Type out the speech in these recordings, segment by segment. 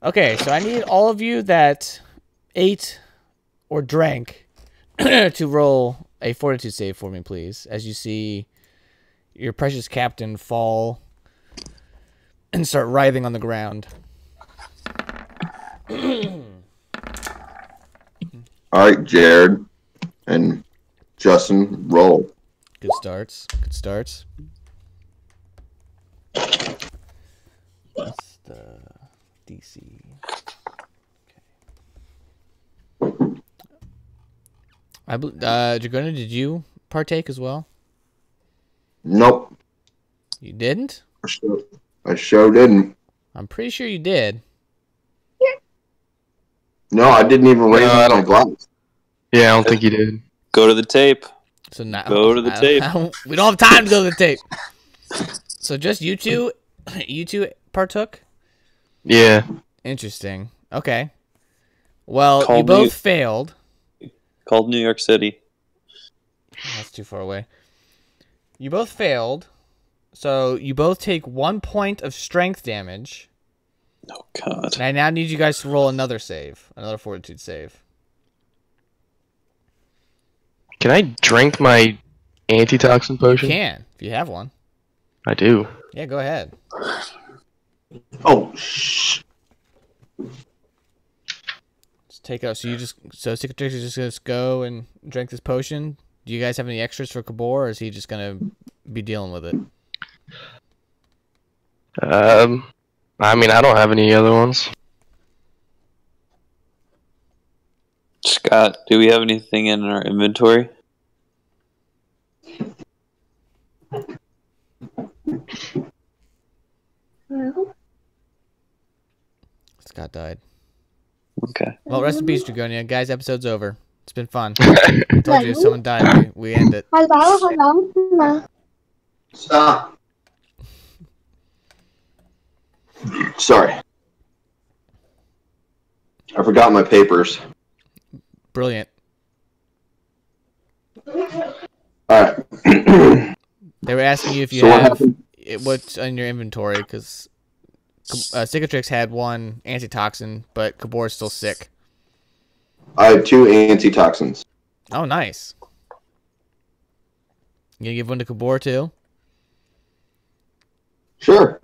Okay, so I need all of you that ate or drank to roll a fortitude save for me, please. As you see your precious captain fall and start writhing on the ground. All right, Jared and Justin, roll. Good starts. Good starts. That's the DC. Okay. I bel- uh, Dragonia, did you partake as well? Nope, You didn't? I sure, I sure didn't. I'm pretty sure you did. Yeah. No, I didn't even raise No, my don't- glass. Yeah, I don't think you did. Go to the tape. So now Go to the I don't- tape. I don't- we don't have time to go to the tape. So just you two, you two partook. Yeah. Interesting. Okay. Well, Call you me- both failed. Called New York City. That's too far away. You both failed. So you both take one point of strength damage. Oh God. And I now need you guys to roll another save, another fortitude save. Can I drink my antitoxin You potion? can if you have one. I do. Yeah, go ahead. Oh, shh. Just take out. So you just so Cicatrix is just gonna go and drink this potion. Do you guys have any extras for Kabor, or is he just gonna be dealing with it? Um, I mean, I don't have any other ones. Scott, do we have anything in our inventory? Scott died. Okay. Well, rest in peace, Dragonia. Guys, episode's over. It's been fun. I told you if someone died, we, we end it. Hello, hello, hello. Stop. Sorry. I forgot my papers. Brilliant. All right. They were asking you if you So have happened? it, what's on your inventory because uh, Cicatrix had one antitoxin, but Kabor's still sick. I have two antitoxins. Oh, nice. You gonna give one to Kabor too? Sure.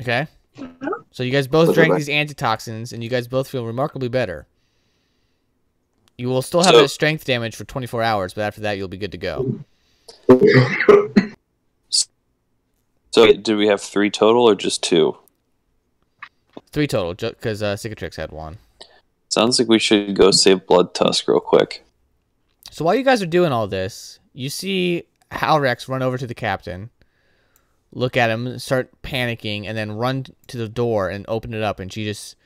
Okay. So you guys both Look drank these antitoxins, and you guys both feel remarkably better. You will still have So- that strength damage for 24 hours, but after that, you'll be good to go. So, do we have three total or just two? Three total, because uh, Cicatrix had one. Sounds like we should go save Blood Tusk real quick. So while you guys are doing all this, you see Halrex run over to the captain, look at him, start panicking, and then run to the door and open it up. And she just,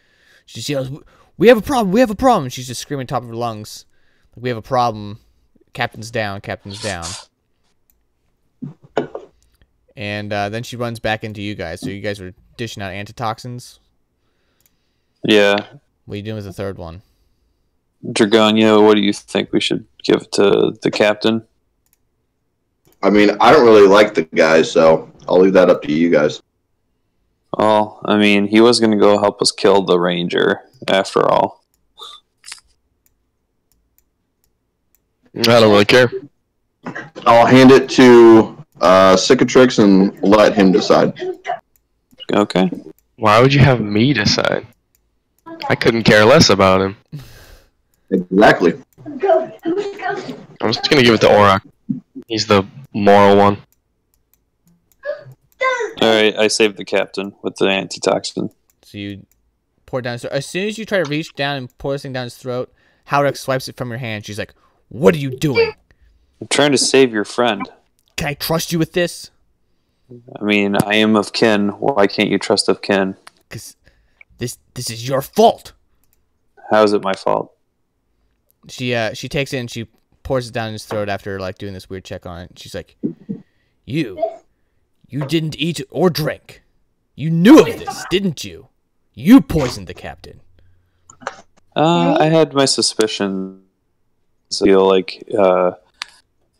she just yells, "We have a problem! We have a problem!" She's just screaming top of her lungs, "We have a problem! Captain's down! Captain's down!" And uh, then she runs back into you guys. So you guys are dishing out antitoxins. Yeah. What are you doing with the third one? Dragonia, what do you think we should give to the captain? I mean, I don't really like the guy, so I'll leave that up to you guys. Well, I mean, he was going to go help us kill the ranger after all. I don't really care. I'll hand it to uh, Cicatrix and let him decide. Okay. Why would you have me decide? I couldn't care less about him. Exactly. I'm just gonna give it to Auroch. He's the moral one. All right, I saved the captain with the antitoxin. So you pour it down his throat. As soon as you try to reach down and pour this thing down his throat, Halrex swipes it from your hand. She's like, "What are you doing? I'm trying to save your friend. Can I trust you with this? I mean, I am of kin. Why can't you trust of kin? Because this this is your fault." How is it my fault? She uh she takes it and she pours it down his throat after like doing this weird check on it. She's like, "You, you didn't eat or drink. You knew of this, didn't you? You poisoned the captain." Uh, I had my suspicions. I feel like uh,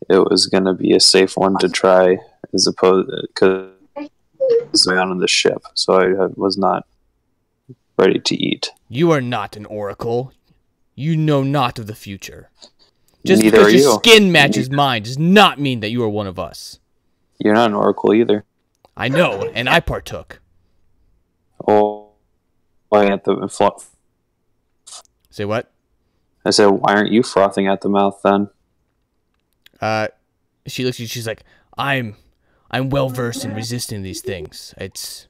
it was going to be a safe one to try as opposed because it's on the ship. So I was not ready to eat. You are not an oracle. You know not of the future. Just Neither because your you. skin matches mine does not mean that you are one of us. You're not an oracle either. I know, and I partook. Oh, why at the flo- Say what? I said, why aren't you frothing at the mouth then? Uh, she looks at you. She's like, "I'm, I'm well versed in resisting these things. It's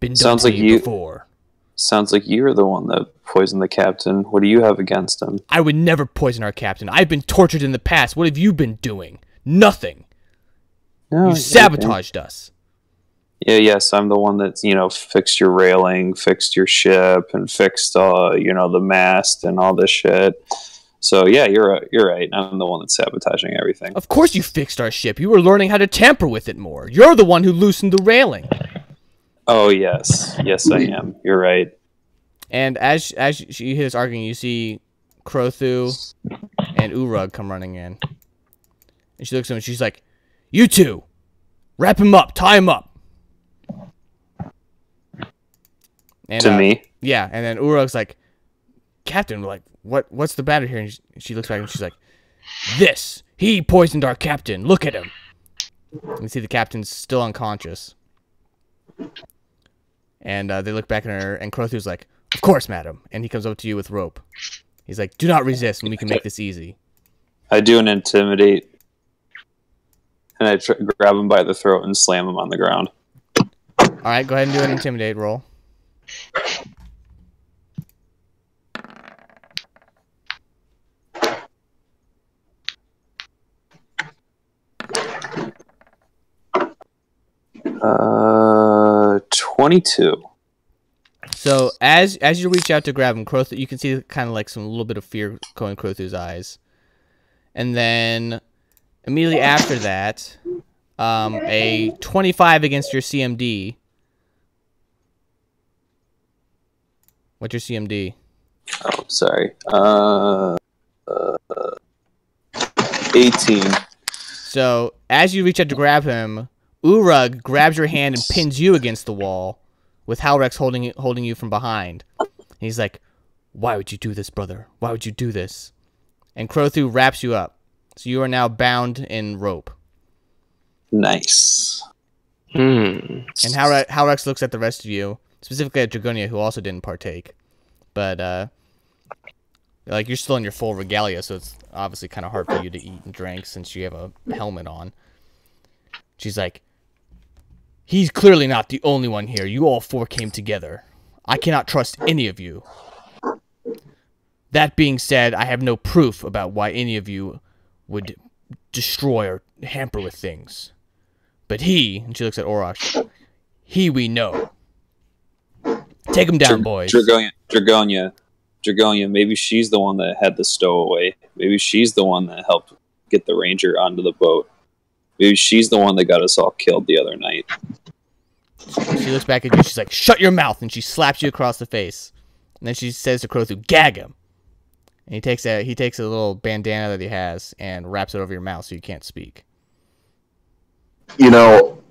been done Sounds to like you- before. Sounds like you're the one that poisoned the captain. What do you have against him? I would never poison our captain. I've been tortured in the past. What have you been doing? Nothing. No, You okay. sabotaged us. Yeah, yes, I'm the one that's you know fixed your railing, fixed your ship, and fixed uh you know the mast and all this shit. So yeah, you're you're right. I'm the one that's sabotaging everything. Of course, you fixed our ship. You were learning how to tamper with it more. You're the one who loosened the railing. Oh yes, yes I am. You're right. And as as she hears arguing, you see Crothu and Urug come running in. And she looks at him and she's like, You two, wrap him up, tie him up. And, to uh, me, Yeah, and then Urug's like, Captain, like, what what's the matter here? And she, she looks back and she's like, This! He poisoned our captain. Look at him. And you see the captain's still unconscious. And uh, they look back at her, and Crothu's like, Of course, madam. And he comes up to you with rope. He's like, Do not resist, and we can make this easy. I do an intimidate, and I grab him by the throat and slam him on the ground. All right, go ahead and do an intimidate roll. Uh, twenty-two. So as as you reach out to grab him, Crothu, you can see kind of like some little bit of fear going Crothu's eyes, and then immediately after that, um, a twenty-five against your CMD. What's your CMD? Oh, sorry. Uh, uh, eighteen. So as you reach out to grab him, Urug grabs your hand and pins you against the wall, with Halrex holding holding you from behind. And he's like, "Why would you do this, brother? Why would you do this?" And Crothu wraps you up, so you are now bound in rope. Nice. Hmm. And Halre- Halrex looks at the rest of you, specifically at Dragonia, who also didn't partake. But uh, like you're still in your full regalia, so it's obviously kind of hard for you to eat and drink since you have a helmet on. She's like, "He's clearly not the only one here. You all four came together. I cannot trust any of you." That being said, I have no proof about why any of you would destroy or hamper with things. But he, and she looks at Oroch, he we know. Take him down, Dra- boys. Dragonia, Dragonia, Dragonia. Maybe she's the one that had the stowaway. Maybe she's the one that helped get the ranger onto the boat. Maybe she's the one that got us all killed the other night. She looks back at you. She's like, "Shut your mouth!" and she slaps you across the face. And then she says to Crothu, "Gag him." And he takes a he takes a little bandana that he has and wraps it over your mouth so you can't speak. You know,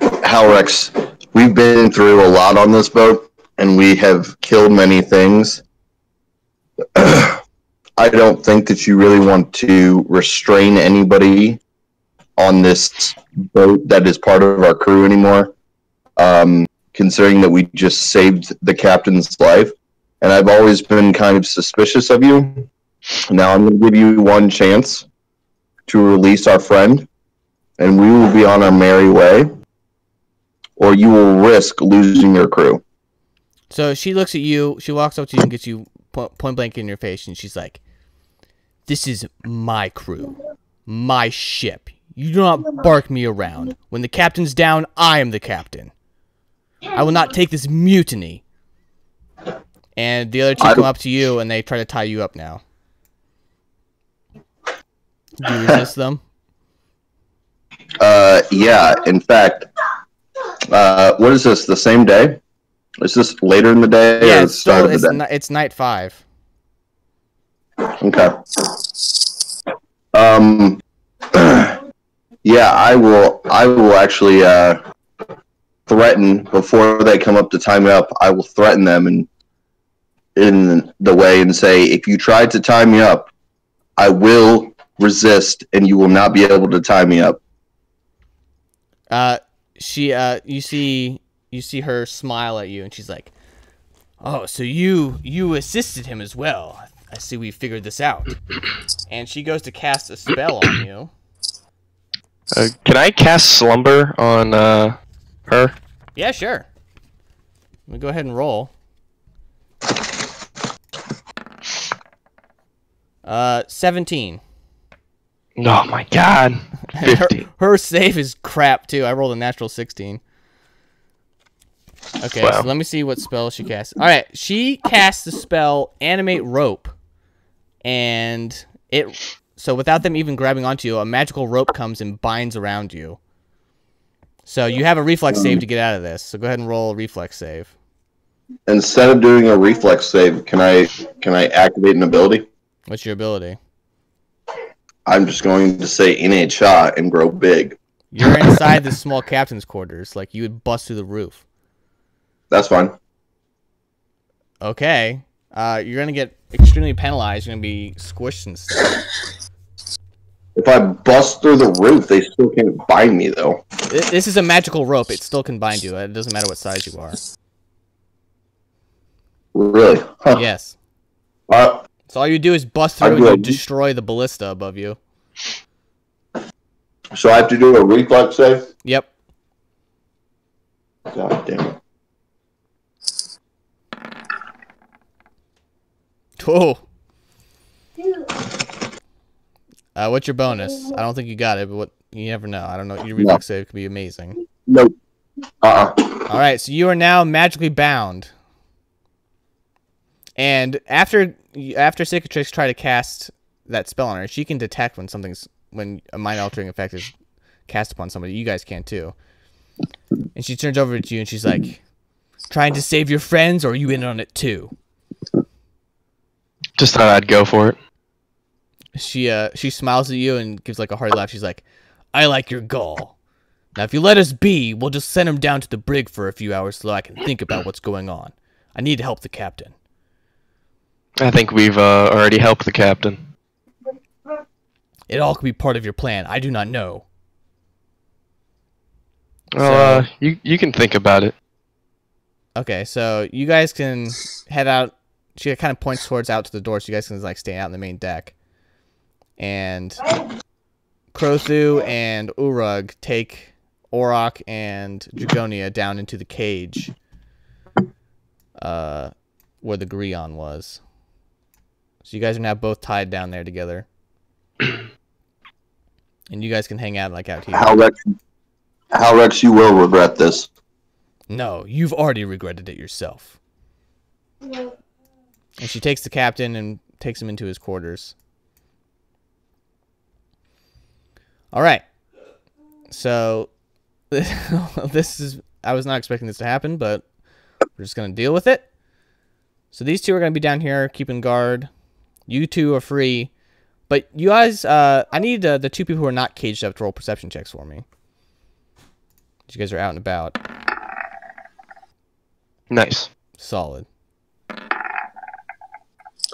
Halrex, we've been through a lot on this boat, and we have killed many things. I don't think that you really want to restrain anybody on this boat that is part of our crew anymore. Um, considering that we just saved the captain's life, and I've always been kind of suspicious of you. Now I'm going to give you one chance to release our friend and we will be on our merry way, or you will risk losing your crew. So she looks at you. She walks up to you and gets you point blank in your face, and she's like, "This is my crew, my ship. You do not bark me around. When the captain's down, I am the captain. I will not take this mutiny." And the other two come up to you and they try to tie you up now. Do you resist them? Uh, yeah, in fact, uh, what is this? The same day? Is this later in the day Yeah, or the it's start still of the day? it's night five. Okay. Um. Yeah, I will. I will actually uh, threaten before they come up to time me up. I will threaten them and in the way and say, "If you try to tie me up, I will resist, and you will not be able to tie me up." Uh, she uh, you see you see her smile at you, and she's like, "Oh, so you you assisted him as well? I see we figured this out." And she goes to cast a spell on you. Uh, can I cast slumber on uh, her? Yeah, sure. Let me go ahead and roll. Uh, 17. Oh my god. Her, 50. her save is crap, too. I rolled a natural 16. Okay, Wow. so let me see what spell she casts. Alright, she casts the spell Animate Rope. And it. So without them even grabbing onto you, a magical rope comes and binds around you. So you have a reflex save to get out of this. So go ahead and roll a reflex save. Instead of doing a reflex save, can I can I activate an ability? What's your ability? I'm just going to say shot and grow big. You're inside the small captain's quarters. Like you would bust through the roof. That's fine. Okay. Uh, you're gonna get extremely penalized. You're gonna be squished and stuff. If I bust through the roof, they still can't bind me though. This is a magical rope. It still can bind you. It doesn't matter what size you are. Really? Huh. Yes. Uh, So all you do is bust through and you destroy the ballista above you. so I have to do a reflex save. Yep. God damn it! Oh. Uh, what's your bonus? I don't think you got it, but what you never know. I don't know. Your reflex save could be amazing. Nope. Uh. uh All right, so you are now magically bound. And after after Cicatrix try to cast that spell on her, she can detect when something's when a mind altering effect is cast upon somebody. You guys can too. And she turns over to you and she's like, "Trying to save your friends, or are you in on it too?" Just thought I'd go for it. She uh she smiles at you and gives like a hearty laugh. She's like, "I like your gall. Now, if you let us be, we'll just send him down to the brig for a few hours so I can think about what's going on. I need to help the captain." I think we've uh, already helped the captain. It all could be part of your plan. I do not know. Well, uh, you you can think about it. Okay, so you guys can head out. She kind of points towards out to the door, so you guys can like stay out in the main deck. And Krothu and Urug take Orok and Dragonia down into the cage, uh, where the Grion was. So you guys are now both tied down there together, and you guys can hang out like out here. Halrex, Halrex, you will regret this. No, you've already regretted it yourself. And she takes the captain and takes him into his quarters. All right. So this is I was not expecting this to happen, but we're just going to deal with it. So these two are going to be down here keeping guard. You two are free. But you guys uh I need uh, the two people who are not caged up to roll perception checks for me. You guys are out and about. Nice. Solid.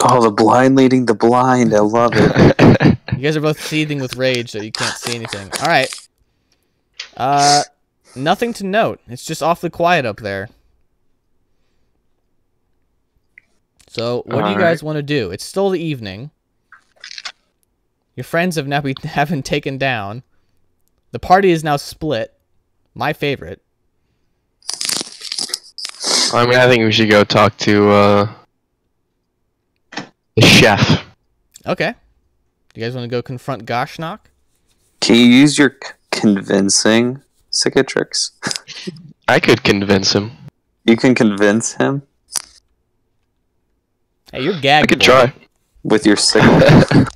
Oh, the blind leading the blind. I love it. You guys are both seething with rage, so you can't see anything. All right. Uh, nothing to note. It's just awfully quiet up there. So, what do you All guys want to do? It's still the evening. Your friends have now been haven't taken down. The party is now split. My favorite. I mean, I think we should go talk to uh, the chef. Okay. Do you guys want to go confront Goshnock? Can you use your convincing cicatrix? I could convince him. You can convince him Hey, you're gagged. I could boy. try. with your sickle.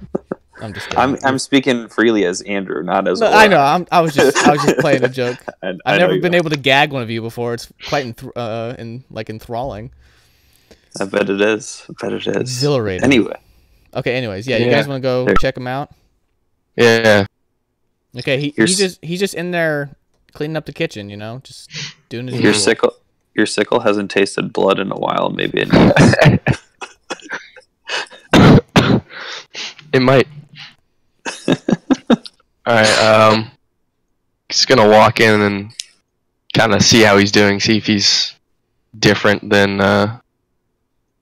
I'm just kidding. I'm I'm speaking freely as Andrew, not as. No, I know. I'm, I was just I was just playing a joke. I, I I've never been are. able to gag one of you before. It's quite enth- uh, in like enthralling, I bet it is. I bet it is. exhilarating. Anyway, Okay. Anyways, yeah, you Yeah. guys want to go check him out? Yeah. Okay. He, Your he s- just he's just in there cleaning up the kitchen. You know, just doing his your usual. sickle your sickle hasn't tasted blood in a while. Maybe it needs. It might. Alright, um just gonna walk in and kinda see how he's doing, see if he's different than uh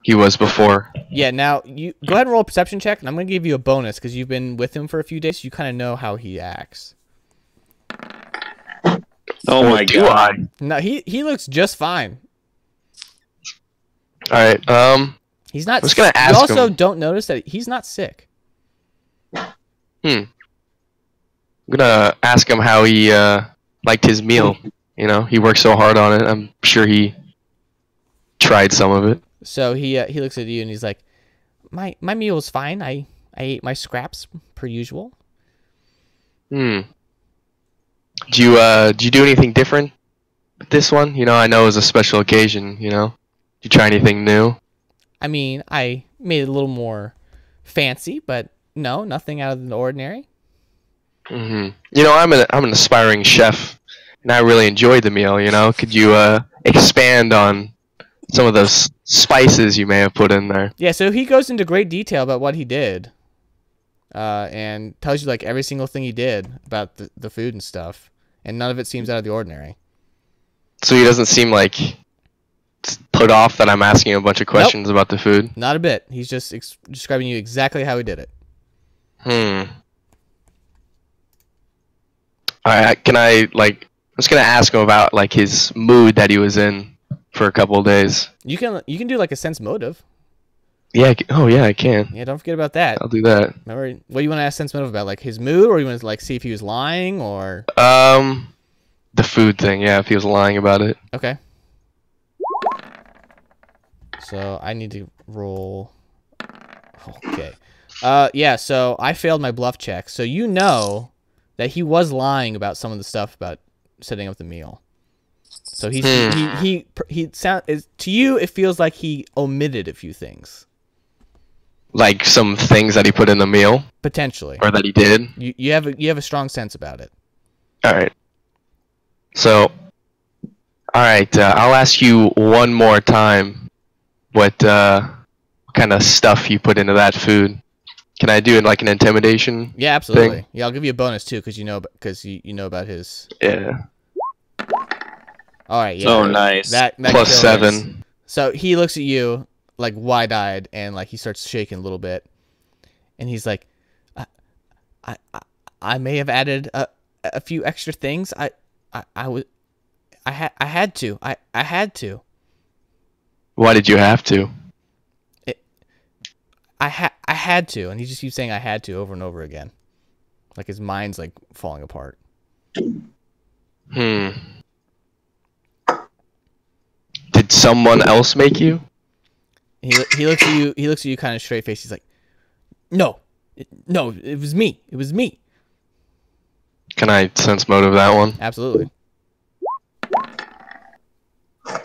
he was before. Yeah, now you go ahead and roll a perception check, and I'm gonna give you a bonus because you've been with him for a few days. You kind of know how he acts. Oh my do god. No, he he looks just fine. Alright, um He's not. I was gonna s- ask You also him. don't notice that he's not sick. Hmm. I'm gonna ask him how he uh liked his meal. You know, he worked so hard on it. I'm sure he tried some of it. So he uh, he looks at you and he's like, "My my meal was fine. I I ate my scraps per usual." Hmm. Do you uh do you do anything different with this one? You know, I know it was a special occasion, you know. Did you try anything new? I mean, I made it a little more fancy, but no, nothing out of the ordinary. hmm You know, I'm an I'm an aspiring chef, and I really enjoyed the meal. You know, could you uh expand on some of those spices you may have put in there? Yeah, so he goes into great detail about what he did, uh, and tells you like every single thing he did about the, the food and stuff, and none of it seems out of the ordinary. So he doesn't seem like put off that I'm asking a bunch of questions about the food. Not a bit. He's just ex- describing you exactly how he did it. Hmm. Alright, can I like? I'm just gonna ask him about like his mood that he was in for a couple of days. You can you can do like a sense motive. Yeah. Oh yeah, I can. Yeah, don't forget about that. I'll do that. Remember, what do you want to ask sense motive about? Like his mood, or you want to like see if he was lying, or Um, the food thing. Yeah, if he was lying about it. okay. So I need to roll. Okay. Uh, yeah. So I failed my bluff check. So you know that he was lying about some of the stuff about setting up the meal. So he's, Hmm. he he he sound is to you. It feels like he omitted a few things Like some things that he put in the meal potentially. or that he did. You you have a, you have a strong sense about it. All right. So, all right. Uh, I'll ask you one more time. What uh, kind of stuff you put into that food? Can I do it like an intimidation? Yeah, absolutely. Yeah, I'll give you a bonus too because you know because you, you know about his. Yeah. All right. Yeah. Oh, nice. That, that Plus seven. So he looks at you like wide eyed and like he starts shaking a little bit, and he's like, "I, I, I, may have added a, a few extra things. I, I, I was, I had, I had to. I, I had to. Why did you have to? I had, I had to." And he just keeps saying "I had to" over and over again, like his mind's like falling apart. Hmm. Did someone else make you? He he looks at you. He looks at you kind of straight faced. He's like, "No, it, no, it was me. It was me. Can I sense motive that one? Absolutely." All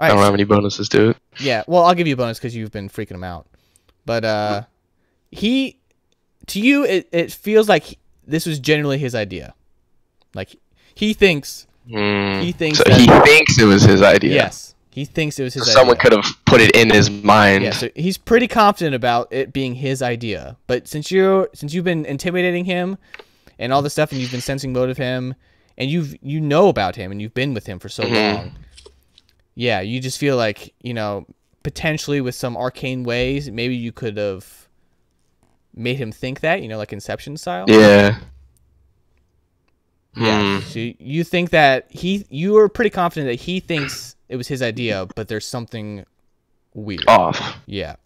I don't right, have any bonuses to it. yeah. Well, I'll give you a bonus because you've been freaking him out. But uh, he, to you, it, it feels like he- this was generally his idea. Like he thinks, Hmm. he thinks So that, he thinks it was his idea. yes, he thinks it was his So someone could have put it in his mind. Yeah, so he's pretty confident about it being his idea. But since you're since you've been intimidating him and all this stuff and you've been sensing motive of him and you've you know about him and you've been with him for so Mhm. long. Yeah, you just feel like, you know, potentially with some arcane ways, maybe you could have made him think that, you know, like Inception style. Yeah. Yeah. Hmm. So you think that he you are pretty confident that he thinks it was his idea, but there's something weird. Off. Yeah.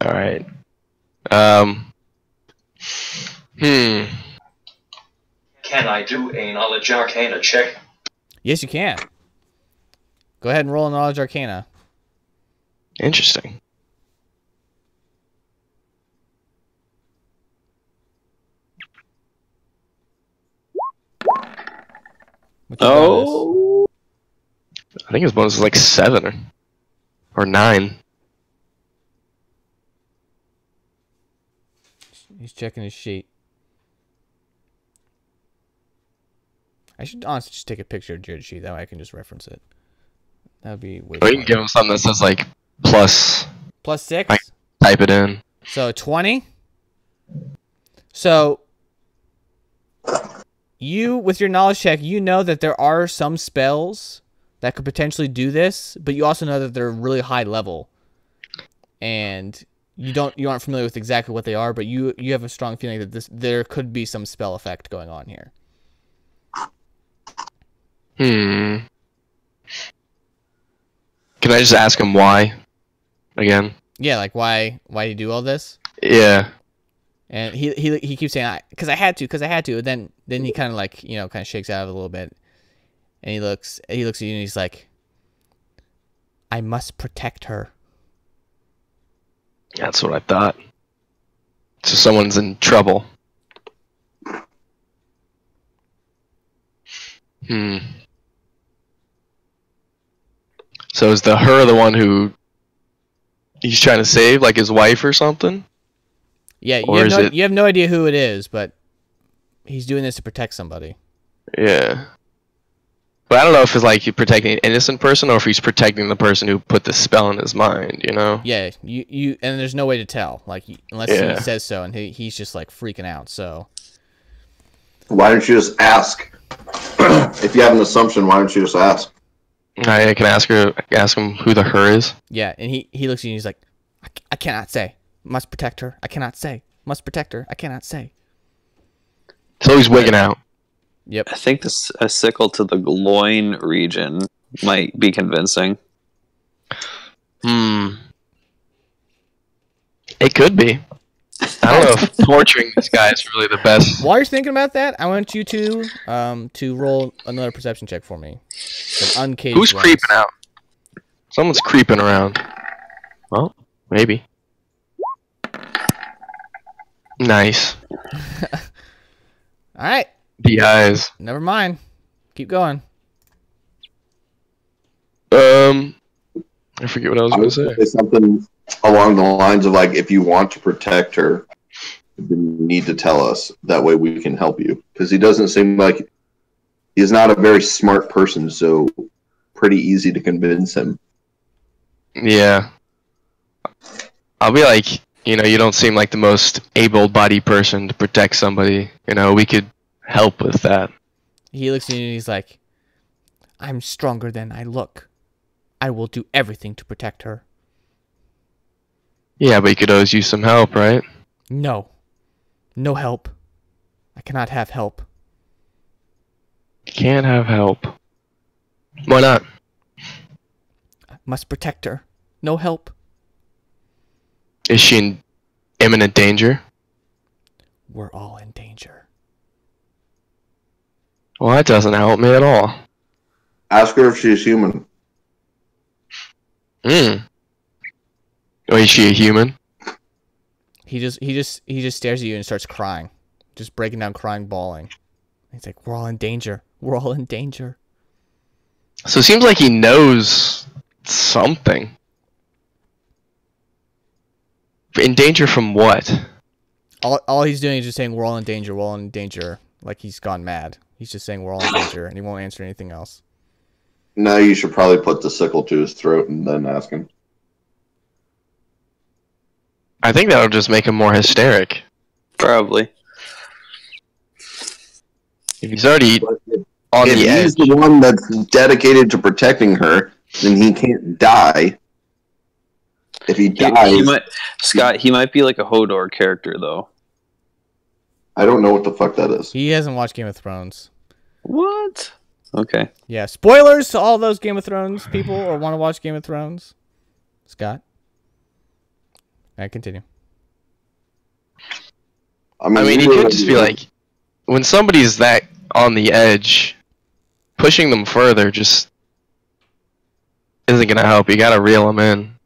All right. Um. Hmm. Can I do a knowledge arcana check? Yes, you can. Go ahead and roll a knowledge arcana. Interesting. What's your bonus? Oh, I think his bonus is like seven or, or nine. He's checking his sheet. I should honestly just take a picture of Jared's sheet. That way I can just reference it. That would be way. Or you can give him something that says like plus. Plus six. Type it in. So 20. So you with your knowledge check, you know that there are some spells that could potentially do this, but you also know that they're really high level. And you don't you aren't familiar with exactly what they are, but you you have a strong feeling that this there could be some spell effect going on here. Hmm. Can I just ask him why? Again. Yeah, like why why do you do all this? Yeah. And he he he keeps saying, "I because I had to, because I had to." And then then he kind of like you know kind of shakes out of a little bit, and he looks he looks at you and he's like, "I must protect her." That's what I thought. So someone's in trouble. Hmm. So is the her the one who he's trying to save, like his wife or something? Yeah, you have no it- you have no idea who it is, but he's doing this to protect somebody. Yeah. But I don't know if it's like he's protecting an innocent person or if he's protecting the person who put the spell in his mind, you know? Yeah, you you and there's no way to tell, like unless Yeah. he says so, and he, he's just like freaking out. So Why don't you just ask? if you have an assumption, why don't you just ask? I can ask her ask him who the her is. yeah, and he he looks at you and he's like, I, c- I cannot say, must protect her. I cannot say, must protect her. I cannot say. So he's wigging out. Yep. I think this a sickle to the loin region might be convincing. Hmm. It could be. I don't know if torturing this guy is really the best. While you're thinking about that, I want you to um to roll another perception check for me. An uncaged Who's glance. creeping out? Someone's creeping around. Well, maybe. Nice. All right, The eyes. never mind. Keep going. Um, I forget what I was I gonna say. say something along the lines of like, if you want to protect her, then you need to tell us. That way we can help you. Because he doesn't seem like he's not a very smart person, so pretty easy to convince him. Yeah. I'll be like, you know, you don't seem like the most able-bodied person to protect somebody. You know, we could help with that. He looks at you and he's like, "I'm stronger than I look. I will do everything to protect her." Yeah, but you could always use some help, right? No, no help. I cannot have help. Can't have help. Why not? I must protect her. No help. Is she in imminent danger? We're all in danger. Well, that doesn't help me at all. Ask her if she's human. Hmm. Oh, is she a human? He just he just he just stares at you and starts crying, just breaking down, crying, bawling. He's like, "We're all in danger. We're all in danger." So it seems like he knows something. In danger from what? All all he's doing is just saying, "We're all in danger. We're all in danger." Like he's gone mad. He's just saying, "We're all in danger," and he won't answer anything else. Now you should probably put the sickle to his throat and then ask him. I think that'll just make him more hysteric. Probably. If he's already on if the he's edge. the one that's dedicated to protecting her, then he can't die. If he He, dies, he might Scott. He might be like a Hodor character though. I don't know what the fuck that is. He hasn't watched Game of Thrones. What? Okay. Yeah, spoilers to all those Game of Thrones people or want to watch Game of Thrones. Scott. All right, continue. I mean, he you could just be like, when somebody's that on the edge, pushing them further just isn't gonna help. You gotta reel them in.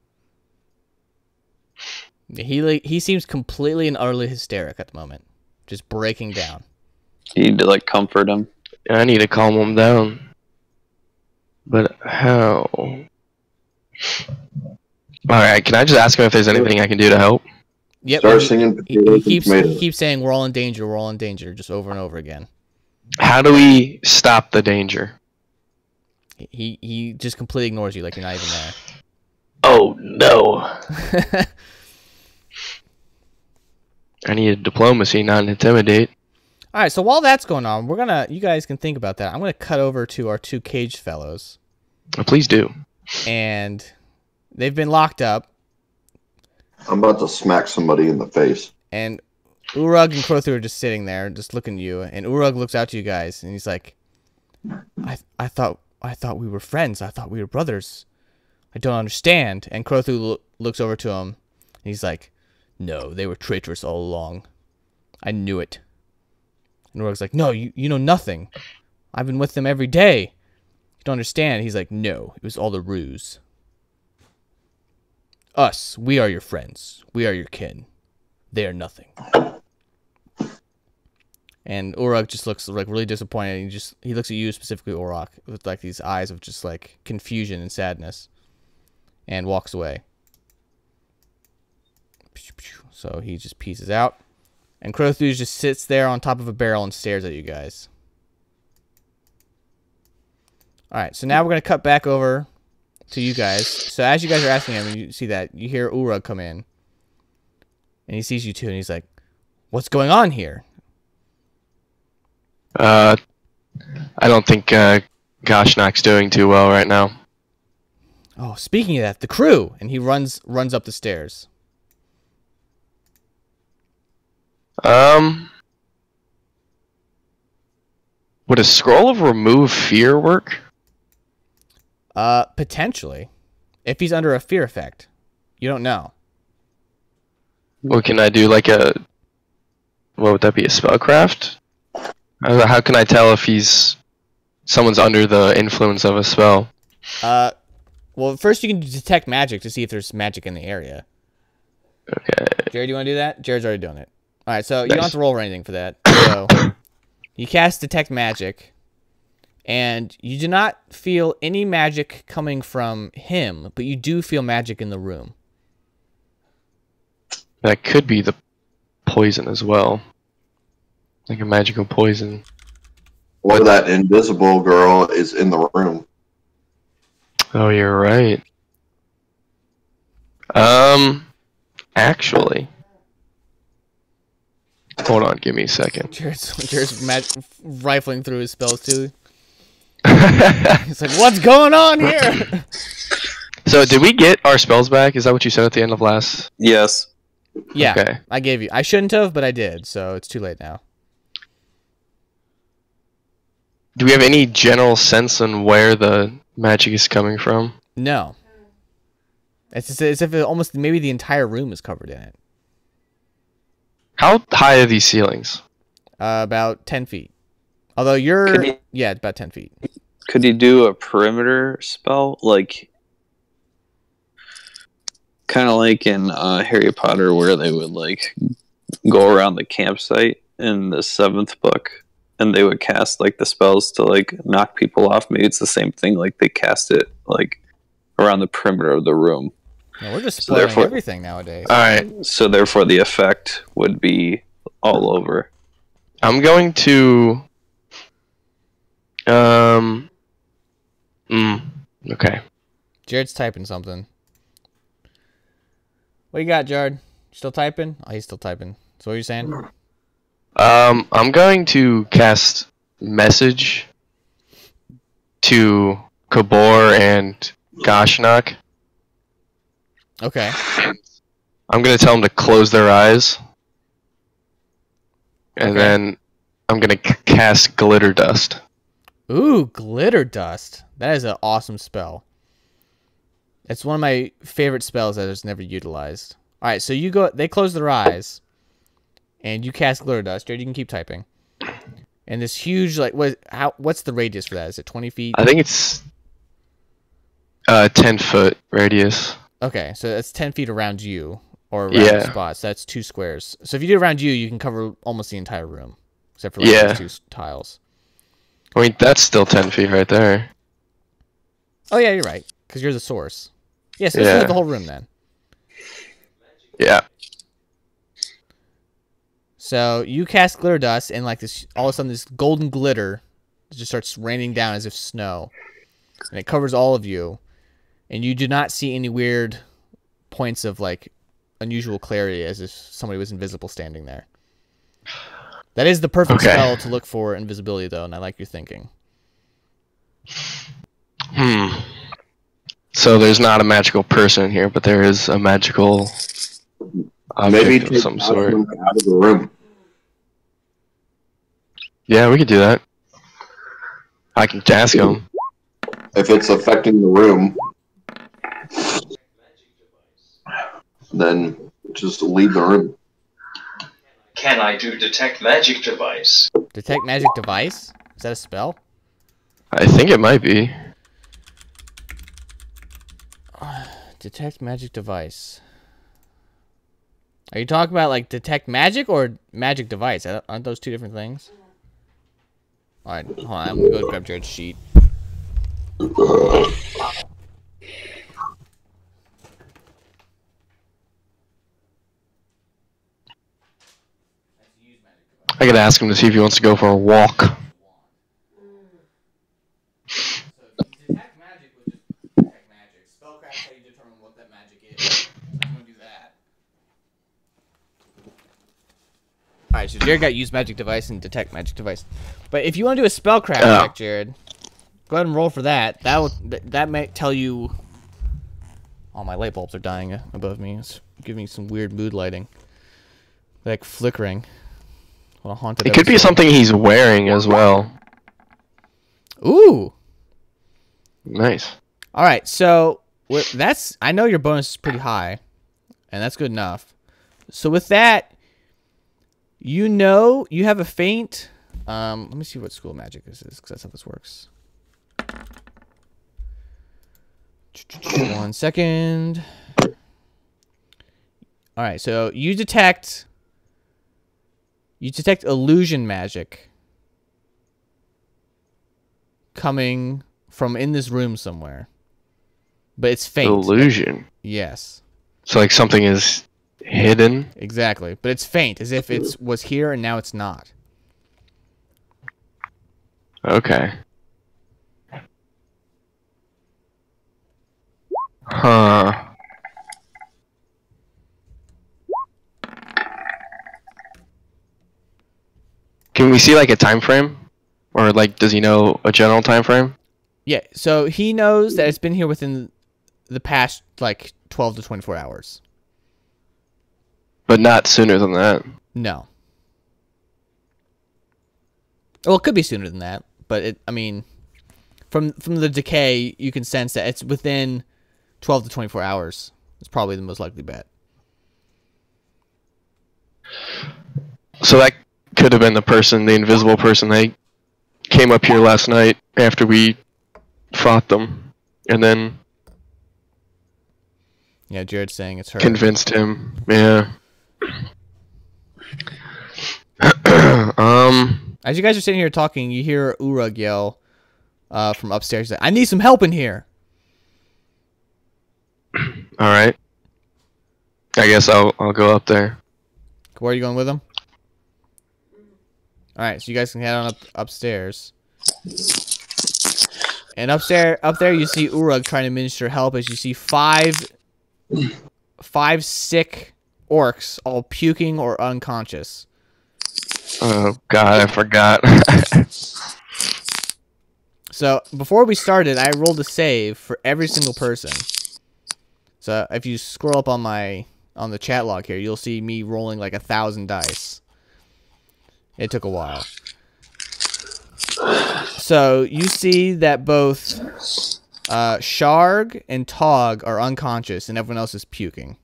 He like, he seems completely and utterly hysteric at the moment, just breaking down. You need to like comfort him. I need to calm him down. But how? Alright, can I just ask him if there's anything I can do to help? Yep. start he- singing he, he keeps he keeps saying we're all in danger, we're all in danger, just over and over again. How do we stop the danger? He he just completely ignores you like you're not even there. Oh no! I need a diplomacy, not an intimidate. All right, so while that's going on, we're gonna you guys can think about that. I'm gonna cut over to our two caged fellows, Oh, please do. and they've been locked up. I'm about to smack somebody in the face. And Urug and Krothu are just sitting there, just looking at you. And Urug looks out to you guys, and he's like, "I, I thought, I thought we were friends. I thought we were brothers. I don't understand." And Krothu lo- looks over to him, and he's like, "No, they were traitorous all along. I knew it." And Urug's like, "No, you, you know nothing. I've been with them every day. You don't understand." He's like, "No, it was all a ruse. Us, we are your friends. We are your kin. They are nothing." And Uruk just looks like really disappointed. He just he looks at you specifically, Uruk, with like these eyes of just like confusion and sadness, and walks away. So he just pieces out, and Crothus just sits there on top of a barrel and stares at you guys. All right, so now we're gonna cut back over to you guys. So as you guys are asking him, you see that you hear Uruk come in, and he sees you too, and he's like, "What's going on here?" Uh, I don't think uh, Goshnak's doing too well right now. Oh, speaking of that, the crew, and he runs runs up the stairs. Um, would a scroll of remove fear work? Uh, potentially, if he's under a fear effect, you don't know. What can I do? Like a what would that be? A spellcraft? How can I tell if he's someone's under the influence of a spell? Uh, well, first you can detect magic to see if there's magic in the area. Okay. Jared, you want to do that? Jared's already doing it. All right, so you don't have to roll or anything for that. So you cast detect magic, and you do not feel any magic coming from him, but you do feel magic in the room. That could be the poison as well. Like a magical poison. Or that invisible girl is in the room. Oh, you're right. Um, actually, hold on, give me a second. Jared's, Jared's mag- rifling through his spells too. He's like, "What's going on here?" so, did we get our spells back? Is that what you said at the end of last? Yes. yeah, Okay. I gave you. I shouldn't have, but I did. So it's too late now. Do we have any general sense on where the magic is coming from? No. It's as, as if it almost maybe the entire room is covered in it. How high are these ceilings? Uh, about ten feet. Although you're, Could you- yeah, it's about ten feet. Could he do a perimeter spell, like kind of like in uh, Harry Potter, where they would like go around the campsite in the seventh book, and they would cast like the spells to like knock people off. Maybe it's the same thing. Like they cast it like around the perimeter of the room. No, we're just So spoiling therefore- everything nowadays. All right, So therefore, the effect would be all over. I'm going to. Um. Mm, okay. Jared's typing something. What you got, Jared? Still typing? Oh, he's still typing. So what are you saying? Um, I'm going to cast message to Kabor and Goshnak. Okay. I'm gonna tell them to close their eyes, and Okay. then I'm gonna c- cast glitter dust. Ooh, glitter dust. That is an awesome spell. It's one of my favorite spells that is never utilized. All right, so you go. They close their eyes, and you cast glitter dust. Jared, you can keep typing. And this huge, like, what? How? What's the radius for that? Is it twenty feet? I think it's uh 10 foot radius. Okay, so that's ten feet around you, or around Yeah. the spot. So that's two squares. So if you do it around you, you can cover almost the entire room, except for like Yeah. those two tiles. I mean, that's still 10 feet right there. Oh yeah, you're right, because you're the source. Yeah, so Yeah. the whole room then. Yeah. So you cast glitter dust, and like this, all of a sudden, this golden glitter just starts raining down as if snow. and it covers all of you, and you do not see any weird points of like unusual clarity as if somebody was invisible standing there. That is the perfect Okay. spell to look for invisibility, though, and I like your thinking. Hmm. So there's not a magical person here, but there is a magical object Maybe of take some sort. Osmond out of the room. Yeah, we could do that. I can ask him. If it's affecting the room, then just leave the room. Can I do detect magic device? Detect magic device? Is that a spell? I think it might be. Detect magic device. Are you talking about like detect magic or magic device? Aren't aren't those two different things? All right, hold on. I'm gonna go grab Jared's sheet. I could ask him to see if he wants to go for a walk. Detect magic would just detect magic. Spellcraft how you determine what that magic is. I'm gonna do that. Alright, so Jared got use magic device and detect magic device. But if you want to do a spellcraft Oh. check, Jared, go ahead and roll for that. That will th- that might tell you. All my light bulbs are dying uh, above me. It's giving me some weird mood lighting, like flickering. What a haunted. It could be something he's wearing as well. Ooh. Nice. All right, so that's I know your bonus is pretty high, and that's good enough. So with that, you know you have a faint. Um, let me see what school magic this is, because that's how this works. One second. All right, so you detect. You detect illusion magic coming from in this room somewhere. But it's faint. Illusion. yes. So like something is hidden. Exactly. But it's faint, as if it was here and now it's not. Okay. Huh. Can we see like a time frame? Or like does he know a general time frame? Yeah, so he knows that it's been here within the past like 12 to 24 hours. But not sooner than that. No. Well, it could be sooner than that, but it I mean from from the decay, you can sense that it's within 12 to 24 hours. It's probably the most likely bet. So that could have been the person, the invisible person they came up here last night after we fought them and then Yeah, Jared's saying it's her. convinced him. Yeah. um As you guys are sitting here talking, you hear Urug yell uh, from upstairs. I need some help in here. all right. I guess I'll I'll go up there. Where are you going with him? All right, so you guys can head on up upstairs. And upstairs, up there, you see Urug trying to minister help as you see five, five sick orcs, all puking or unconscious. Oh god, I forgot. So before we started, I rolled a save for every single person. So if you scroll up on my on the chat log here, you'll see me rolling like a thousand dice. It took a while. So you see that both uh, Sharg and Tog are unconscious, and everyone else is puking.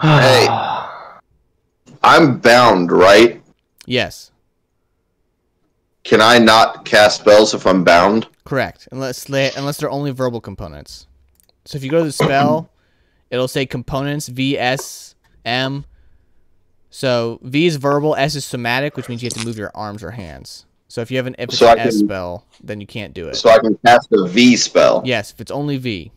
Hey. I'm bound, right? Yes, Can I not cast spells if I'm bound? correct. Unless they, unless they're only verbal components. So if you go to the spell, it'll say components V S M. So V is verbal, S is somatic, which means you have to move your arms or hands. So if you have an if So an I S can- spell, then you can't do it. So I can cast a V spell. Yes, if it's only V.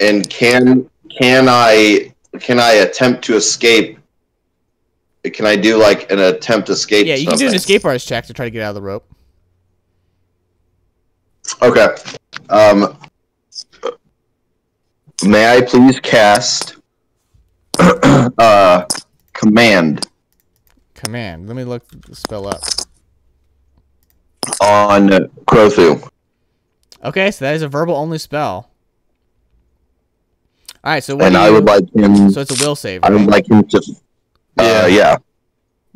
And can can I can I attempt to escape can I do like an attempt escape? Yeah, you can do an escape artist check to try to get out of the rope. Okay. Um, may I please cast uh, command Command. Let me look spell up. on Crothu? Okay, so that is a verbal only spell. All right, so what And do I you, would like him. So it's a will save. I would like him to. Uh, yeah.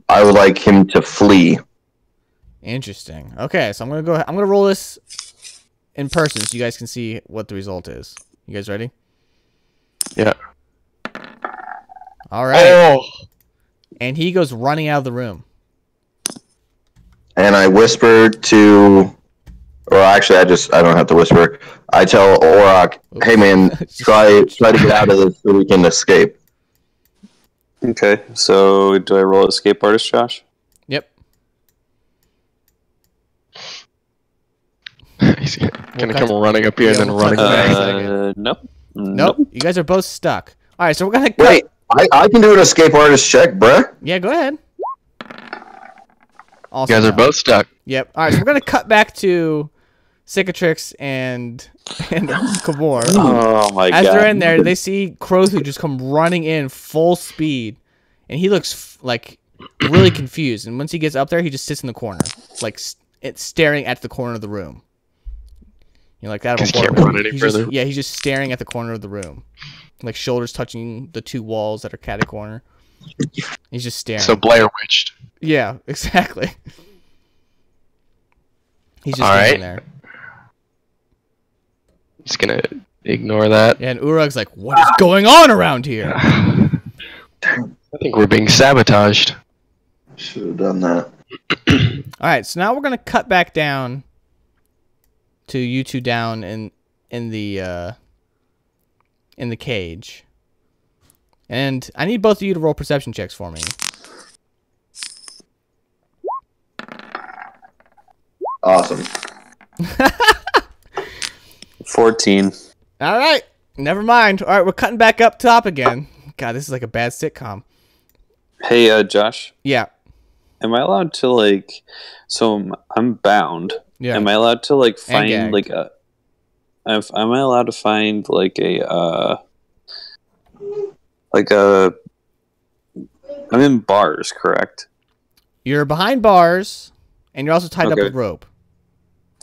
I would like him to flee. Interesting. Okay, so I'm gonna go. I'm gonna roll this in person so you guys can see what the result is. You guys ready? Yeah. All right. Oh, And he goes running out of the room. And I whisper to. Or actually, I just I don't have to whisper. I tell Auroch, "Hey man, try try to get out of this so we can escape." Okay, so do I roll escape artist, Josh? Yep. he's gonna Okay. come running up here and then running cut back. back. Uh, nope. Nope. You guys are both stuck. All right, so we're gonna cut. Wait, I, I can do an escape artist check, bruh. Yeah, go ahead. Also You guys are both stuck. Yep. All right, so we're gonna cut back to Cicatrix and and Kabor. Oh my As god. they're in there, they see Crothu just come running in full speed, and he looks f- like really confused. And once he gets up there, he just sits in the corner, like s- it's staring at the corner of the room. You know, like that. of he can't run any He's just- further. yeah, he's just staring at the corner of the room, like shoulders touching the two walls that are catty corner. He's just staring. So Blair witched. yeah, exactly. He's just All standing right. there. Just gonna ignore that. Yeah, and Urug's like, "What is going on around here?" I think we're being sabotaged. Should have done that. All right, so now we're gonna cut back down to you two down in in the uh, in the cage, and I need both of you to roll perception checks for me. Awesome. 14. All right, never mind. All right, we're cutting back up top again. God, this is like a bad sitcom. Hey, uh, Josh, Yeah, am I allowed to, like, so I'm, I'm bound. yeah. Am I allowed to, like, find, like, a, if, am I allowed to find, like, a, uh, like a, I'm in bars, correct? You're behind bars, and you're also tied up with rope.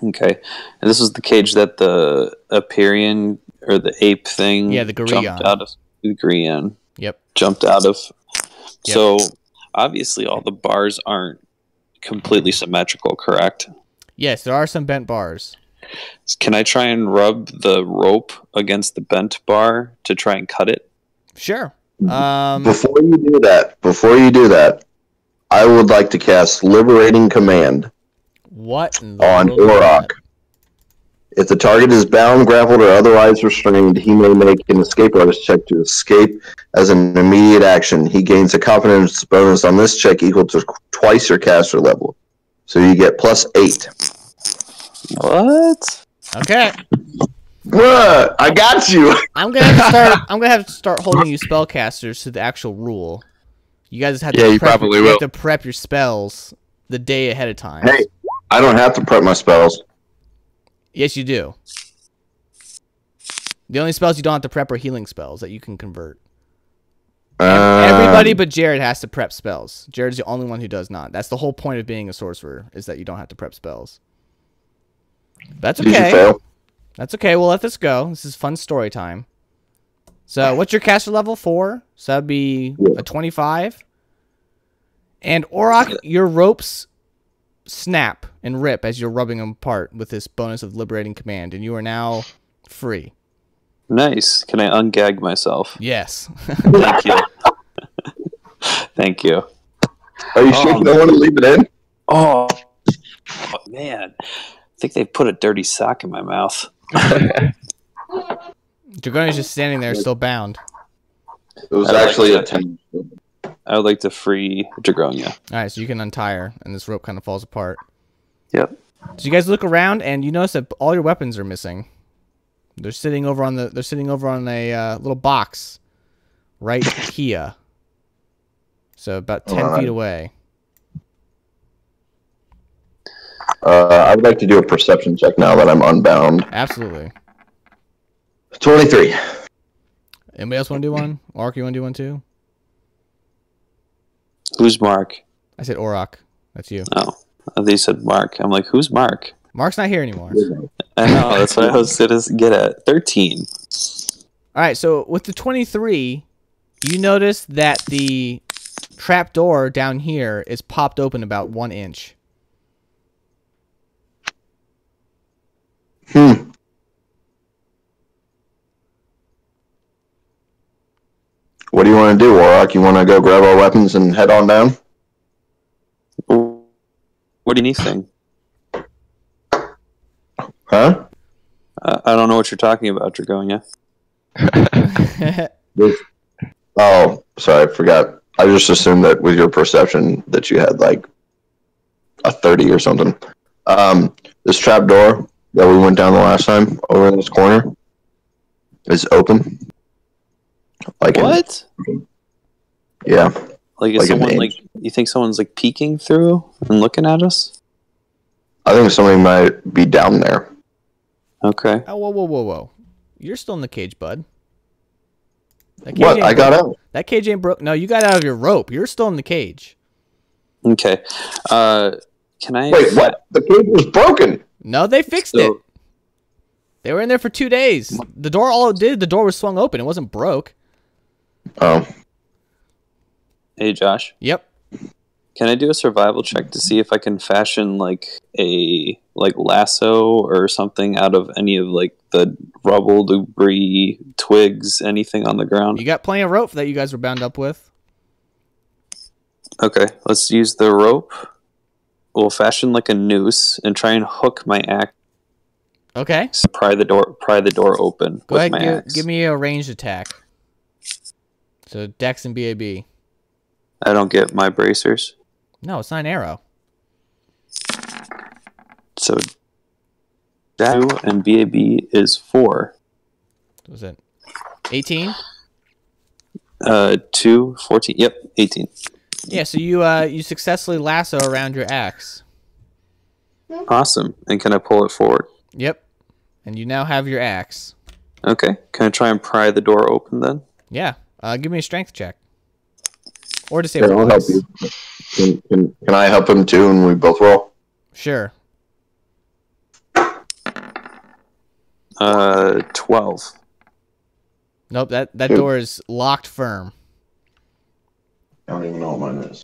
Okay. And this is the cage that the Aperian or the ape thing Yeah, the jumped Gurion. out of. The Gurion Yep. jumped out of. Yep. So obviously, all the bars aren't completely symmetrical, correct? Yes, there are some bent bars. Can I try and rub the rope against the bent bar to try and cut it? Sure. Um, Before you do that, before you do that, I would like to cast Liberating Command what on world is Auroch. If the target is bound, grappled, or otherwise restrained, he may make an escape artist check to escape as an immediate action. He gains a confidence bonus on this check equal to twice your caster level. So you get plus eight. What? Okay. Bruh, I got you. I'm gonna have to start. I'm gonna have to start holding you spellcasters to the actual rule. You guys have to. Yeah, you prep, probably you will. have to prep your spells the day ahead of time. Hey. I don't have to prep my spells. Yes, you do. The only spells you don't have to prep are healing spells that you can convert. Um, Everybody but Jared has to prep spells. Jared's the only one who does not. That's the whole point of being a sorcerer is that you don't have to prep spells. That's okay. fail? That's okay. We'll let this go. This is fun story time. So, what's your caster level? Four. So that'd be Yeah. a twenty-five. And Auroch, your ropes snap and rip as you're rubbing them apart with this bonus of liberating command, and you are now free. Nice. Can I ungag myself? Yes. Thank you. Thank you. Are you Oh. sure you don't oh, want to leave it in? Oh, oh, man. I think they put a dirty sock in my mouth. Dragonia's just standing there, still bound. It was I like actually a 10. I would like to free Dragonia. All right, so you can untie her, and this rope kind of falls apart. Yep. So you guys look around, and you notice that all your weapons are missing. They're sitting over on the. They're sitting over on a uh, little box, right here. So about ten Alright. feet away. Uh, I would like to do a perception check now that I'm unbound. Absolutely. 23. Anybody else want to do one? Mark, you want to do one too? Who's Mark? I said Orok. That's you. Oh, they said Mark. I'm like, who's Mark? Mark's not here anymore. I know. That's what I was going to get at. 13. All right, so with the 23, you notice that the trap door down here is popped open about one inch. Hmm. What do you want to do, Warlock? You want to go grab our weapons and head on down? What anything? Huh? Uh, I don't know what you're talking about, Dragonia. Oh, sorry, I forgot. I just assumed that with your perception that you had like a 30 or something. Um, this trap door that we went down the last time over in this corner is open. Like in- What? yeah. Like, is Like someone like you think someone's like peeking through and looking at us? I think somebody might be down there. Okay. oh, whoa, whoa, whoa, whoa. You're still in the cage, bud. That What? I got broke. out. That cage ain't broke. No, you got out of your rope. You're still in the cage. Okay. Uh, can I? Wait, what? The cage was broken. No, they fixed So- it. They were in there for two days. The door, all it did, the door was swung open. It wasn't broke. Oh, Hey, Josh. Yep. Can I do a survival check to see if I can fashion like a like lasso or something out of any of like the rubble, debris, twigs, anything on the ground? You got plenty of rope that you guys were bound up with. Okay, let's use the rope. We'll fashion like a noose and try and hook my axe. Okay. Pry the door, pry the door open Go with ahead my give, axe. give me a ranged attack. So Dex and BAB. I don't get my bracers, No, it's not an arrow. so two and BAB is four. What was it 18? Uh, two, 14, Yep, eighteen. Yeah, so you uh you successfully lasso around your axe. Awesome. And can I pull it forward? Yep. And you now have your axe. Okay. Can I try and pry the door open then? Yeah. Uh give me a strength check. Or here, disable I'll help you. Can, can, can I help him too and we both roll? Sure. Uh, twelve. Nope, that that Good. door is locked firm. I don't even know what mine is.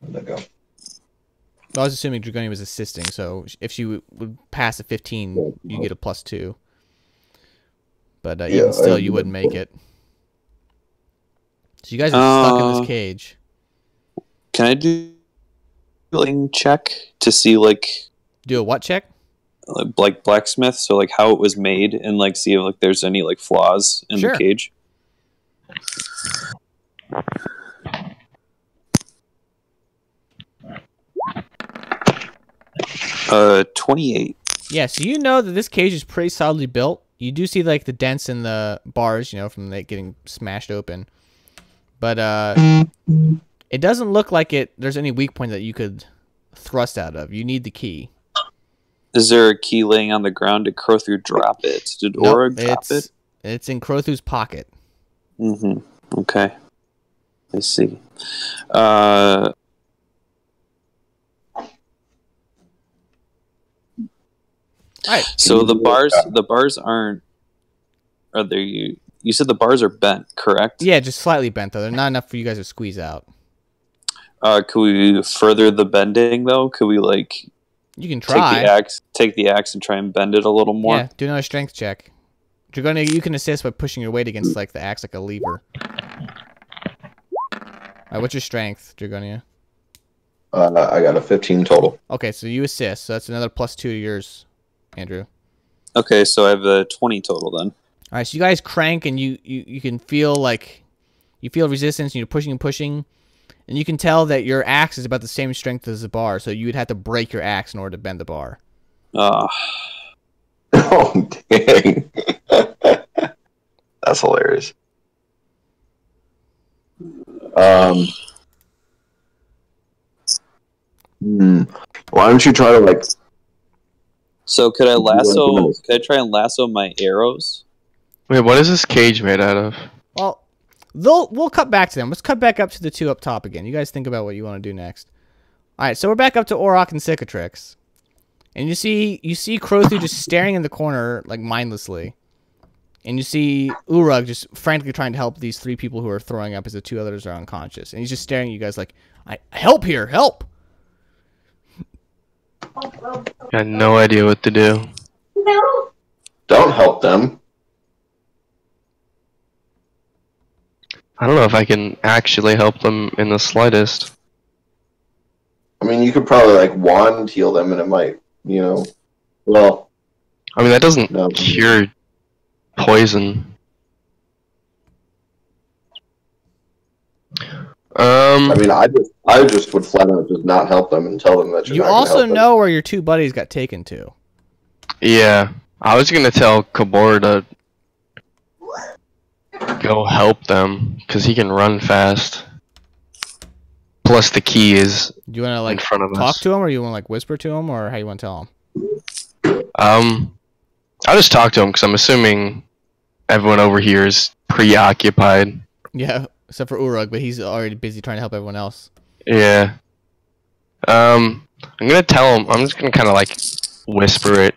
Where'd that go? I was assuming Dragonia was assisting, so if she would pass a 15, you get a plus 2. But uh, Yeah, even still, I- you wouldn't make it. So you guys are stuck in Uh, this cage. Can I do a healing check to see like Do a what check? like like blacksmith? So like how it was made and like see if like there's any like flaws in Sure. the cage. Uh, twenty-eight. Yeah, so you know that this cage is pretty solidly built. You do see like the dents in the bars, you know, from it getting smashed open. But uh it doesn't look like it there's any weak point that you could thrust out of. You need the key. Is there a key laying on the ground? Did Crothu drop it? Did Nope, Aura drop it's it? it's in Crothu's pocket. Mm-hmm. Okay. I see. Uh, Alright. so the bars, the bars aren't. Are they? You, you said the bars are bent, correct? Yeah, just slightly bent though. They're not enough for you guys to squeeze out. Uh, could we further the bending though? Could we like You can take try. the axe, take the axe, and try and bend it a little more? Yeah, do another strength check. Dragonia, you can assist by pushing your weight against like the axe like a lever. Alright, what's your strength, Dragonia? Uh, I got a 15 total. Okay, so you assist, so that's another plus two to yours, Andrew. Okay, so I have a twenty total then. All right, so you guys crank and you, you, you can feel like you feel resistance and you're pushing and pushing, and you can tell that your axe is about the same strength as the bar, so you would have to break your axe in order to bend the bar. Uh, Oh, dang. That's hilarious. Um, Hmm. Why don't you try to like? So could I lasso? Could I try and lasso my arrows? Wait, what is this cage made out of? Well, they'll we'll cut back to them. Let's cut back up to the two up top again. You guys think about what you want to do next. All right, so we're back up to Orok and Cicatrix, and you see you see Crothu just staring in the corner like mindlessly, and you see Urug just frantically trying to help these three people who are throwing up as the two others are unconscious, and he's just staring at you guys like, "I help here, help!" Got no idea what to do. No. Don't help them. I don't know if I can actually help them in the slightest. I mean, you could probably like wand heal them, and it might, you know. Well, I mean, that doesn't No. cure poison. Um, I mean, I just, I just would flat out just not help them and tell them that you're You not also help them. know where your two buddies got taken to. yeah, I was gonna tell Kabor to go help them because he can run fast. Plus, the key is Do you want to in like front of talk us. to him, or you want to like whisper to him, or how you want to tell him? Um, I'll just talk to him because I'm assuming everyone over here is preoccupied. Yeah, except for Urug, but he's already busy trying to help everyone else. Yeah. Um, I'm gonna tell him. I'm just gonna kind of like whisper it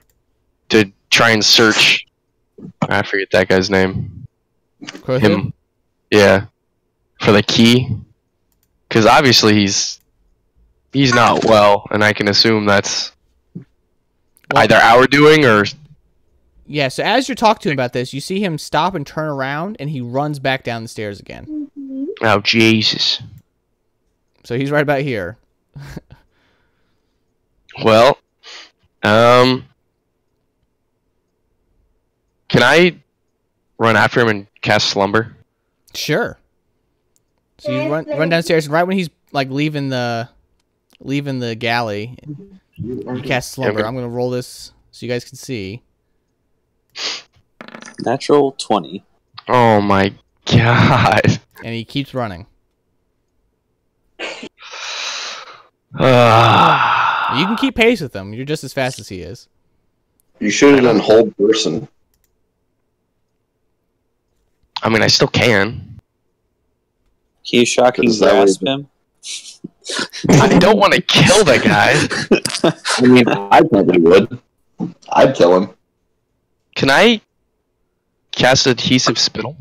to try and search. I forget that guy's name. Crothu? Him. Yeah. For the key, because obviously he's he's not well, and I can assume that's Well- either our doing or Yeah, so as you're talking to him about this, you see him stop and turn around, and he runs back down the stairs again. Oh Jesus. So he's right about here. Well, um, can I run after him and cast slumber? Sure. So you run run downstairs, and right when he's like leaving the leaving the galley, you cast slumber. but- I'm gonna roll this so you guys can see. Natural twenty. Oh my god. And he keeps running. Ah. You can keep pace with him. You're just as fast as he is. You should have done hold person. I mean, I still can. Can you shocking Because grasp him? I don't want to kill that guy. I mean, I probably would. I'd kill him. Can I cast adhesive spittle?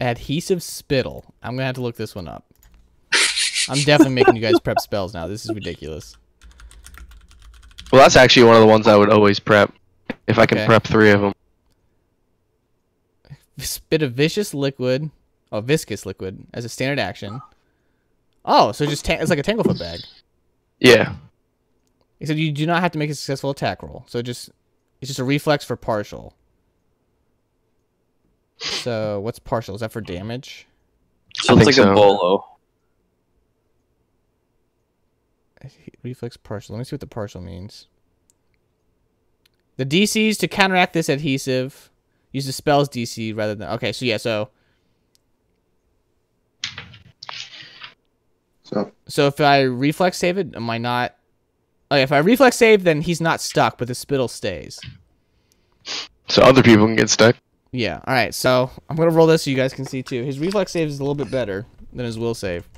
Adhesive spittle. I'm gonna have to look this one up. I'm definitely making you guys prep spells now. This is ridiculous. Well, that's actually one of the ones I would always prep. If I can Okay. prep three of them. Spit a vicious liquid, oh viscous liquid, as a standard action. Oh, so just ta- it's like a tanglefoot bag. Yeah. He said you do not have to make a successful attack roll. So just it's just a reflex for partial. So what's partial? Is that for damage? So I it's like so. a bolo. Reflex partial. Let me see what the partial means. The DCs to counteract this adhesive use the spell's DC rather than okay. So yeah, so So so if I reflex save it, am I not? Oh, yeah, if I reflex save, then he's not stuck, but the spittle stays. So other people can get stuck. Yeah. All right. So I'm gonna roll this so you guys can see too. His reflex save is a little bit better than his will save.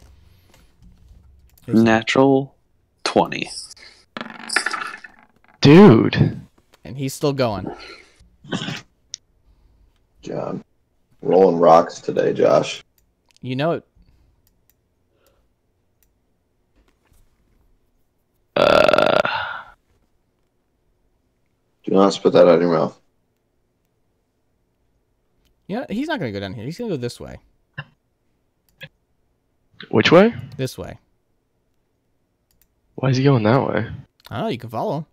Natural twenty. Dude. and he's still going. John, rolling rocks today, Josh. You know it. Uh, Do not spit that out of your mouth. Yeah, he's not gonna go down here. He's gonna go this way. which way? This way. Why is he going that way? I don't know. You can follow. him.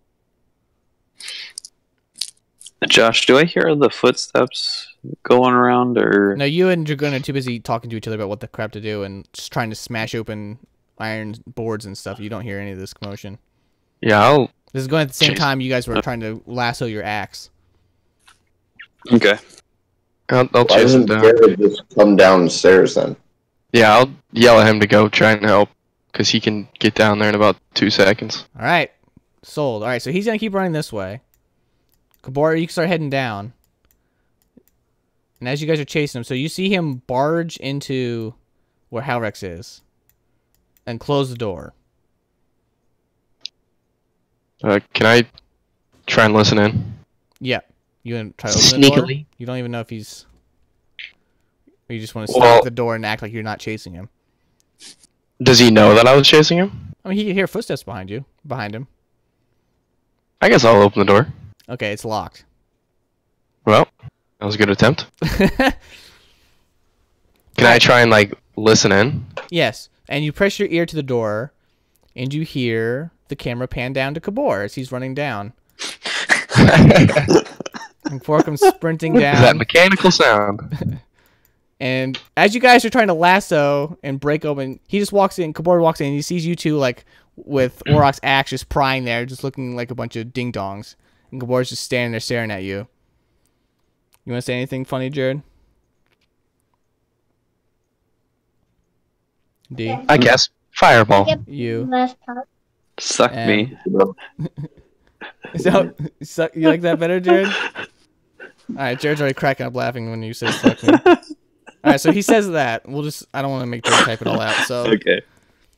Josh, do I hear the footsteps going around, or No, you and Dragoon are too busy talking to each other about what the crap to do and just trying to smash open iron boards and stuff. You don't hear any of this commotion. Yeah, I'll. This is going at the same Jeez. time you guys were trying to lasso your axe. okay? I'll, I'll Why chase him down. Jared just come downstairs then? Yeah, I'll yell at him to go try and help. because he can get down there in about two seconds. All right, sold. All right, so he's gonna keep running this way. Kabor, you can start heading down. And as you guys are chasing him, so you see him barge into where Halrex is, and close the door. Uh, can I try and listen in? Yeah, you gonna try to open the door? You don't even know if he's. Or you just want to stop Well- the door and act like you're not chasing him. Does he know that I was chasing him? I mean, he can hear footsteps behind you, behind him. I guess I'll open the door. Okay, it's locked. Well, that was a good attempt. Can I try and like listen in? Yes, and you press your ear to the door, and you hear the camera pan down to Kabor as he's running down. and Four comes sprinting down. That mechanical sound. and as you guys are trying to lasso and break open, he just walks in. Kabor walks in, and he sees you two like with mm. Orok's axe just prying there, just looking like a bunch of ding dongs, and Kabor's just standing there staring at you. You want to say anything funny, Jared? D, I guess fireball. You. Suck And- me. So, so you like that better, Jared? All right, Jared's already cracking up laughing when you say "fuck me." All right, so he says that. We'll just. I don't want to make Jared type it all out. So Okay.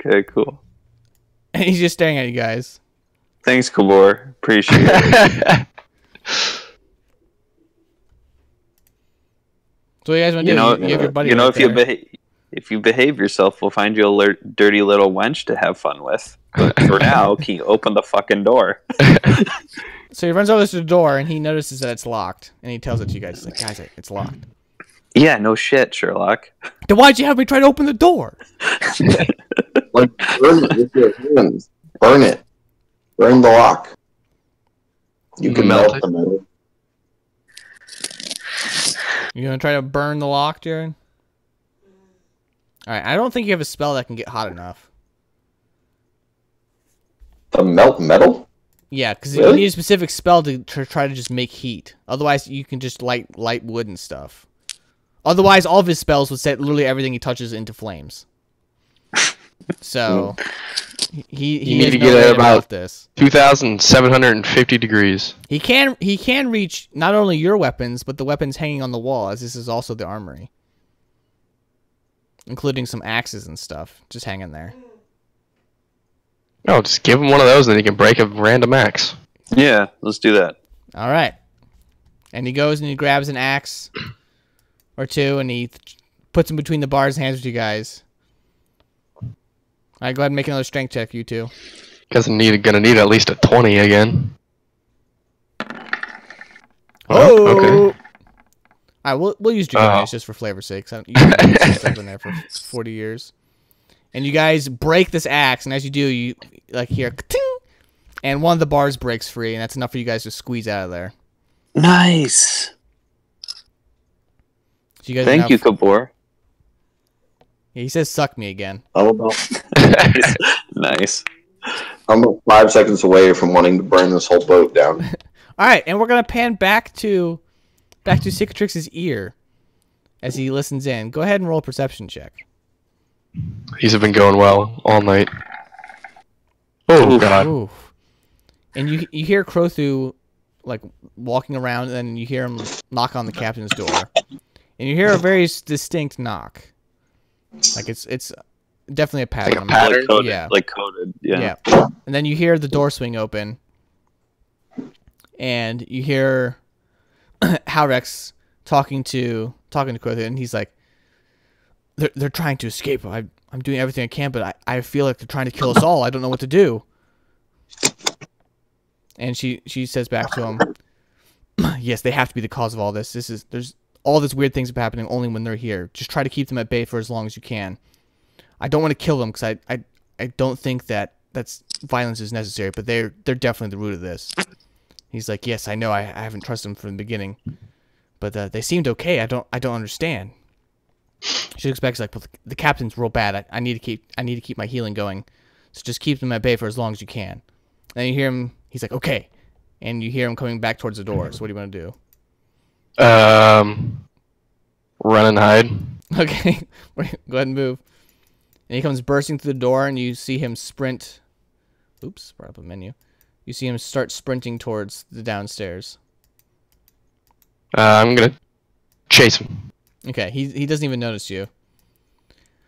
Okay, cool. and he's just staring at you guys. Thanks, Kabor. Appreciate it. So what you guys want to you do? know, you, you have your buddy. you know, right if you behave, if you behave yourself, we'll find you a lir- dirty little wench to have fun with. But for now, can you open the fucking door? So he runs over to the door and he notices that it's locked, and he tells it to you guys. He's like, "Guys, it's locked." Yeah, no shit, Sherlock. Then why'd you have me try to open the door? Like burn it with your hands. Burn it. Burn the lock. You can Melt melt, the metal. You gonna try to burn the lock, Jared? All right, I don't think you have a spell that can get hot enough. The melt metal? Yeah, because you Really? need a specific spell to, to try to just make heat. Otherwise, you can just light light wood and stuff. Otherwise, all of his spells would set literally everything he touches into flames. So hmm. he he You need to no get about- this. Two thousand seven hundred and fifty degrees. He can he can reach not only your weapons but the weapons hanging on the wall, as this is also the armory, including some axes and stuff just hanging there. No, just give him one of those, and then he can break a random axe. Yeah, let's do that. All right. And he goes and he grabs an axe or two and he th- puts them between the bars and hands with you guys. All right, go ahead and make another strength check, you two. Because need gonna need at least a twenty again. Oh. oh okay. All right, we'll we'll use uh-huh. Dragonius Oh. just for flavor's sake. 'cause I don't- You guys have been there for forty years, and you guys break this axe, and as you do, you like hear ting, and one of the bars breaks free, and that's enough for you guys to squeeze out of there. Nice. So you guys Thank you, Kabor. Yeah, he says "suck me" again. I'm about, nice. nice. I'm about five seconds away from wanting to burn this whole boat down. All right, and we're gonna pan back to back to Cicatrix's ear as he listens in. Go ahead and roll a perception check. These have been going well all night. Oh Oof. god. Ooh. And you you hear Crothu like walking around, and then you hear him knock on the captain's door, and you hear a very distinct knock. Like it's it's definitely a pattern. a I'm- pattern? Like coded. Yeah. Like coded. Yeah. Yeah. And then you hear the door swing open, and you hear Halrex talking to talking to Crothu, and he's like, "They're they're trying to escape. I I'm doing everything I can, but I, I feel like they're trying to kill us all. I don't know what to do." And she she says back to him, "Yes, they have to be the cause of all this. This is there's all this weird things happening only when they're here. Just try to keep them at bay for as long as you can. I don't want to kill them because I, I I don't think that that's violence is necessary, but they're they're definitely the root of this." He's like, "Yes, I know. I, I haven't trusted them from the beginning, but uh, they seemed okay. I don't I don't understand." She looks back, she's like, "Well, the, the captain's real bad. I, I need to keep I need to keep my healing going, so just keep them at bay for as long as you can." And you hear him. He's like, "Okay," and you hear him coming back towards the door. So what do you want to do? Um, run and hide. Okay, go ahead and move. And he comes bursting through the door, and you see him sprint. Oops, brought up a menu. You see him start sprinting towards the downstairs. Uh, I'm gonna chase him. Okay, he he doesn't even notice you.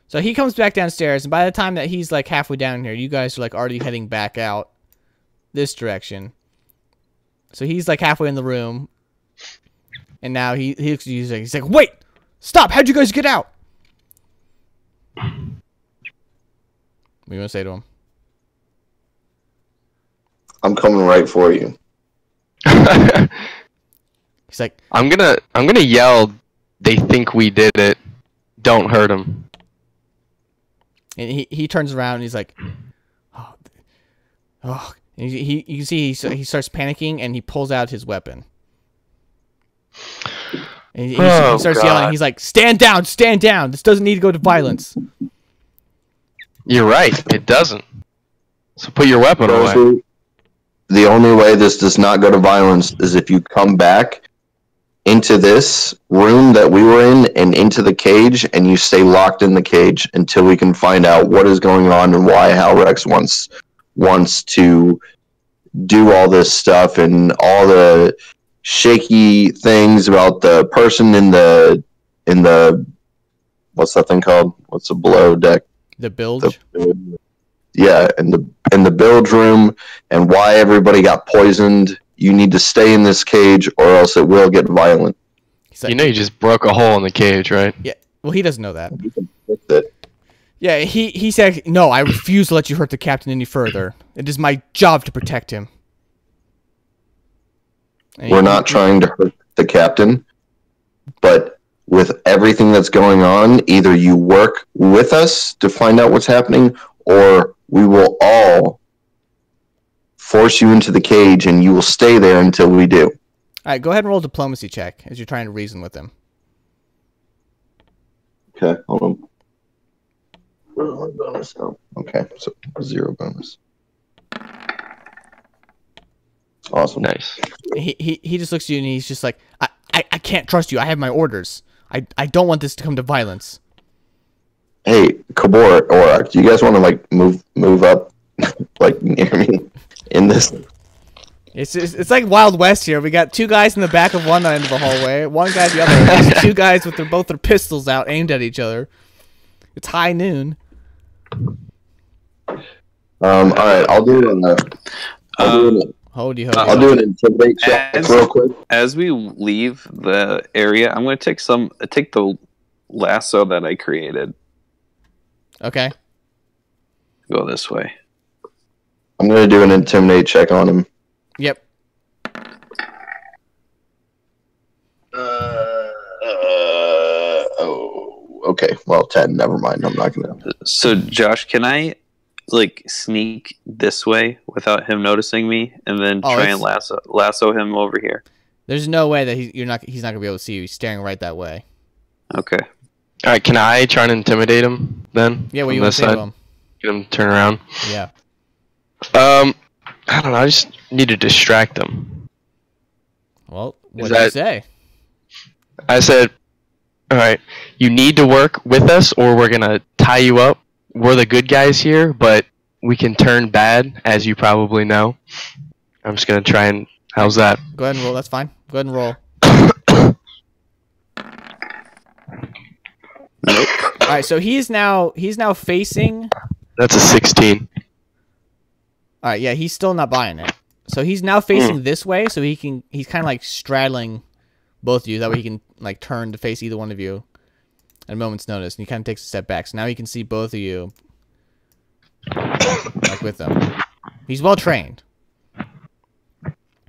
So he comes back downstairs, and by the time that he's like halfway down here, you guys are like already heading back out this direction. So he's like halfway in the room, and now he he looks at you, he's like, he's like, "Wait, stop! How'd you guys get out?" What do you want to say to him? I'm coming right for you. He's like, I'm gonna I'm gonna yell. They think we did it. Don't hurt them. and he he turns around and he's like, "Oh, oh." And he, he you see he he starts panicking and he pulls out his weapon. And he, he s- he Oh, starts yelling. He's like, "Stand down! Stand down! This doesn't need to go to violence." You're right. It doesn't. So put your weapon away. The only way this does not go to violence is if you come back into this room that we were in and into the cage and you stay locked in the cage until we can find out what is going on and why Halrex wants wants to do all this stuff and all the shaky things about the person in the in the what's that thing called? What's the below deck? The bilge. the yeah in the in the bilge room and why everybody got poisoned you need to stay in this cage or else it will get violent like, You know you just broke a hole in the cage, right? Yeah. well, he doesn't know that. you can fix it Yeah, he he said, "No, I refuse to let you hurt the captain any further. It is my job to protect him." And we're he- not trying to hurt the captain but with everything that's going on either you work with us to find out what's happening or we will all force you into the cage and you will stay there until we do All right, go ahead and roll a diplomacy check as you're trying to reason with him. okay hold on bonus? Oh, okay so zero bonus awesome Nice. He, he he just looks at you and he's just like, I, I, I can't trust you. I have my orders. I, I don't want this to come to violence. Hey, Kabor, Orak, uh, do you guys want to like move move up, like near me in this? It's, it's it's like Wild West here. We got two guys in the back of one end of the hallway, one guy the other. two guys with their both their pistols out, aimed at each other. It's high noon. Um, all right, I'll do an uh, I'll, do an, Hody Uh, I'll do an intimidate check As- real quick. As we leave the area, I'm going to take some take the lasso that I created. Okay. Go this way. I'm gonna do an intimidate check on him. Yep. Uh, oh, okay. Well, ten. Never mind. I'm not gonna. So, Josh, can I like sneak this way without him noticing me, and then Oh, try and lasso lasso him over here? There's no way that he, you're not he's not gonna be able to see you. He's staring right that way. Okay. All right. Can I try and intimidate him then? Yeah, what From you want to say to him? Get him to turn around. Yeah. Um, I don't know. I just need to distract them. Well, what do you say? I said, "All right, you need to work with us, or we're gonna tie you up. We're the good guys here, but we can turn bad, as you probably know." I'm just gonna try and. How's that? Go ahead and roll. That's fine. Go ahead and roll. Nope. All right. So he's now he's now facing. That's a 16. All right. Yeah, he's still not buying it. So he's now facing this way, so he can he's kind of like straddling both of you. That way he can like turn to face either one of you at a moment's notice, and he kind of takes a step back. So now he can see both of you like with them. He's well trained.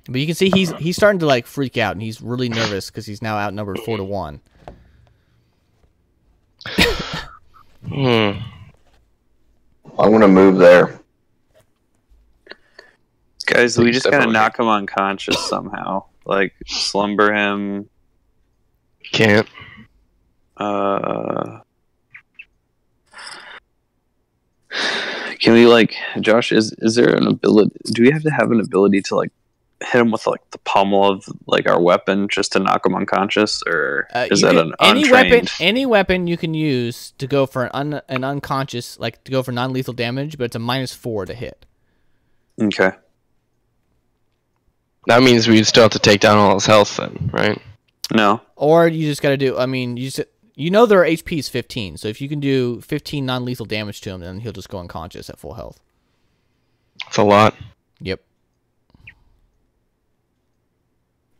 But you can see he's he's starting to like freak out and he's really nervous because he's now outnumbered four to one. Hmm. I'm gonna move there. Guys, we just step gotta knock him unconscious somehow. Like slumber him. Can't. Uh, can we like Josh? Is is there an ability? Do we have to have an ability to like hit him with like the pommel of like our weapon just to knock him unconscious, or Uh, is that can- an any untrained? weapon? Any weapon you can use to go for an, un, an unconscious, like to go for non-lethal damage, but it's a minus four to hit. Okay. That means we'd still have to take down all his health then, right? No. Or you just got to do. I mean, you just you know their HP is fifteen, so if you can do fifteen non-lethal damage to him, then he'll just go unconscious at full health. It's a lot. Yep.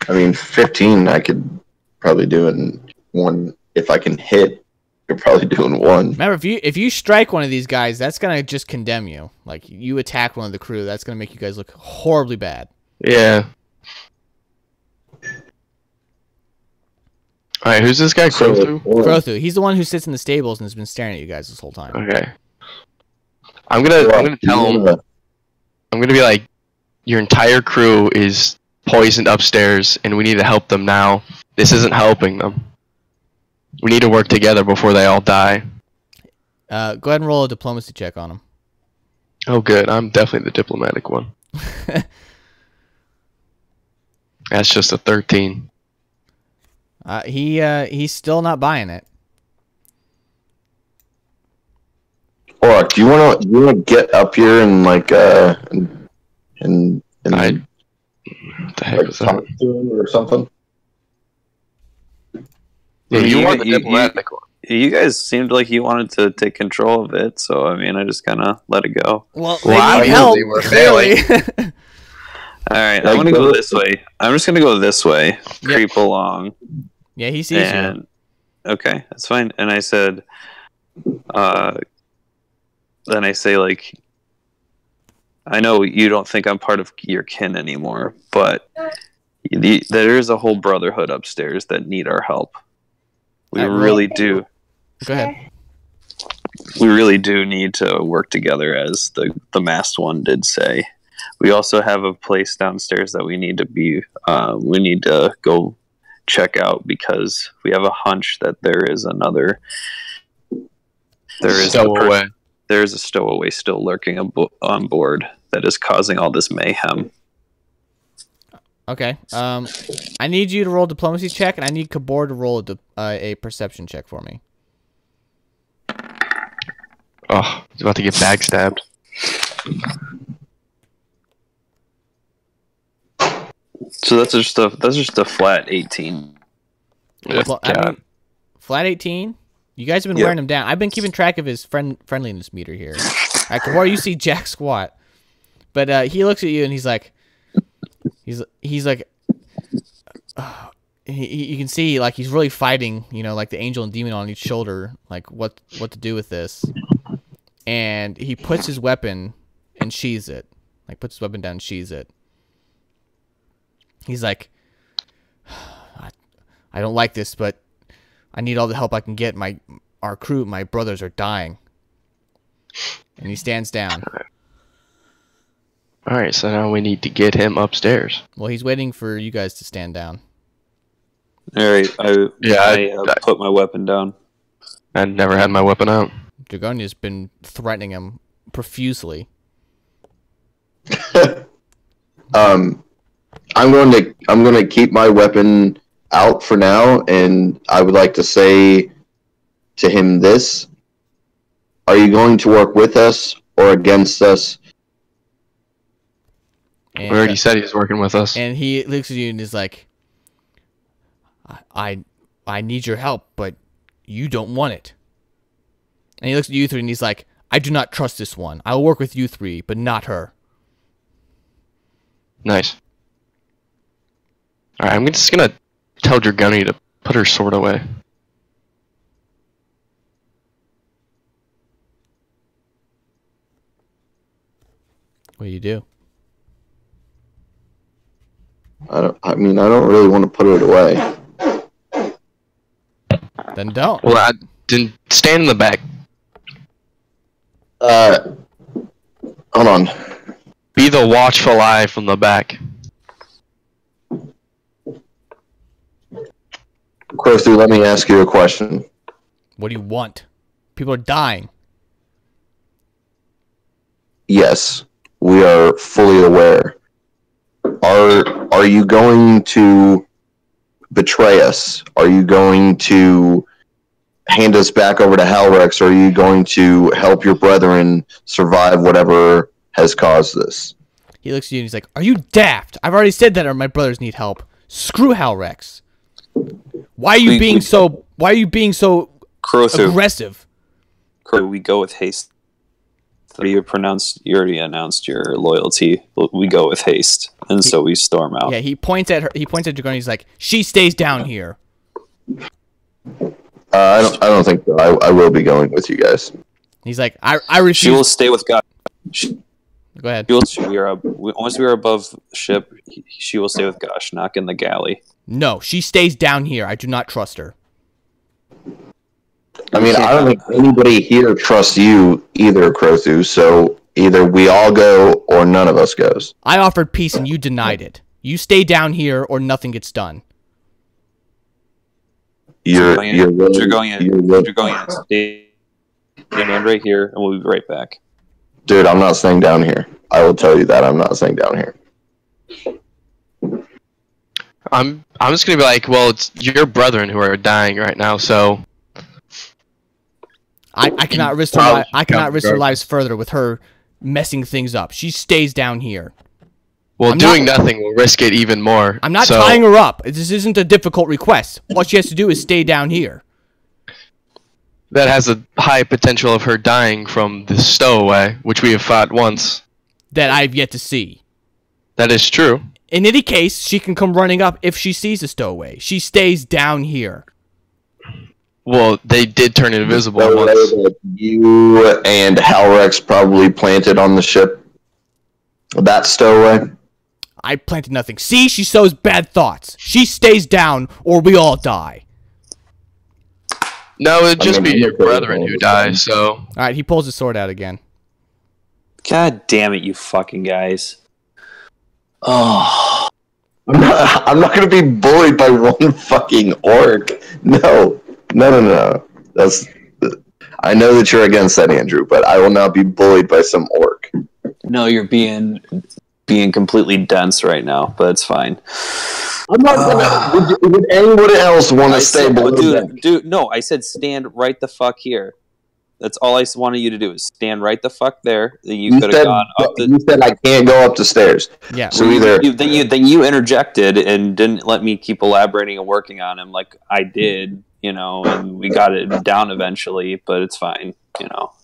I mean, 15, I could probably do in one. If I can hit, you're probably doing one. Remember, if you if you strike one of these guys, that's gonna just condemn you. Like you attack one of the crew, that's gonna make you guys look horribly bad. Yeah. All right, who's this guy? So, Crothu? He's the one who sits in the stables and has been staring at you guys this whole time. Okay. I'm gonna I'm gonna tell him I'm gonna be like, your entire crew is poisoned upstairs, and we need to help them now. This isn't helping them. We need to work together before they all die. Uh, go ahead and roll a diplomacy check on him. Oh, good. I'm definitely the diplomatic one. That's just a 13. Uh, he uh, he's still not buying it. Or do you want to? You want to get up here and like uh and and, and I. What the heck like, was that? to him or something? Yeah, You- you are the you- you- diplomatic one. You guys seemed like you wanted to take control of it, so I mean, I just kind of let it go. Well, Well, they need help. really were Clearly. All right, Like, I'm gonna go go- this way. I'm just gonna go this way, creep along, yeah, he sees you. okay, that's fine. And I said, uh, then I say like, I know you don't think I'm part of your kin anymore, but the, there is a whole brotherhood upstairs that need our help. We Uh, well- really do. Go ahead. we really do need to work together as the the masked one did say we also have a place downstairs that we need to be uh, we need to go check out because we have a hunch that there is another there is a per- Stowaway. there is a stowaway still lurking abo- on board that is causing all this mayhem Okay. Um, I need you to roll a diplomacy check, and I need Kabor to roll a, di- uh, a perception check for me. Oh, he's about to get backstabbed. So that's just a that's just a flat 18 Well, I mean, flat 18. You guys have been Yeah. wearing him down. I've been keeping track of his friend friendliness meter here. All right, Kabor, you see Jack squat, but uh, he looks at you and he's like, he's he's like, uh, he, he- you can see like he's really fighting. You know, like the angel and demon on each shoulder, like what what to do with this. And he puts his weapon and sheathes it, like puts his weapon down and sheathes it. He's like, I, I don't like this, but I need all the help I can get. My our crew, my brothers are dying. And he stands down. All right, so now we need to get him upstairs. Well, he's waiting for you guys to stand down. all right i Yeah, i, I- uh, put my weapon down I never had my weapon out. Dragonia's been threatening him profusely. Um, I'm going to I'm going to keep my weapon out for now, and I would like to say to him this: Are you going to work with us or against us? And, We already uh, said he was working with us. and he looks at you and is like, I, I, I need your help, but you don't want it. And he looks at you three and he's like, I do not trust this one. I will work with you three, but not her. Nice. All right, I'm just gonna tell Dragonia to put her sword away. What do you do? I don't. I mean, I don't really want to put it away. Then don't. Well, I didn't stand in the back. Uh, hold on. Be the watchful eye from the back. Crothu, let me ask you a question. What do you want? People are dying. Yes, we are fully aware. are are you going to betray us? Are you going to hand us back over to Halrex? Or are you going to help your brethren survive whatever has caused this? He looks at you and he's like, "Are you daft? I've already said that my brothers need help. Screw Halrex. Why are you We- being we- so? Why are you being so Crothu, aggressive? Crothu, we go with haste. You pronounced, you already announced your loyalty. We go with haste, and so we storm out. Yeah." He points at her. He points at Dragonia. He's like, "She stays down here." Uh, I don't. I don't think so. I, I will be going with you guys. He's like, "I I refuse." She will stay with God. She, Go ahead. she will, she, we are once we are above ship. She will stay with Gosh, not in the galley. No, she stays down here. I do not trust her. I mean, I don't think anybody here trusts you either, Crothu. So either we all go or none of us goes. I offered peace and you denied it. You stay down here or nothing gets done. You're going in- you're really, you're going in- you're really- You're going to stay stand right here, and we'll be right back. Dude. I'm not staying down here. I will tell you that I'm not staying down here. I'm I'm just gonna be like, well, it's your brethren who are dying right now, so I, I cannot risk their Probably li- I cannot risk her go. lives further with her messing things up. She stays down here. well, I'm doing not- nothing will risk it even more. I'm not so, tying her up. This isn't a difficult request. All she has to do is stay down here. That has a high potential of her dying from the stowaway, which we have fought once. That I've yet to see. That is true. In any case, she can come running up if she sees a stowaway. She stays down here. Well, they did turn invisible The once. that you and Halrex probably planted on the ship. That stowaway. I planted nothing. See, she sows bad thoughts. She stays down or we all die. No, it'd just mean, be your okay, brethren who it's die. So All right, he pulls his sword out again. God damn it, you fucking guys! Oh, I'm not, I'm not gonna be bullied by one fucking orc. No, no, no, no. That's. I know that you're against that, Andrew, but I will not be bullied by some orc. no, you're being being completely dense right now, but it's fine. I'm not gonna. Would, would anyone else want to stay said- below dude, them? dude, no, I said stand right the fuck here. That's all I wanted you to do is stand right the fuck there. Then you, You could said, have gone up the. you said I can't go up the stairs. Yeah. So either you, then you then you interjected and didn't let me keep elaborating and working on him like I did, you know, and we got it down eventually. But it's fine, you know,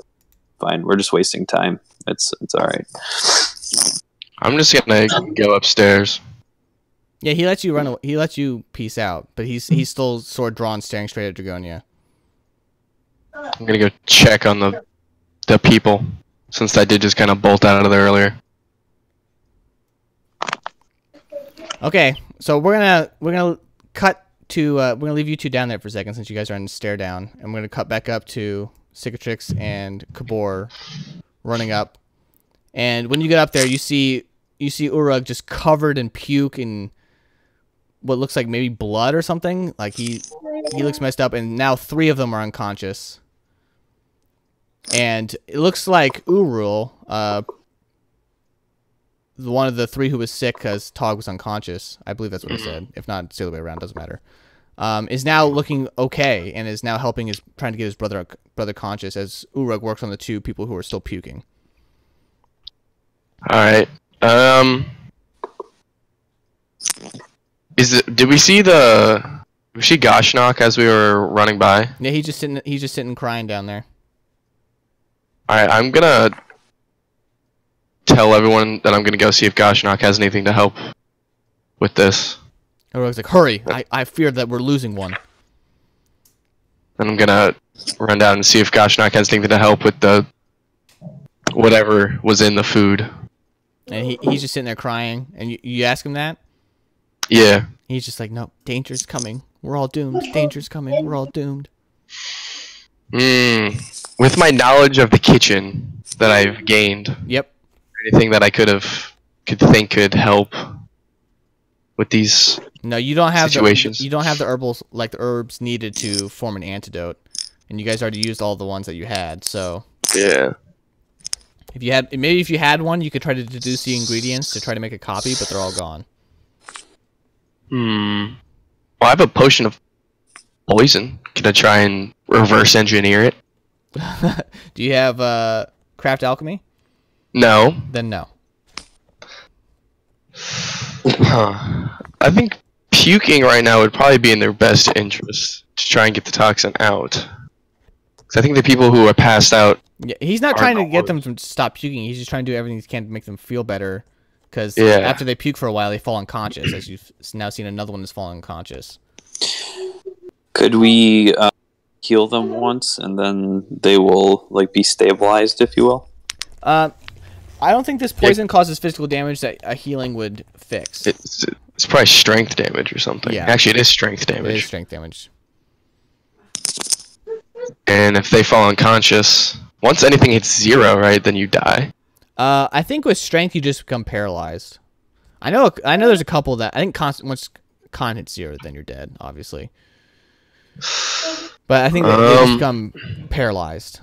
fine. We're just wasting time. It's it's all right. I'm just gonna go upstairs. Yeah, he lets you run. Away. He lets you peace out, but he's he's still sword drawn, staring straight at Dragonia. I'm gonna go check on the the people, since I did just kind of bolt out of there earlier. Okay, so we're gonna we're gonna cut to uh, we're gonna leave you two down there for a second since you guys are in stare down, and we're gonna cut back up to Cicatrix and Kabor running up. And when you get up there, you see you see Urug just covered in puke and what looks like maybe blood or something. Like he he looks messed up, and now three of them are unconscious. And it looks like Urul, uh, one of the three who was sick because Tog was unconscious. I believe that's what it said. If not, it's the other way around. Doesn't matter. Um, is now looking okay and is now helping his trying to get his brother brother conscious as Urug works on the two people who are still puking. All right. Um. Is it? Did we see the? Did we see Goshnok as we were running by? Yeah, he's just sitting. He's just sitting crying down there. All right. I'm gonna tell everyone that I'm gonna go see if Goshnok has anything to help with this, Urug's like, "Hurry! I, I fear that we're losing one." and I'm gonna run down and see if Goshnok has anything to help with the whatever was in the food. And he, he's just sitting there crying. And you, you ask him that, Yeah. he's just like, "No, danger's coming. We're all doomed. Danger's coming. We're all doomed." Mm. With my knowledge of the kitchen that I've gained, Yep. anything that I could have could think could help with these No, you don't have Situations. The, you don't have the herbals like the herbs needed to form an antidote, and you guys already used all the ones that you had. So yeah if you had maybe if you had one, you could try to deduce the ingredients to try to make a copy, but they're all gone. Hmm. Well, I have a potion of poison. Can I try and reverse engineer it? Do you have uh, craft alchemy? No. Then no. Huh. I think puking right now would probably be in their best interest to try and get the toxin out. 'Cause I think the people who are passed out. Yeah, he's not trying to get them to stop puking. He's just trying to do everything he can to make them feel better. Because Yeah. after they puke for a while, they fall unconscious. As you've now seen another one that's fallen unconscious. Could we uh, heal them once and then they will like be stabilized, if you will? Uh, I don't think this poison causes physical damage that a healing would fix. It's, it's probably strength damage or something. Yeah. Actually, it is strength damage. It is strength damage. And if they fall unconscious, once anything hits zero, right, then you die. Uh, I think with strength you just become paralyzed. I know. I know. There's a couple that I think constant once con hits zero, then you're dead, obviously. But I think that they just Um, become paralyzed.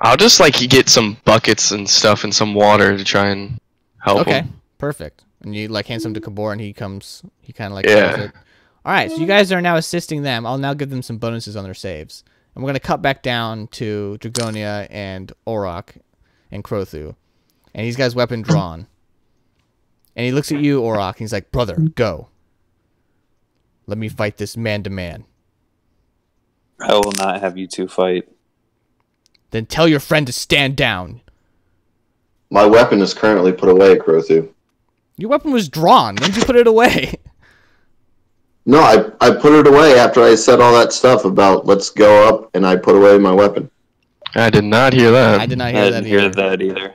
I'll just like get some buckets and stuff and some water to try and help Okay, 'em. perfect. And you like hand some to Kabor, and he comes. He kind of like Yeah. All right, so you guys are now assisting them. I'll now give them some bonuses on their saves, and we're gonna cut back down to Dragonia and Orok and Crothu, and he's got his weapon drawn. And he looks at you, Orok, and he's like, "Brother, go. Let me fight this man to man. I will not have you two fight. Then tell your friend to stand down. My weapon is currently put away, Crothu. Your weapon was drawn. When did you put it away? No, I, I put it away after I said all that stuff about let's go up, and I put away my weapon. I did not hear that. I did not I hear didn't that hear either. that either.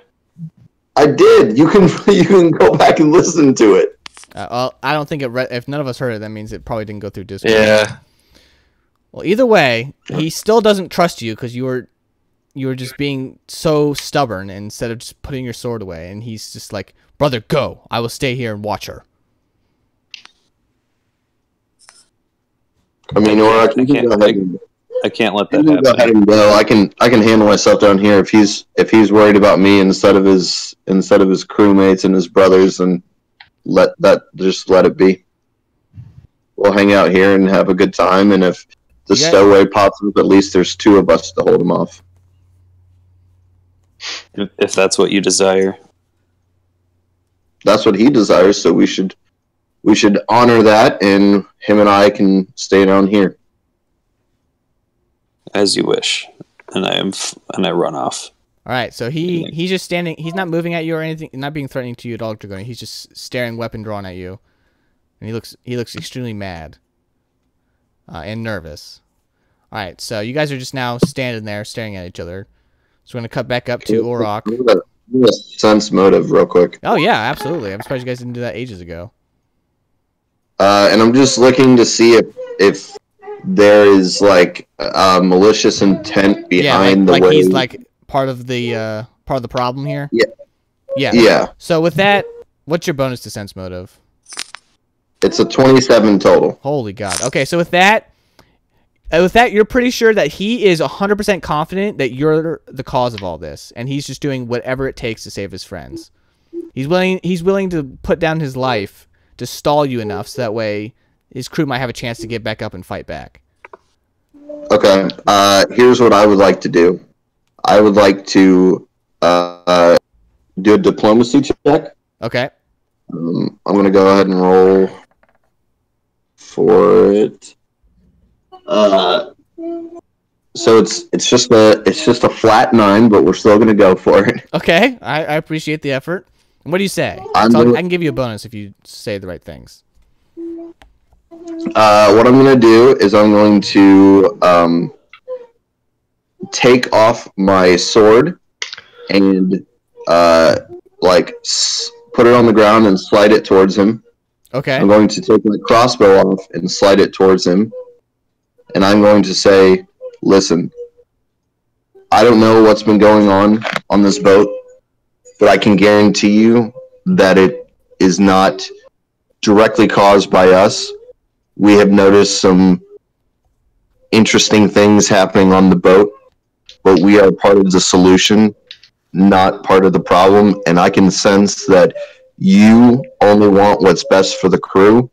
I did. You can you can go back and listen to it. Uh, well, I don't think it. Re- if none of us heard it, that means it probably didn't go through Discord. Yeah. Well, either way, he still doesn't trust you because you were, you were just being so stubborn instead of just putting your sword away. And he's just like, "Brother, go. I will stay here and watch her." I mean, or I can I can't- go ahead and, I can't let that can go ahead happen. and go. I can I can handle myself down here if he's if he's worried about me instead of his instead of his crewmates and his brothers, and let that just let it be. We'll hang out here and have a good time, and if the Yeah. stowaway pops up, at least there's two of us to hold him off. If- If that's what you desire. That's what he desires, so we should we should honor that, and him and I can stay down here. As you wish. And I am f- and I run off. All right. So he he's just standing. He's not moving at you or anything. Not being threatening to you at all, Dragonia. He's just staring, weapon drawn at you, and he looks he looks extremely mad, uh, and nervous. All right. So you guys are just now standing there, staring at each other. So we're gonna cut back up to Orok. Give me a- give me a sense motive, real quick. Oh yeah, absolutely. I'm surprised you guys didn't do that ages ago. Uh, and I'm just looking to see if if there is like uh, malicious intent behind like, like the way. he's like part of the uh, part of the problem here. Yeah. Yeah. yeah, So with that, what's your bonus to sense motive? it's a 27 total. Holy God. Okay, so with that, uh, with that, you're pretty sure that he is 100% confident that you're the cause of all this, and he's just doing whatever it takes to save his friends. He's willing. He's willing to put down his life to stall you enough, so that way his crew might have a chance to get back up and fight back. Okay. Uh, here's what I would like to do. I would like to uh, uh, do a diplomacy check. Okay. Um, I'm gonna go ahead and roll for it. Uh, so it's it's just a it's just a flat nine, but we're still gonna go for it. Okay. I, I appreciate the effort. What do you say? I'm So I'll- gonna- I can give you a bonus if you say the right things. Uh, what I'm gonna do is I'm going to um, take off my sword and uh, like s- put it on the ground and slide it towards him. Okay. I'm going to take my crossbow off and slide it towards him. And I'm going to say, listen, I don't know what's been going on on this boat, but I can guarantee you that it is not directly caused by us. We have noticed some interesting things happening on the boat, but we are part of the solution, not part of the problem. And I can sense that you only want what's best for the crew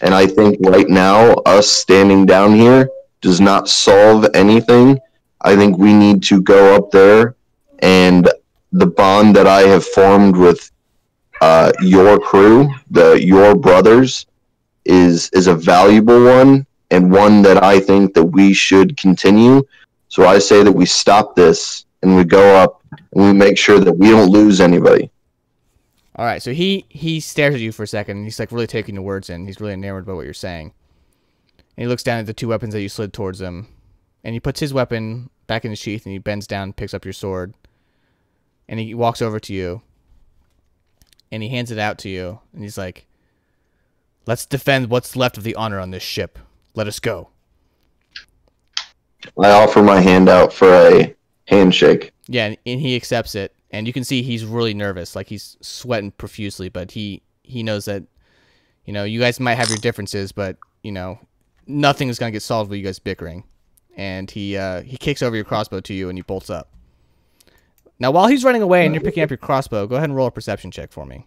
And I think right now, us standing down here does not solve anything. I think we need to go up there and the bond that I have formed with uh, your crew, the your brothers, is is a valuable one and one that I think that we should continue. So I say that we stop this and we go up and we make sure that we don't lose anybody. All right, so he he stares at you for a second. And he's like really taking the words in. He's really enamored by what you're saying. And he looks down at the two weapons that you slid towards him, and he puts his weapon back in the sheath, and he bends down, and picks up your sword, and he walks over to you, and he hands it out to you, and he's like, "Let's defend what's left of the honor on this ship. Let us go." I offer my hand out for a handshake. Yeah, and, he accepts it, and you can see he's really nervous, like he's sweating profusely, but he he knows that, you know, you guys might have your differences, but you know, nothing is gonna get solved with you guys bickering. And he uh, he kicks over your crossbow to you, and he bolts up. Now, while he's running away and uh, you're picking up your crossbow, go ahead and roll a perception check for me.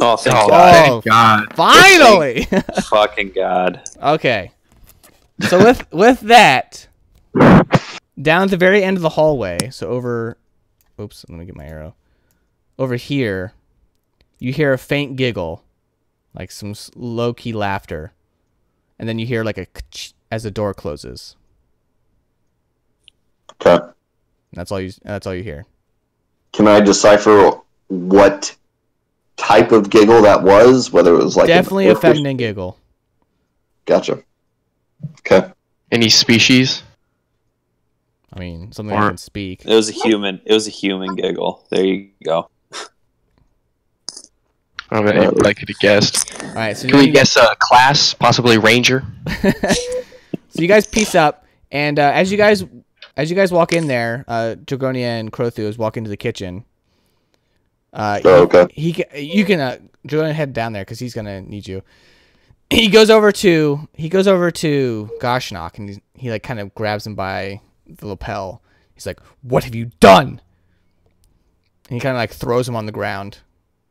Oh, thank Oh, God. thank God. Finally. Fucking God. okay. So with with that, down at the very end of the hallway, so over, oops, let me get my arrow. Over here, you hear a faint giggle, like some low key laughter, and then you hear like a ch as the door closes. Okay. That's all you. That's all you hear. Can I decipher what type of giggle that was? Whether it was like Definitely a orcish- feminine giggle. Gotcha. Okay. Any species? I mean, something that Or- can speak. It was a human. It was a human giggle. There you go. I mean, Uh, I could have guessed. All right, so Can we you, guess a class? Possibly ranger. so you guys piece up, and uh, as you guys as you guys walk in there, uh, Dragonia and Crothuos walk into the kitchen. Uh, Oh, okay. he, he you can uh, Dragonia head down there because he's gonna need you. He goes over to he goes over to Goshnok and he, he like kind of grabs him by the lapel. He's like, "What have you done?" And he kind of like throws him on the ground.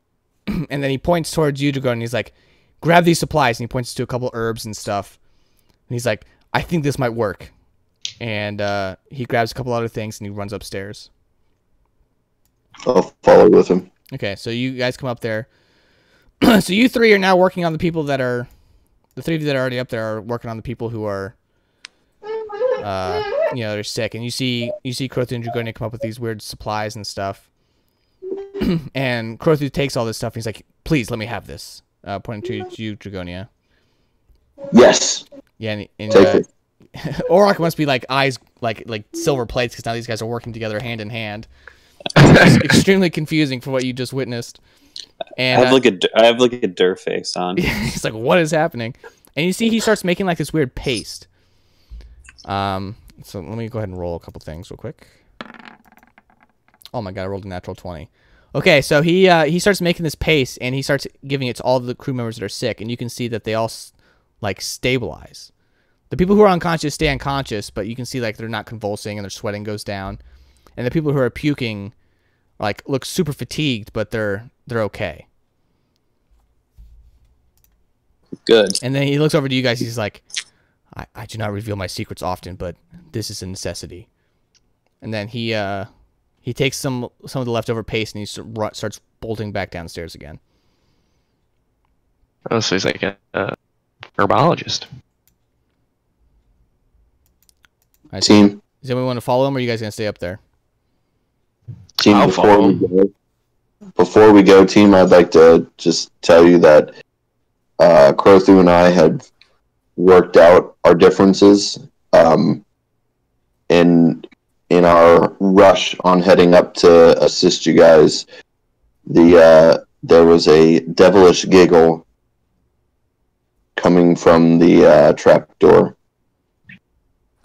and then he points towards you, Dragonia, and he's like, "Grab these supplies." And he points to a couple herbs and stuff. And he's like, I think this might work. And uh, he grabs a couple other things and he runs upstairs. I'll follow with him. Okay, so you guys come up there. so you three are now working on the people that are, the three of you that are already up there are working on the people who are, uh, you know, they're sick. And you see, you see Crothu and Dragonia come up with these weird supplies and stuff. and Crothu takes all this stuff and he's like, please let me have this. Uh, pointing to you, Dragonia. Yes. Yeah, and, and uh. Orok must be like eyes like like silver plates because now these guys are working together hand in hand. It's extremely confusing for what you just witnessed. I And have uh, like a I have like a dir face on. he's like, "What is happening?" And you see he starts making like this weird paste. Um, so let me go ahead and roll a couple things real quick. Oh my god, I rolled a natural twenty. Okay, so he uh, he starts making this paste and he starts giving it to all the crew members that are sick, and you can see that they all like stabilize. The people who are unconscious stay unconscious, but you can see like they're not convulsing and their sweating goes down, and the people who are puking like look super fatigued, but they're they're okay. Good. And then he looks over to you guys. He's like, I, I do not reveal my secrets often, but this is a necessity. And then he uh he takes some some of the leftover paste and he starts bolting back downstairs again. Oh, so he's like a, a herbologist. All right, so Team. does anyone want to follow him, or are you guys gonna stay up there? Team, I'll before follow we go, before we go, team, I'd like to just tell you that uh, Crothu and I had worked out our differences um, in in our rush on heading up to assist you guys. The uh, there was a devilish giggle coming from the uh, trap door.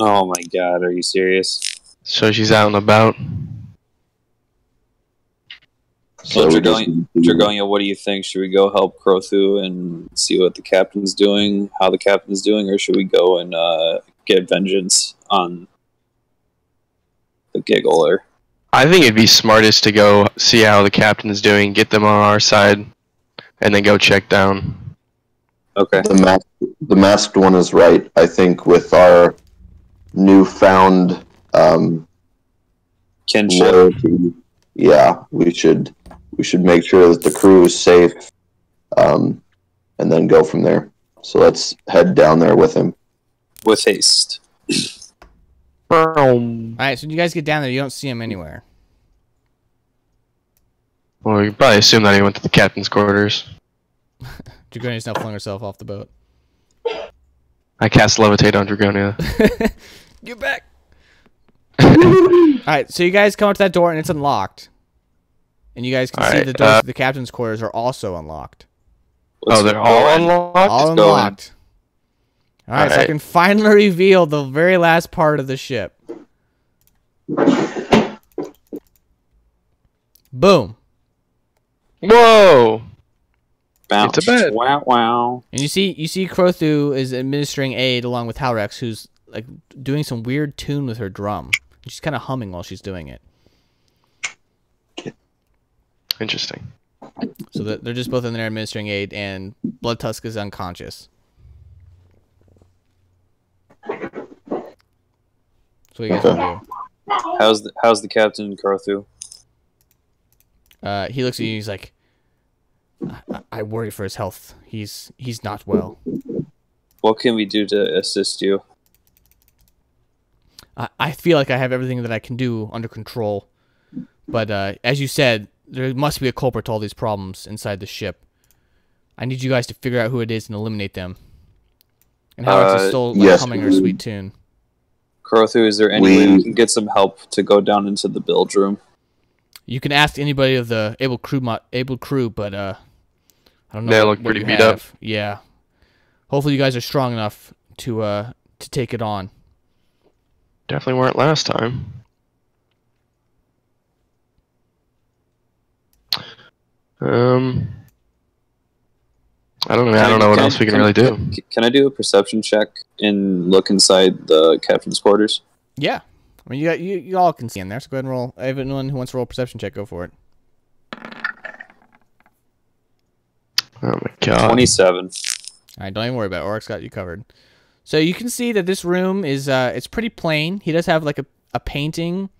Oh my god, are you serious? So she's out and about. So, we Dragonia, Dragonia, what do you think? Should we go help Crothu and see what the captain's doing, how the captain's doing, or should we go and uh, get vengeance on the giggler? I think it'd be smartest to go see how the captain's doing, get them on our side, and then go check down. Okay. The masked, the masked one is right. I think with our newfound um, Kinship. loyalty, yeah, we should we should make sure that the crew is safe, um, and then go from there. So let's head down there with him. With haste. All right, so when you guys get down there, you don't see him anywhere. Well, you can probably assume that he went to the captain's quarters. Dragonia's now flung herself off the boat. I cast levitate on Dragonia. Get back. All right, so you guys come up to that door and it's unlocked, and you guys can All see right, the doors uh, to the captain's quarters are also unlocked. oh, they're all unlocked. All Let's go in. unlocked. All right, so I can finally reveal the very last part of the ship. Boom. Whoa! Bounce. It's a bed. Wow, wow. And you see you see Crothu is administering aid along with Halrex, who's like doing some weird tune with her drum. She's kind of humming while she's doing it. Interesting. So they're just both in there administering aid, and Blood Tusk is unconscious. So what you guys gonna do? How's the how's the captain Carthu? Uh, he looks at you. He's like, I-, "I worry for his health. He's he's not well. What can we do to assist you? I, I feel like I have everything that I can do under control, but uh, as you said, there must be a culprit to all these problems inside the ship. I need you guys to figure out who it is and eliminate them." And Halrex is Uh, still like, yes. humming her sweet tune. Carthu, is there any way We- we can get some help to go down into the bilge room? You can ask anybody of the able crew, mo- able crew, but uh, I don't know. They what- look what pretty you beat up. Yeah. Hopefully, you guys are strong enough to uh to take it on. Definitely weren't last time. Um, I don't know. I don't know what else we can really do. Can, can I do a perception check and look inside the captain's quarters? Yeah. I mean, you got, you you all can see in there. So go ahead and roll. Everyone who wants to roll a perception check, go for it. Oh my god. Twenty-seven. All right, don't even worry about it. Orok's got you covered. So you can see that this room is uh it's pretty plain. He does have like a, a painting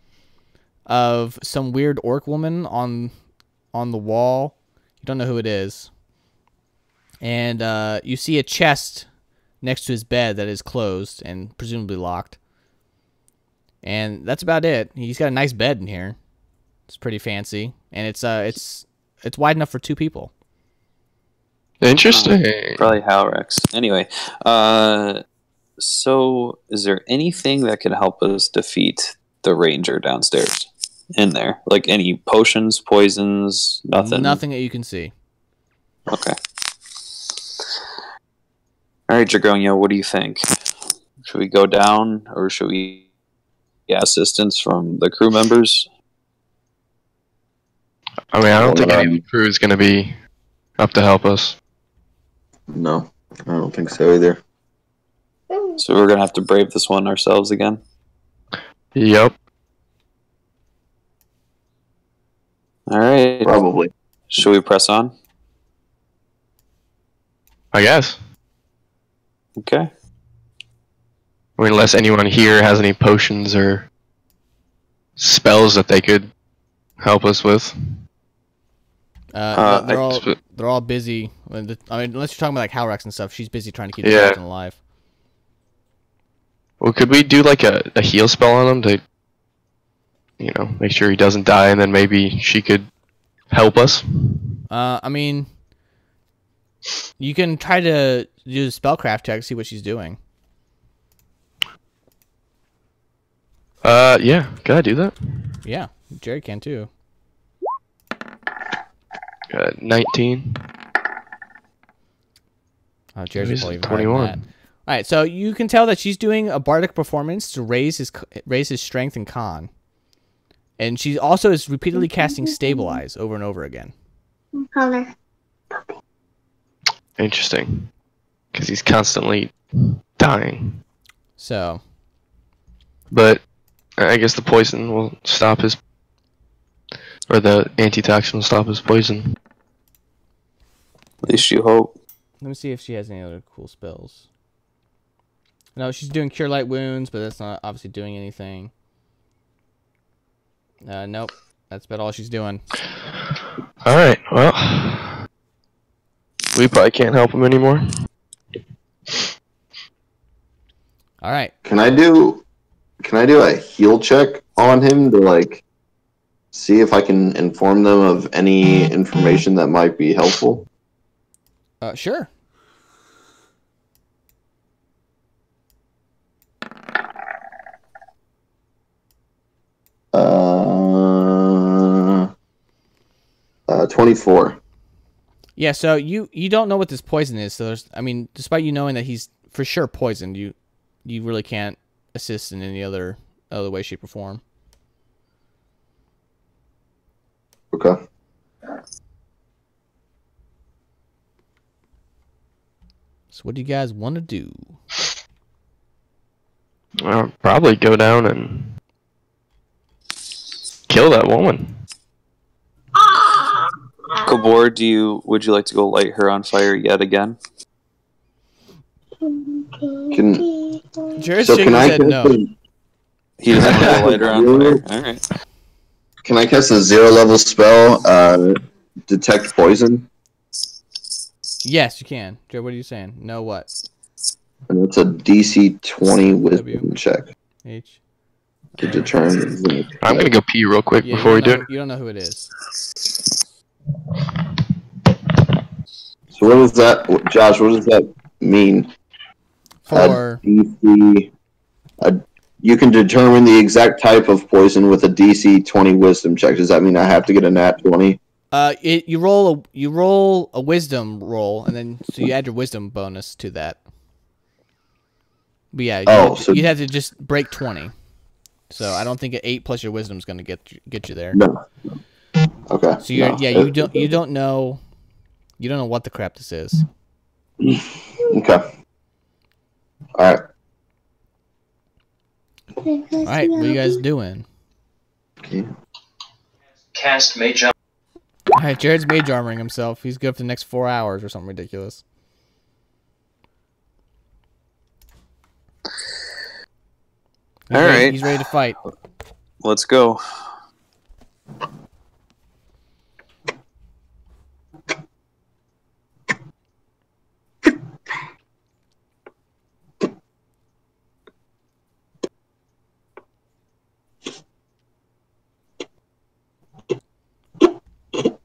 of some weird orc woman on on the wall. You don't know who it is. And uh you see a chest next to his bed that is closed and presumably locked. And that's about it. He's got a nice bed in here. It's pretty fancy and it's uh it's it's wide enough for two people. Interesting. Probably Halrex. Anyway, uh, so is there anything that could help us defeat the ranger downstairs? In there, like any potions, poisons, nothing. Nothing that you can see. Okay. All right, Dragonia, what do you think? Should we go down, or should we get assistance from the crew members? I mean, I don't think any of Um, the crew is going to be up to help us. No, I don't think so either. So we're gonna have to brave this one ourselves again. Yep. All right. Probably. Should we press on? I guess. Okay. I mean, unless anyone here has any potions or spells that they could help us with. Uh, Uh, they're all sp- they're all busy. I mean, unless you're talking about like Halrex and stuff, she's busy trying to keep the Yeah. captain alive. Well, could we do like a, a heal spell on him to, you know, make sure he doesn't die, and then maybe she could help us? Uh, I mean, you can try to do the spellcraft check, see what she's doing. Uh, yeah. Can I do that? Yeah, Jerry can too. Uh, 19. Oh, Jerry's Maybe probably it's even higher than 21. that. All right, so you can tell that she's doing a bardic performance to raise his raise his strength and con, and she also is repeatedly casting stabilize over and over again. Connor. Interesting. Because he's constantly dying. So But I guess the poison will stop his Or the antitoxin will stop his poison. At least you hope. Let me see if she has any other cool spells. No, she's doing cure light wounds, but that's not obviously doing anything. Uh, nope. That's about all she's doing. Alright, well. We probably can't help him anymore. All right. Can I do? Can I do a heal check on him to like see if I can inform them of any information that might be helpful? Uh, sure. Uh, uh, twenty-four. Yeah. So you you don't know what this poison is. So there's, I mean, despite you knowing that he's for sure poisoned, you you really can't assist in any other other way, shape, or form. Okay. So what do you guys want to do? I'll probably go down and kill that woman. Kabor, do you would you like to go light her on fire yet again? Can Jared so shaking can I head cast no. a, He doesn't want to go on. All right. can I cast a zero level spell? Uh, detect poison, Yes, you can. Jared, what are you saying? No, what? and it's a DC twenty wisdom W. check H. to determine. I'm gonna go pee real quick Yeah, before you we don't do it. You don't know who it is. So what does that, Josh? What does that mean? For DC. A, you can determine the exact type of poison with a DC 20 wisdom check. Does that mean I have to get a nat 20? uh, it, you roll a you roll a wisdom roll, and then so you add your wisdom bonus to that. But yeah, you Oh, have, so- you'd have to just break twenty. So I don't think an eight plus your wisdom is going to get you, get you there. No. Okay. So you're no. yeah you don't you don't know you don't know what the crap this is. Okay. All right. All right, what are you guys doing? Okay. Cast Mage All right, Jared's mage armoring himself. He's good for the next four hours or something ridiculous. He's All ready- right. he's ready to fight. Let's go.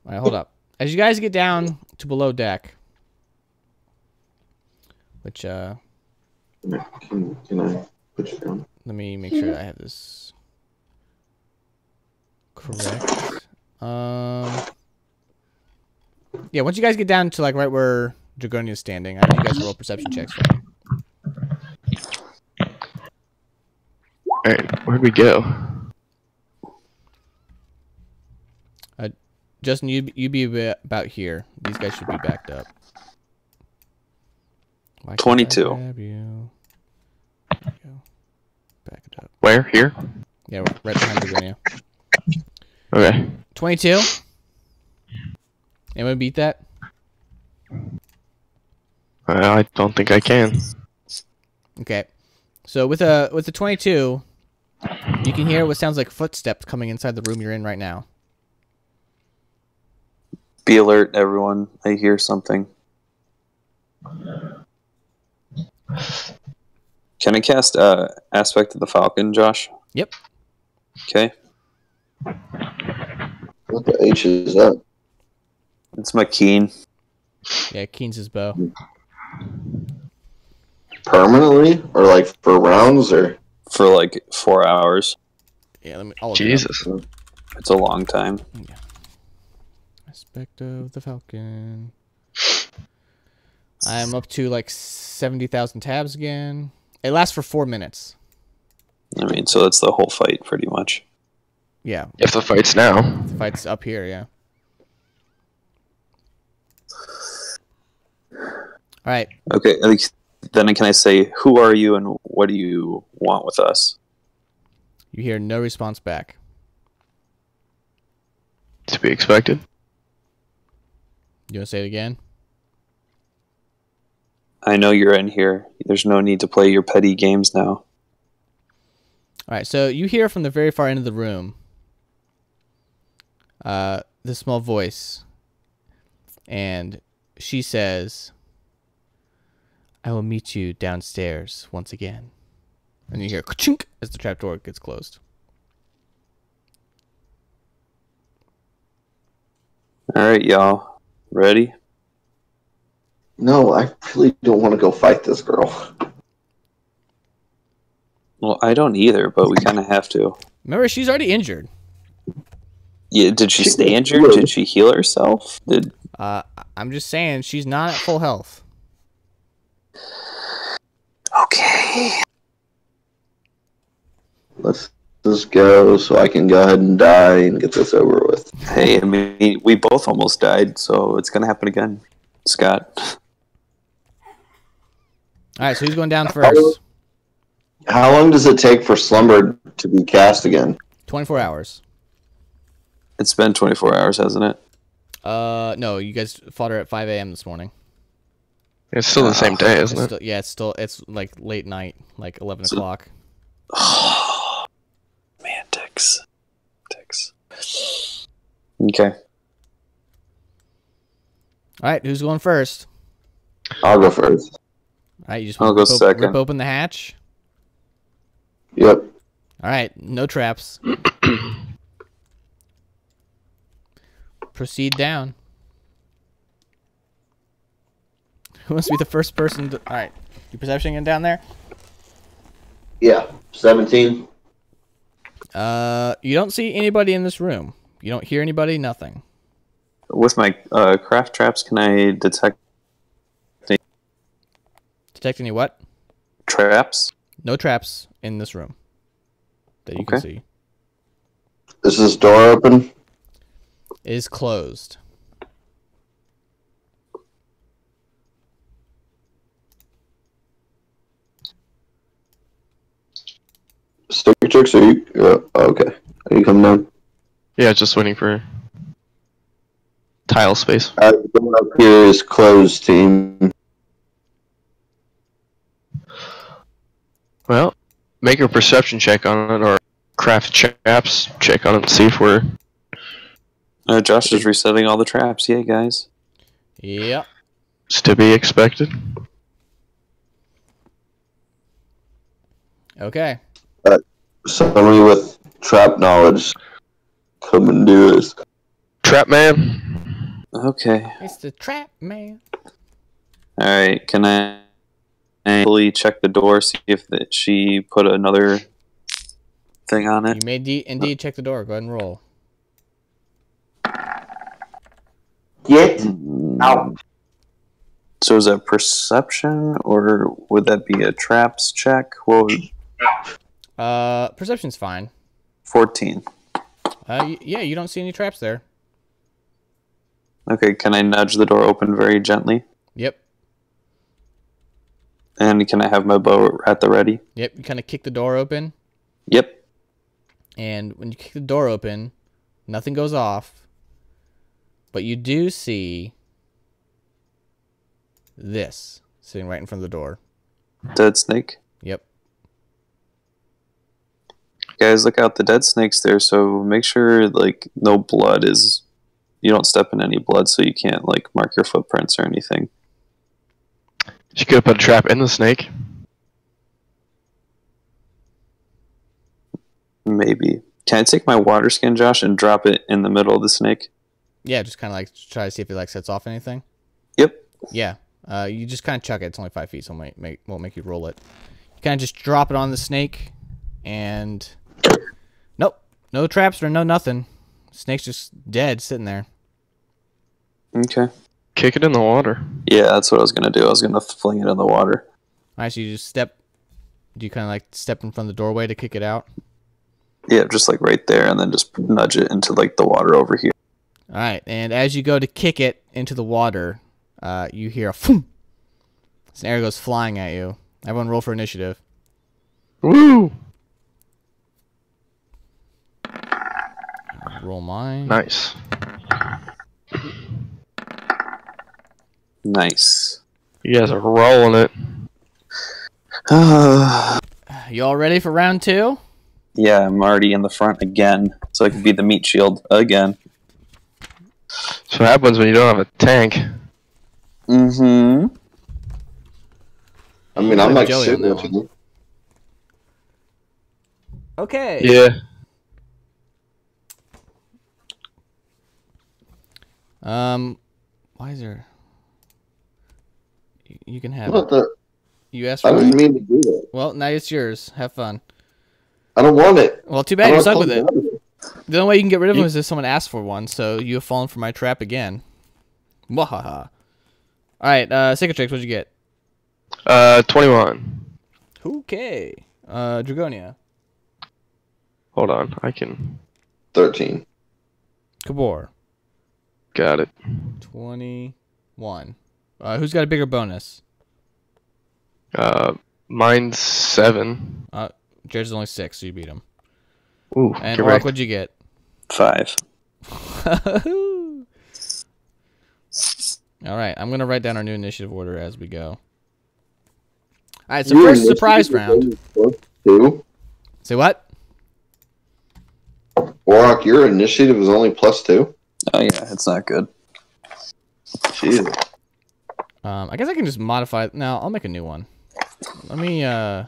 Right, hold up. As you guys get down to below deck, which uh, Can, can I put you down? let me make sure I have this correct. Um, yeah, once you guys get down to like right where Dragonia is standing, I need you guys to roll perception checks for me. Alright, where'd we go? Justin, you you be about here. These guys should be backed up. Why 22. you? There you go. Back it up. Where? Here? Yeah, right behind Dragonia. Okay. 22. Anyone beat that? Well, I don't think I can. Okay. So with a with a 22, you can hear what sounds like footsteps coming inside the room you're in right now. Be alert, everyone. I hear something. Can I cast uh, Aspect of the Falcon, Josh? Yep. Okay. What the H is that? It's my keen. Yeah, Keen's his bow. Permanently? Or like for rounds? Or for like four hours. Yeah, let me. I'll look it. Jesus. It's a long time. Aspect of the Falcon. I'm up to like 70,000 tabs again. It lasts for four minutes. I mean, so that's the whole fight, pretty much. Yeah, If the fight's now. the fight's up here, yeah. All right. Okay. like, Then can I say, who are you and what do you want with us? You hear no response back. To be expected. You want to say it again? I know you're in here. There's no need to play your petty games now. All right, so you hear from the very far end of the room uh, the small voice, and she says, I will meet you downstairs once again. And you hear chink as the trapdoor gets closed. All right, y'all. Ready? No, I really don't want to go fight this girl. Well, I don't either, but we kind of have to. Remember, she's already injured. Yeah, did she She stay injured? good. Did she heal herself? Did Uh, I'm just saying, she's not at full health. okay? Let's just go so I can go ahead and die and get this over with. Hey, I mean, we both almost died, so it's gonna happen again. Scott. All right, so who's going down first? How long does it take for slumber to be cast again? 24 hours. It's been 24 hours, hasn't it? Uh, no, you guys fought her at 5 a.m. this morning. It's still the same day, It's isn't it? still, yeah, it's still it's like late night, like 11 o'clock. Man, dicks. Dicks. Okay. All right, who's going first? I'll go first. All right, you just I'll rip go op- second. Rip open the hatch. Yep. All right, no traps. Proceed down. Who wants to be the first person? To... All right, you perception again down there. Yeah. 17. Uh, you don't see anybody in this room. You don't hear anybody. Nothing. With my uh, craft traps, can I detect Detect any what? traps? No traps in this room that you can Okay. see. Is this door open? It is closed. Cicatrix, are you? Uh, okay. Are you coming down? Yeah, just waiting for tile space. Uh, the one up here is closed, team. Well, make a perception check on it or craft traps check on it to see if we're Uh, Josh is resetting all the traps. Yay, guys. Yep. it's to be expected. Okay. Somebody with trap knowledge, come and do this. Trap man. Okay. It's the trap man. All right. Can I I fully check the door, see if that she put another thing on it? You may de- indeed check the door. Go ahead and roll. Get mm. out. So is that perception, or would that be a traps check? What would Uh, perception's fine. fourteen? Uh, yeah, you don't see any traps there. Okay. Can I nudge the door open very gently? Yep. And can I have my bow at the ready? Yep. You kind of kick the door open, Yep. and when you kick the door open, nothing goes off. But you do see this sitting right in front of the door. Dead snake. Yep. Guys, look out! The dead snake's there, so make sure like no blood is. You don't step in any blood, so you can't like mark your footprints or anything. You could have put a trap in the snake. Maybe. Can I take my water skin, Josh, and drop it in the middle of the snake? Yeah, just kind of like try to see if it like sets off anything. Yep. Yeah. Uh, you just kind of chuck it. It's only five feet, so it might make won't make you roll it. You kind of just drop it on the snake, and nope, no traps or no nothing. Snake's just dead, sitting there. Okay. Kick it in the water. Yeah, that's what I was gonna do. I was gonna fling it in the water. All right, so you just step. Do you kind of like step in front of the doorway to kick it out? Yeah, just like right there, and then just nudge it into like the water over here. All right, and as you go to kick it into the water, uh, you hear a boom. This arrow goes flying at you. Everyone, roll for initiative. Woo! Roll mine. Nice. Nice. You guys are rolling it. You all ready for round two? yeah, I'm already in the front again, so I can be the meat shield again. So what happens when you don't have a tank? Mm-hmm. I mean, I'm Put like sitting that with one. you. Okay. Yeah. Um, why is there? You, you can have What it. the? You asked for. I for didn't it. mean to do that. Well, now it's yours. Have fun. I don't want it. Well, too bad you're stuck with it. to- The only way you can get rid of You- them is if someone asks for one. So you have fallen for my trap again. Wahaha. All right, uh, Cicatrix, what'd you get? Uh, 21. Okay. Uh, Dragonia. Hold on. I can. Thirteen. Kabor. Got it. 21. Uh, who's got a bigger bonus? Uh, mine's 7. Jared's only six, so you beat him. Ooh, And Orok, correct. what'd you get? Five. All right, I'm gonna write down our new initiative order as we go. All right, so Your first surprise round. plus Two. Say what? Orok, your initiative is only plus two. Oh yeah, it's not good. Jesus. Um, I guess I can just modify. Now I'll make a new one. Let me. uh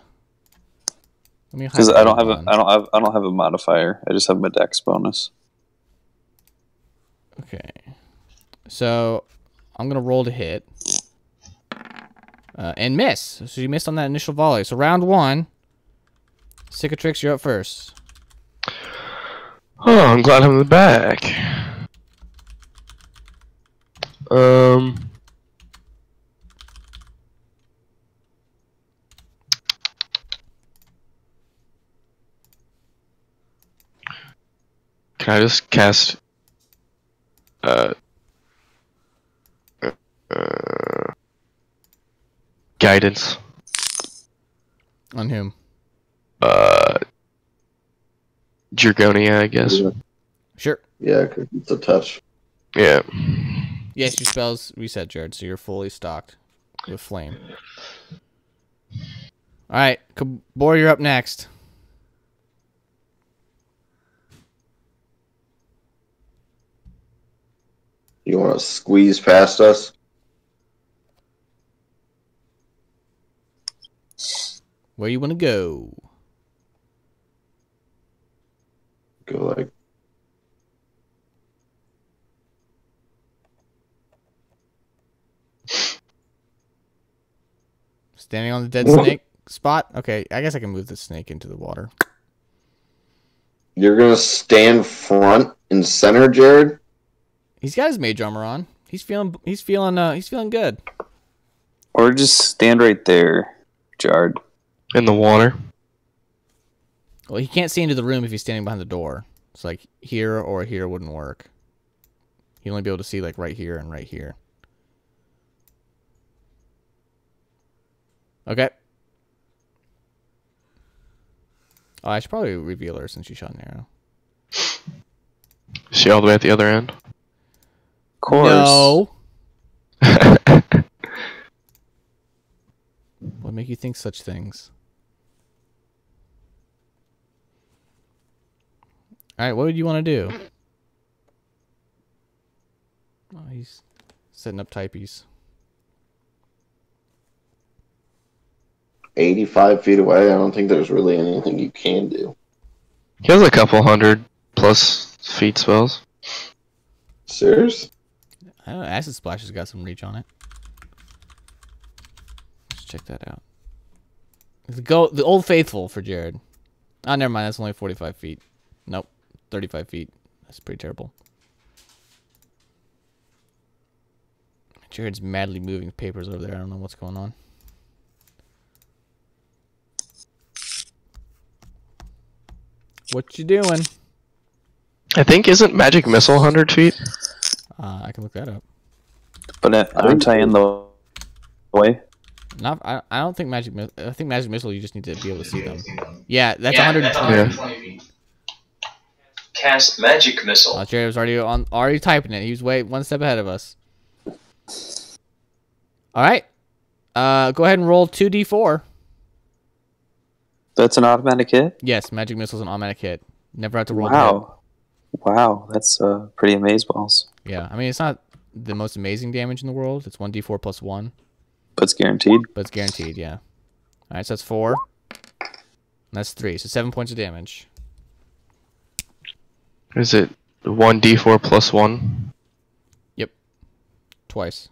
Let me. Because I don't have a one. I don't have I don't have a modifier. I just have my dex bonus. Okay. So I'm gonna roll to hit. Uh, and miss. So you missed on that initial volley. So round one. Cicatrix, you're up first. Oh, I'm glad I'm in the back. Um. Can I just cast uh, uh, uh guidance? On whom? Uh, Dragonia, I guess. Sure. Yeah, 'cause it's a touch. Yeah. Yes, your spells reset, Jared, so you're fully stocked with flame. All right, Kabor, you're up next. You want to squeeze past us? Where you want to go? Go like Standing on the dead snake spot? Okay, I guess I can move the snake into the water. you're gonna stand front and center, Jared. He's got his mage armor on. He's feeling he's feeling uh he's feeling good. Or just stand right there, Jard. In the water. Well, he can't see into the room if he's standing behind the door. It's like here or here wouldn't work. He'd only be able to see like right here and right here. Okay. Oh, I should probably reveal her since she shot an arrow. Is she all the way at the other end? Of course. No. What make you think such things? All right, what would you want to do? Oh, he's setting up typies. 85 feet away. I don't think there's really anything you can do. He has a couple hundred plus feet spells. Serious? I don't know. Acid Splash has got some reach on it. Let's check that out. The go the old faithful for Jared. Oh, never mind. That's only forty-five feet. Nope, thirty-five feet. That's pretty terrible. Jared's madly moving papers over there. I don't know what's going on. What you doing? I think isn't magic missile hundred feet? Uh, I can look that up. But uh, aren't I in the way? Not, I, I don't think magic. Mi- I think magic missile. You just need to be able to see them. Yeah, that's Yeah, 120. that's 120 feet. cast magic missile. Uh, Jared was already on, already typing it. He was way one step ahead of us. All right. Uh, go ahead and roll two d4. That's an automatic hit. Yes, magic missile's an automatic hit. Never have to roll. to Wow, wow, that's uh, pretty amazeballs. balls. Yeah, I mean it's not the most amazing damage in the world. It's one d4 plus one, But it's guaranteed. but it's guaranteed. Yeah. All right, so that's four. And that's three. So seven points of damage. Is it one d4 plus one? Yep. Twice.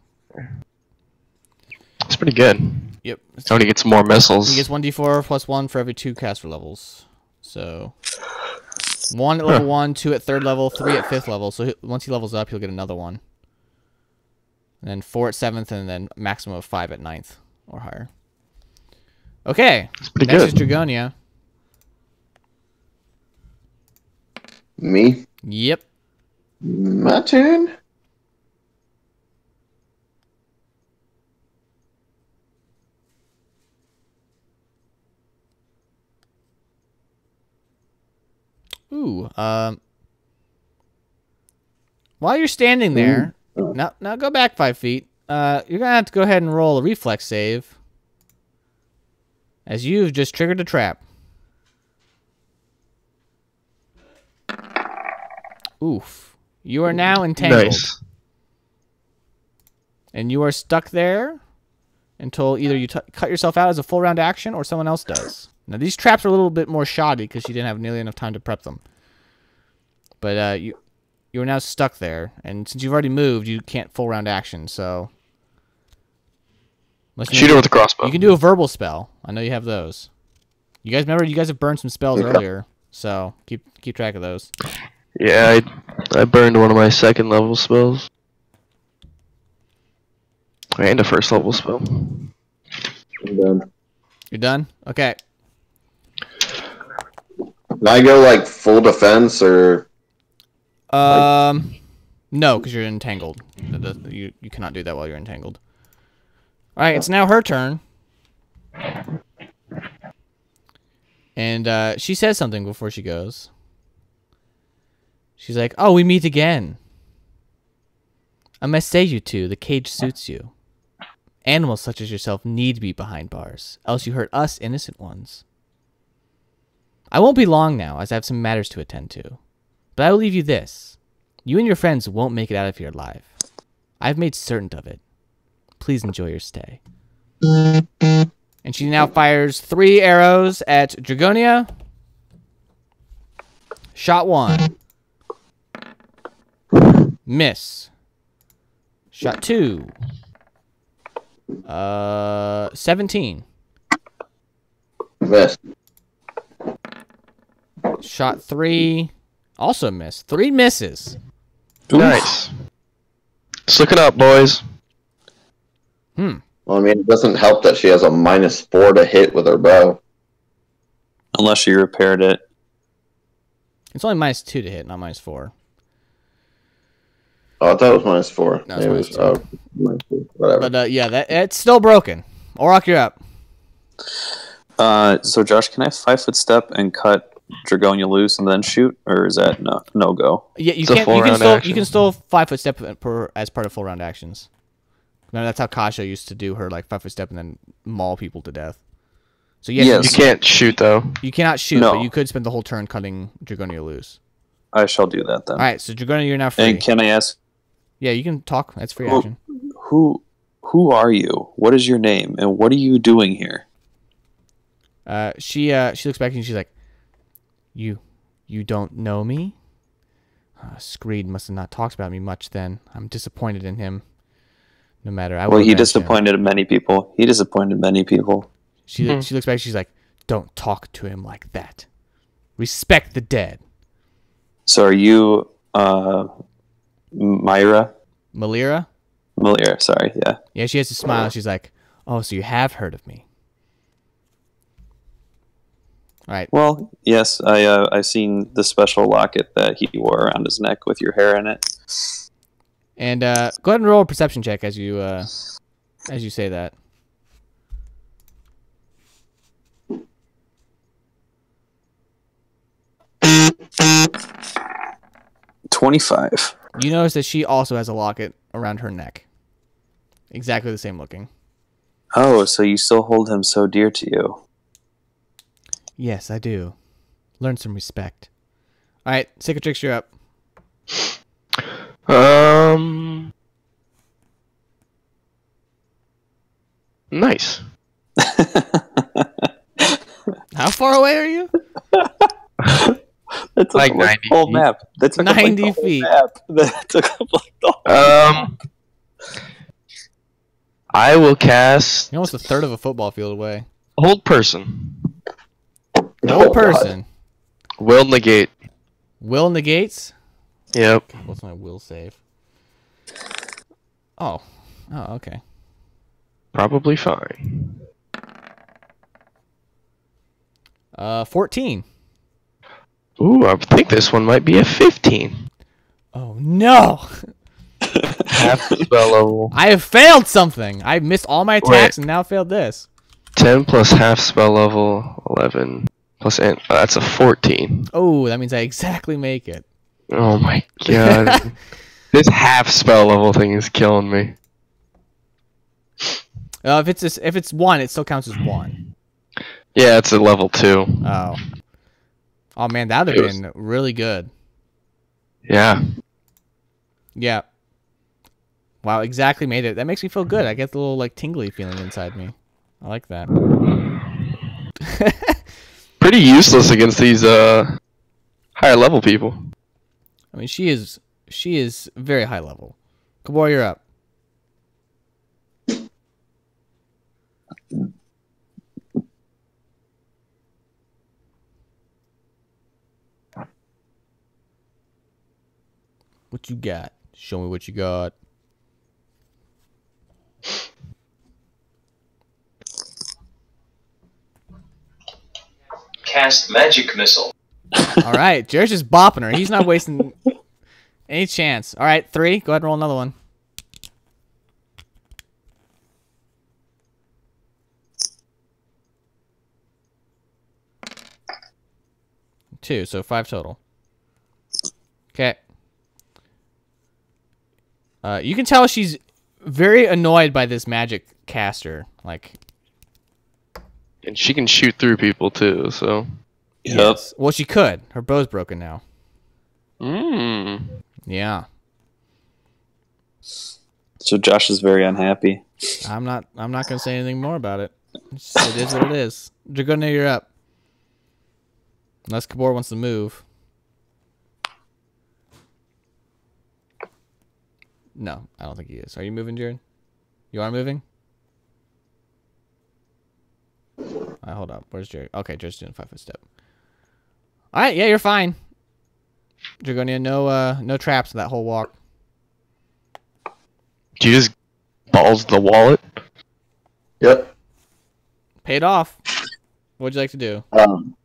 It's pretty good. Yep. Only gets more missiles. He gets one d4 plus one for every two caster levels. So one at level one, two at third level, three at fifth level. So he- once he levels up, he'll get another one. And then four at seventh, and then maximum of five at ninth or higher. Okay. It's pretty Next good. is Dragonia. Me? Yep. My turn? Ooh. Um. While you're standing there, now now go back five feet. Uh, you're gonna have to go ahead and roll a reflex save, as you've just triggered a trap. Oof. You are now entangled, Nice. and you are stuck there until either you t- cut yourself out as a full round action or someone else does. Now these traps are a little bit more shoddy because you didn't have nearly enough time to prep them. But uh, you you are now stuck there, and since you've already moved, you can't full round action. So Unless you Shoot wanna her with a crossbow. you can do a verbal spell. I know you have those. You guys remember you guys have burned some spells Yeah. earlier, so keep keep track of those. Yeah, I I burned one of my second level spells. And a first level spell. I'm done. You're done. Okay. Can I go like full defense or Um, no, because you're entangled. You you cannot do that while you're entangled. All right, it's now her turn, and uh, she says something before she goes. She's like, "Oh, we meet again. I must say, you two, the cage suits you. Animals such as yourself need to be behind bars, else you hurt us innocent ones. I won't be long now, as I have some matters to attend to. But I will leave you this. You and your friends won't make it out of here alive. I've made certain of it. Please enjoy your stay. And she now fires three arrows at Dragonia. Shot one. Miss. Shot two. Uh, 17. miss? Shot three. Also miss. Three misses. Nice. It's it up, boys. Hmm. Well, I mean, it doesn't help that she has a minus four to hit with her bow. Unless you repaired it. It's only minus two to hit, not minus four. Oh, I thought it was minus four. No, it's It minus was, oh, minus two. Whatever. But uh, yeah, that it's still broken. Orok, you're up. Uh, so Josh, can I five foot step and cut Dragonia loose and then shoot, or is that no no go? Yeah, you It's can full you can round still you can still five foot step per as part of full round actions. Remember that's how Kasha used to do her like five foot step and then maul people to death. So yes, Yes. You can't shoot though. you, you cannot shoot, No. but you could spend the whole turn cutting Dragonia loose. I shall do that then. All right, so Dragonia, you're now free. and can I ask yeah, you can talk. That's free Well- action. who who are you? What is your name, and what are you doing here? Uh, she uh she looks back and she's like, "You, you don't know me." Uh, Screed must have not talked about me much. Then I'm disappointed in him. No matter, I Well, he avenge him. disappointed many people. He disappointed many people. She Hmm. she looks back. She's like, "Don't talk to him like that. Respect the dead." So are you uh, Myra? Malira. Malira, sorry, yeah. Yeah, she has a smile. She's like, "Oh, so you have heard of me?" All right. Well, yes, I uh, I've seen the special locket that he wore around his neck with your hair in it. And uh, go ahead and roll a perception check as you uh, as you say that. 25. You notice that she also has a locket around her neck. Exactly the same looking. Oh, so you still hold him so dear to you. Yes, I do. Learn some respect. All right, Cicatrix, you're up. Um. Nice. How far away are you? That took Like up, 90 whole feet. map. That took up, like, 90 the feet. Map. That took up like the whole Um. I will cast You're almost a third of a football field away. hold person. No Oh, God. person. Will negate. Will negates. Yep. What's my will save? Oh. Oh, okay. Probably fine. Uh, 14. Ooh, I think this one might be a 15. Oh, no! Half spell level. I have failed something! I missed all my attacks and now failed this. 10 plus half spell level. 11 plus int. oh, that's a 14. Oh, that means I exactly make it. Oh my god. this half spell level thing is killing me. Uh, if it's a, if it's one, it still counts as one. Yeah, it's a level 2. Oh. Oh man, that would It have been really good. Yeah. Yeah. Wow, exactly made it. That makes me feel good. I get the little like tingly feeling inside me. I like that. Pretty useless against these uh higher level people. I mean, she is she is very high level. Kabor, you're up. What you got? Show me what you got. Cast magic missile. All right, Jared's just bopping her. He's not wasting any chance. All right, three. Go ahead and roll another one. Two, so five total. Okay. Uh, you can tell she's very annoyed by this magic caster. Like, And she can shoot through people too, so. Yep. well, she could. Her bow's broken now. Mmm. Yeah. So Josh is very unhappy. I'm not. I'm not gonna say anything more about it. It's just- it is what it is. Dragonia, you're up. Unless Kabor wants to move. No, I don't think he is. Are you moving, Jared? You are moving. All right, hold up. Where's Jerry? Okay, Jerry's doing five foot step. All right, yeah, you're fine. Dragonia, no, uh, no traps in that whole walk. Do you just balls the wallet? Yep. Paid off. What'd you like to do? Um,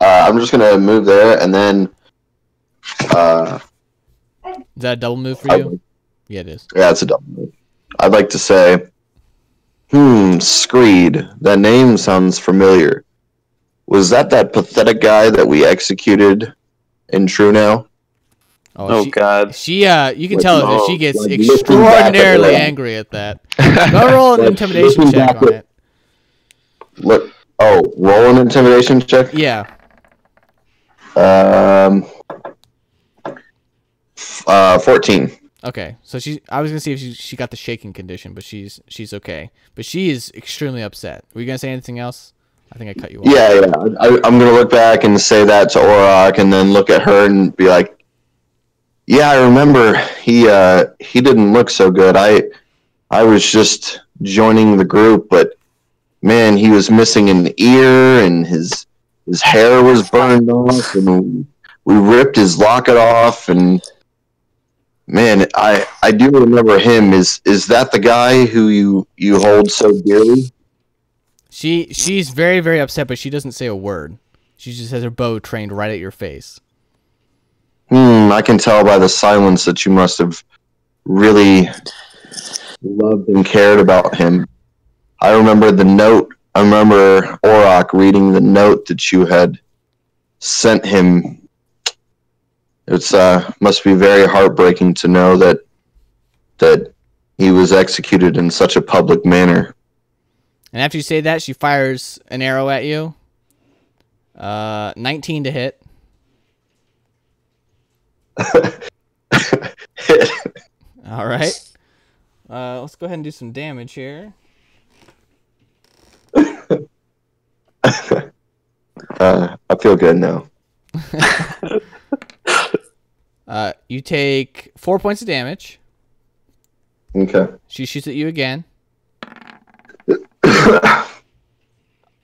uh, I'm just gonna move there, and then, uh, Is that a double move for I you? would- Yeah, it is. yeah, it's a double move. I'd like to say, hmm, Screed. That name sounds familiar. Was that that pathetic guy that we executed in True Now? Oh, she, God. She, uh, you can Like, tell no, that she gets like, looking back at extraordinarily angry at that. Go roll an Like, intimidation check on it. Look. Oh, roll an intimidation check. Yeah. Um. Uh, fourteen. Okay. So she, I was gonna see if she, she got the shaking condition, but she's she's okay. But she is extremely upset. Were you gonna say anything else? I think I cut you off. Yeah, yeah. I, I'm gonna look back and say that to Orok, and then look at her and be like, "Yeah, I remember. He uh he didn't look so good. I I was just joining the group, but man, he was missing an ear, and his his hair was burned off, and we ripped his locket off, and man, I I do remember him. Is is that the guy who you you hold so dearly?" She she's very very upset, but she doesn't say a word. She just has her bow trained right at your face. Hmm, I can tell by the silence that you must have really loved and cared about him. I remember the note. I remember Orok reading the note that you had sent him. It It's uh must be very heartbreaking to know that that he was executed in such a public manner. And after you say that, she fires an arrow at you. Uh, 19 to hit. All right. Uh, let's go ahead and do some damage here. Uh, I feel good now. Uh, you take four points of damage. Okay. She shoots at you again.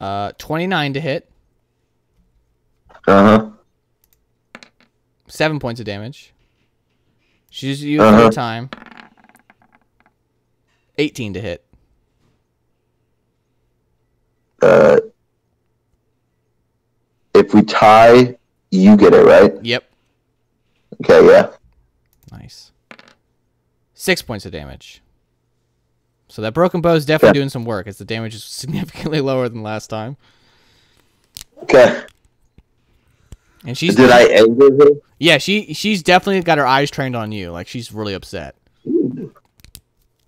Uh, 29 to hit. Uh huh. Seven points of damage. She shoots at you Uh-huh. third time. 18 to hit. Uh, if we tie, you get it right. Yep. Okay. Yeah. Nice. Six points of damage. So that broken bow is definitely Yeah. doing some work, as the damage is significantly lower than last time. Okay. And she's Did I anger her? yeah, she she's definitely got her eyes trained on you. Like she's really upset.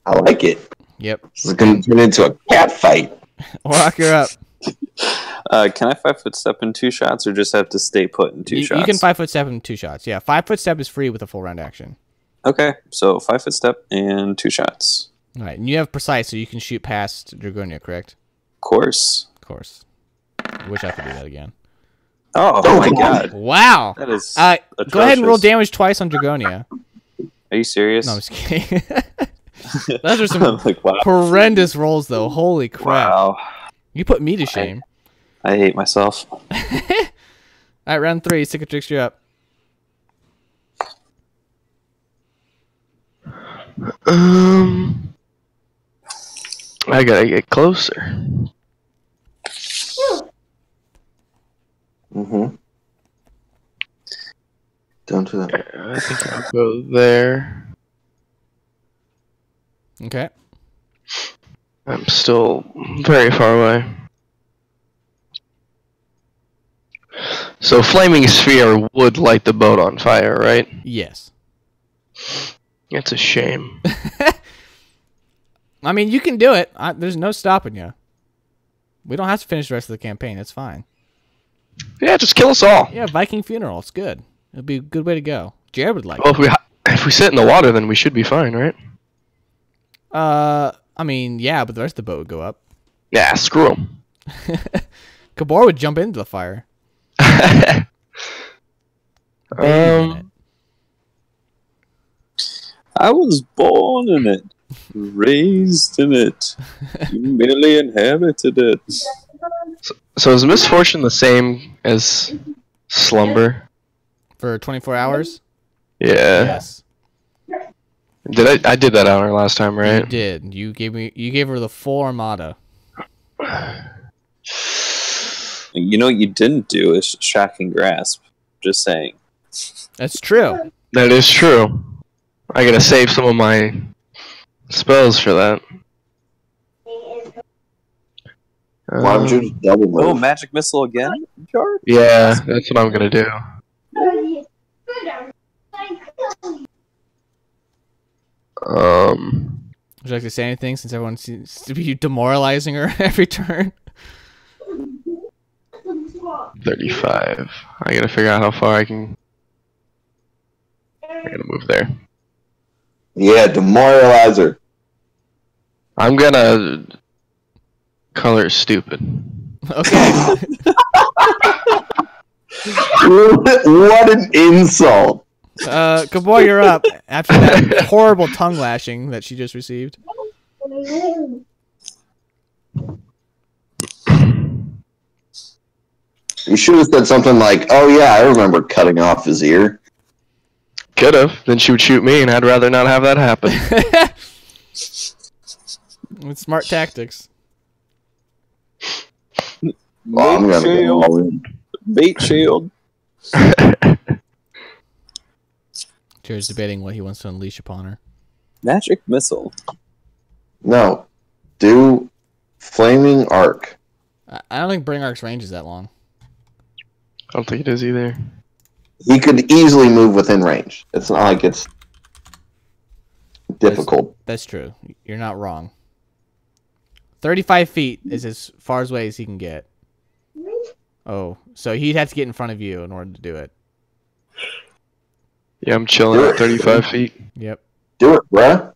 I like it. Yep. This is gonna turn into a cat fight. Walk her up. Uh, can I five foot step in two shots, or just have to stay put in two You, shots? you can five foot step in two shots. Yeah, five foot step is free with a full round action. Okay, so five foot step and two shots. All right, and you have precise, so you can shoot past Dragonia, correct? Of course. Of course. I wish I could do that again. Oh, Oh, my god, Wow. that is. Uh, go ahead and roll damage twice on Dragonia. Are you serious? No, I'm just kidding. Those are some like, wow. horrendous rolls, though. Holy crap! Wow. You put me to shame. I hate myself. All right, round three. Cicatrix, you're up. Um, I gotta get closer. Mm-hmm. Down to that. I think I'll go there. Okay. I'm still very far away. So flaming sphere would light the boat on fire, right? Yes. It's a shame. I mean, you can do it. I, there's no stopping you. We don't have to finish the rest of the campaign. It's fine. yeah, just kill us all. Yeah, Viking funeral. It's good. It'll be a good way to go. Jared would like. Well, if we if we sit in the water, then we should be fine, right? Uh, I mean, yeah, but the rest of the boat would go up. Yeah, screw him. Kabor would jump into the fire. Baby in it. um, I was born in it, raised in it, merely inhabited it. so is misfortune the same as slumber? for 24 hours. Yeah. Yes, Did I? I did that hour last time, right? you right? did. You gave me. You gave her the full armada. You know what you didn't do is shocking grasp. Just saying. That's true. That is true. I gotta save some of my spells for that. Why would you Um, just double Oh, magic missile again, Jar? yeah, that's what I'm gonna do. Um, Would you like to say anything since everyone seems to be demoralizing her every turn? 35. I gotta figure out how far I can. I gotta move there. Yeah, demoralizer. I'm gonna color stupid. Okay. what an insult. uh, Kabor, you're up after that horrible tongue lashing that she just received. You should have said something like, "Oh yeah, I remember cutting off his ear." Could have. Then she would shoot me, and I'd rather not have that happen. With smart tactics. Well, I'm Bait gonna go shield. all in. Bait shield. Jared's debating what he wants to unleash upon her. Magic missile. No, do flaming arc. I I don't think Burning Arc's range is that long. I don't think it is either. he could easily move within range. It's not like it's difficult. That's true. You're not wrong. 35 feet is as far away as he can get. Oh, so he'd have to get in front of you in order to do it. Yeah, I'm chilling at 35 feet. Yep. Do it, bruh.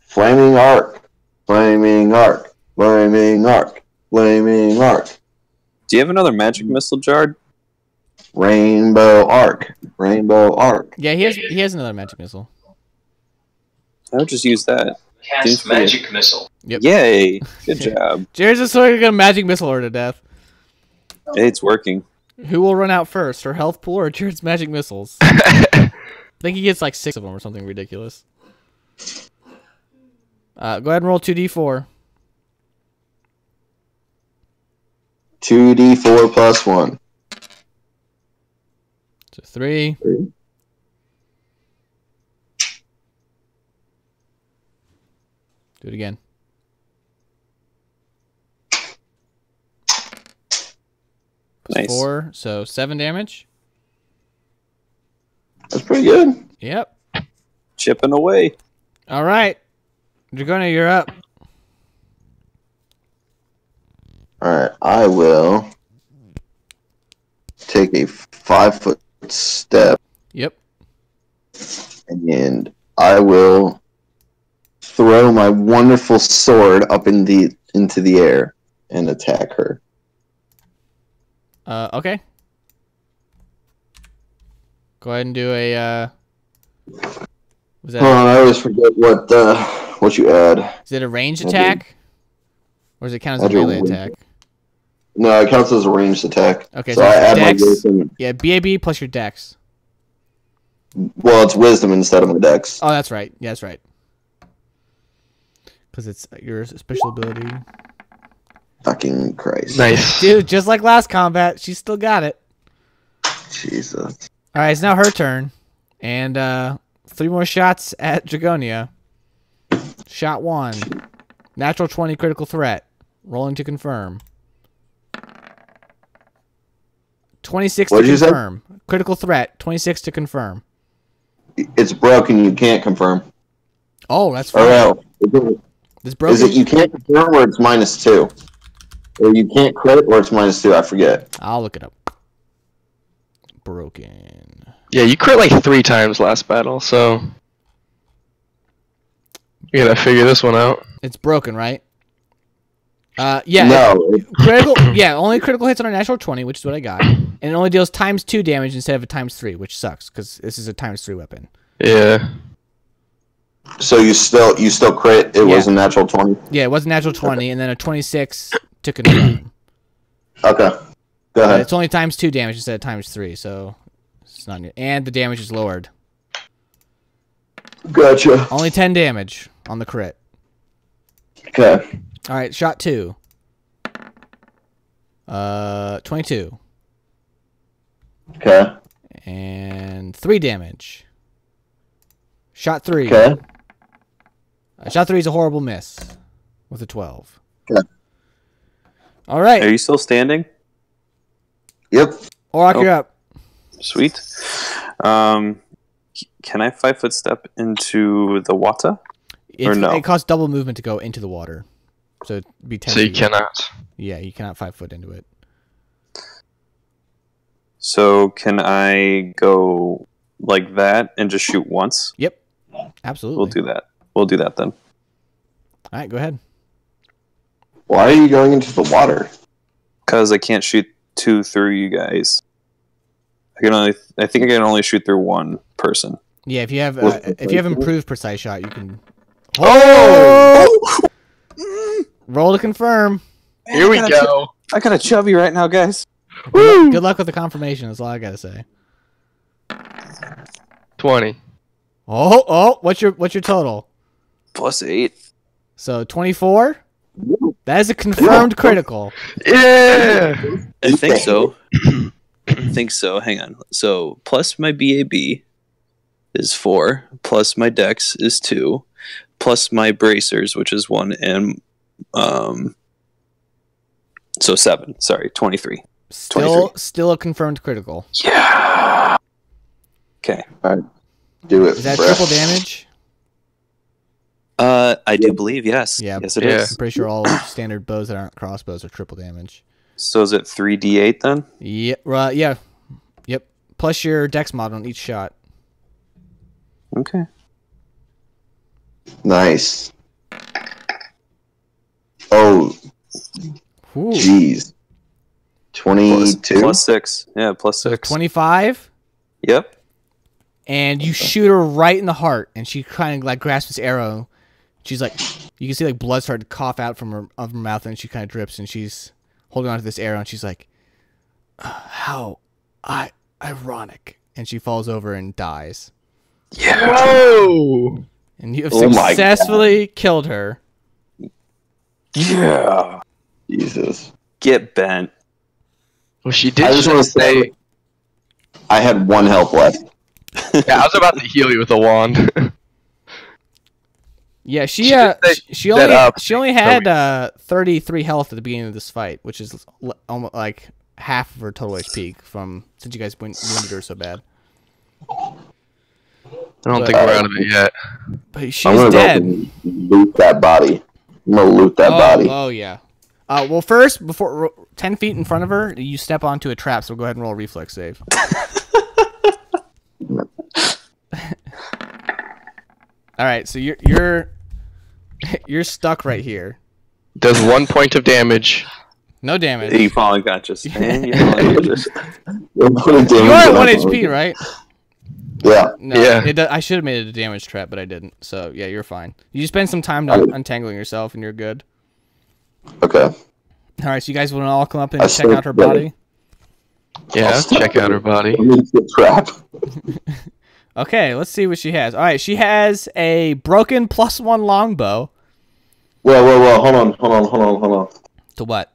Flaming arc, flaming arc, flaming arc, flaming arc, Do you have another magic missile, Jard? rainbow arc, rainbow arc. Yeah, he has he has another magic missile. I would just use that. Seems Cast pretty- magic missile. Yep. Yay! Good job. Jared's just going to magic missile her to death. Hey, it's working. Who will run out first, her health pool or Jared's magic missiles? I think he gets like six of them or something ridiculous. Uh, go ahead and roll Two D four plus one. So three. Three. Do it again. Nice. Four, so seven damage. That's pretty good. Yep. Chipping away. All right. Dragonia, you're up. All right, I will take a five foot step Yep. and I will throw my wonderful sword up in the into the air and attack her. Uh, okay. Go ahead and do a. Uh, was that Hold on, I always forget what uh, what you add. is it a ranged attack, or does it count as a I'll do a melee attack? No, it counts as a ranged attack. Okay, so so I it's add dex. my wisdom. Yeah, BAB plus your dex. Well, it's wisdom instead of my dex. Oh, that's right. Yeah, that's right. Because it's your special ability. Fucking Christ. Nice. Dude, just like last combat, she still got it. Jesus. All right, it's now her turn, and uh, three more shots at Dragonia. Shot one, natural twenty critical threat. Rolling to confirm. Twenty six to What'd you say? confirm. Critical threat. Twenty six to confirm. It's broken. You can't confirm. Oh, that's Or fine. no. Is it, broken. is it you can't confirm or it's minus two? Or you can't crit or it's minus two? I forget. I'll look it up. Broken. Yeah, you crit like three times last battle, so you gotta figure this one out. It's broken, right? Uh, yeah. No. it- critical yeah only critical hits on a natural 20 which is what i got and it only deals times 2 damage instead of a times 3 which sucks because this is a times 3 weapon Yeah. So you still you still crit. It was a natural twenty. yeah it was a natural 20 and then a 26 to confirm Okay. Go but ahead. it's only times 2 damage instead of times 3 so it's not near- and the damage is lowered Gotcha. only 10 damage on the crit Okay. all right shot 2 uh 22 Okay. and 3 damage shot 3 Okay. Uh, shot 3 is a horrible miss with a 12 Okay. all right Are you still standing? Yep. Orok, Oh. you're up. Sweet. Um, can I five foot step into the water? It's, no? It costs double movement to go into the water. So it'd be 10 So you cannot. Yeah, you cannot five foot into it. So can I go like that and just shoot once? Yep. Absolutely. We'll do that. We'll do that then. All right, go ahead. Why are you going into the water? Because I can't shoot two through you guys. I can only. I think I can only shoot through one person. Yeah, if you have uh, if you have improved precise shot, you can. Oh! Roll to confirm. Here we go. I got a chubby right now, guys. Good luck with the confirmation. That's all I gotta say. Twenty. Oh, oh, what's your what's your total? Plus eight. So twenty four. That is a confirmed critical. Yeah. I think so. I think so. Hang on. So plus my BAB is four, plus my Dex is two, plus my bracers, which is one, and um, So seven. Sorry, twenty-three. Still, still a confirmed critical. Yeah. Okay. Do it. Is that bruh. triple damage? Uh, I do believe yes. Yeah. Yes, it is. Yeah. I'm pretty sure all standard bows that aren't crossbows are triple damage. So is it three d eight then? Yeah, right, yeah, yep. Plus your dex mod on each shot. Okay. Nice. Oh, Ooh. jeez. Plus, 22? plus six. Yeah, six. 25, Yep. and you shoot her right in the heart, and she kind of like grasps this arrow. She's like, you can see like blood start to cough out from her of her mouth, and she kind of drips, and she's holding on to this arrow, and she's like, "Uh, how, I ironic, and she falls over and dies. Whoa! And you have Oh successfully killed her. Yeah. Jesus. Get bent. Well, she did I just want to say. say, I had one health left. Yeah, I was about to heal you with a wand. Yeah, she She uh, she- she only up, she only had uh 33 health at the beginning of this fight, which is l- almost like half of her total HP from since you guys went wounded her so bad. I don't think we're out of it yet. But she's I'm gonna dead. and loot that body. I'm gonna loot that oh, body. oh yeah. Uh, well, first, before ro- ten feet in front of her, you step onto a trap. So go ahead and roll a reflex save. All right, so you're you're you're stuck right here. Does one point of damage. No damage. You fall unconscious. Man, you fall unconscious. We're You're at one. HP, right? Yeah. No, Yeah. It do- I should have made it a damage trap, but I didn't. So yeah, you're fine. You spend some time un- untangling yourself, and you're good. Okay. All right, so you guys want to all come up and I check out her get body? Yeah, check out her body. Let trap. Okay, let's see what she has. All right, she has a broken plus one longbow. Whoa, whoa, whoa! Hold on, hold on, hold on, hold on. To what?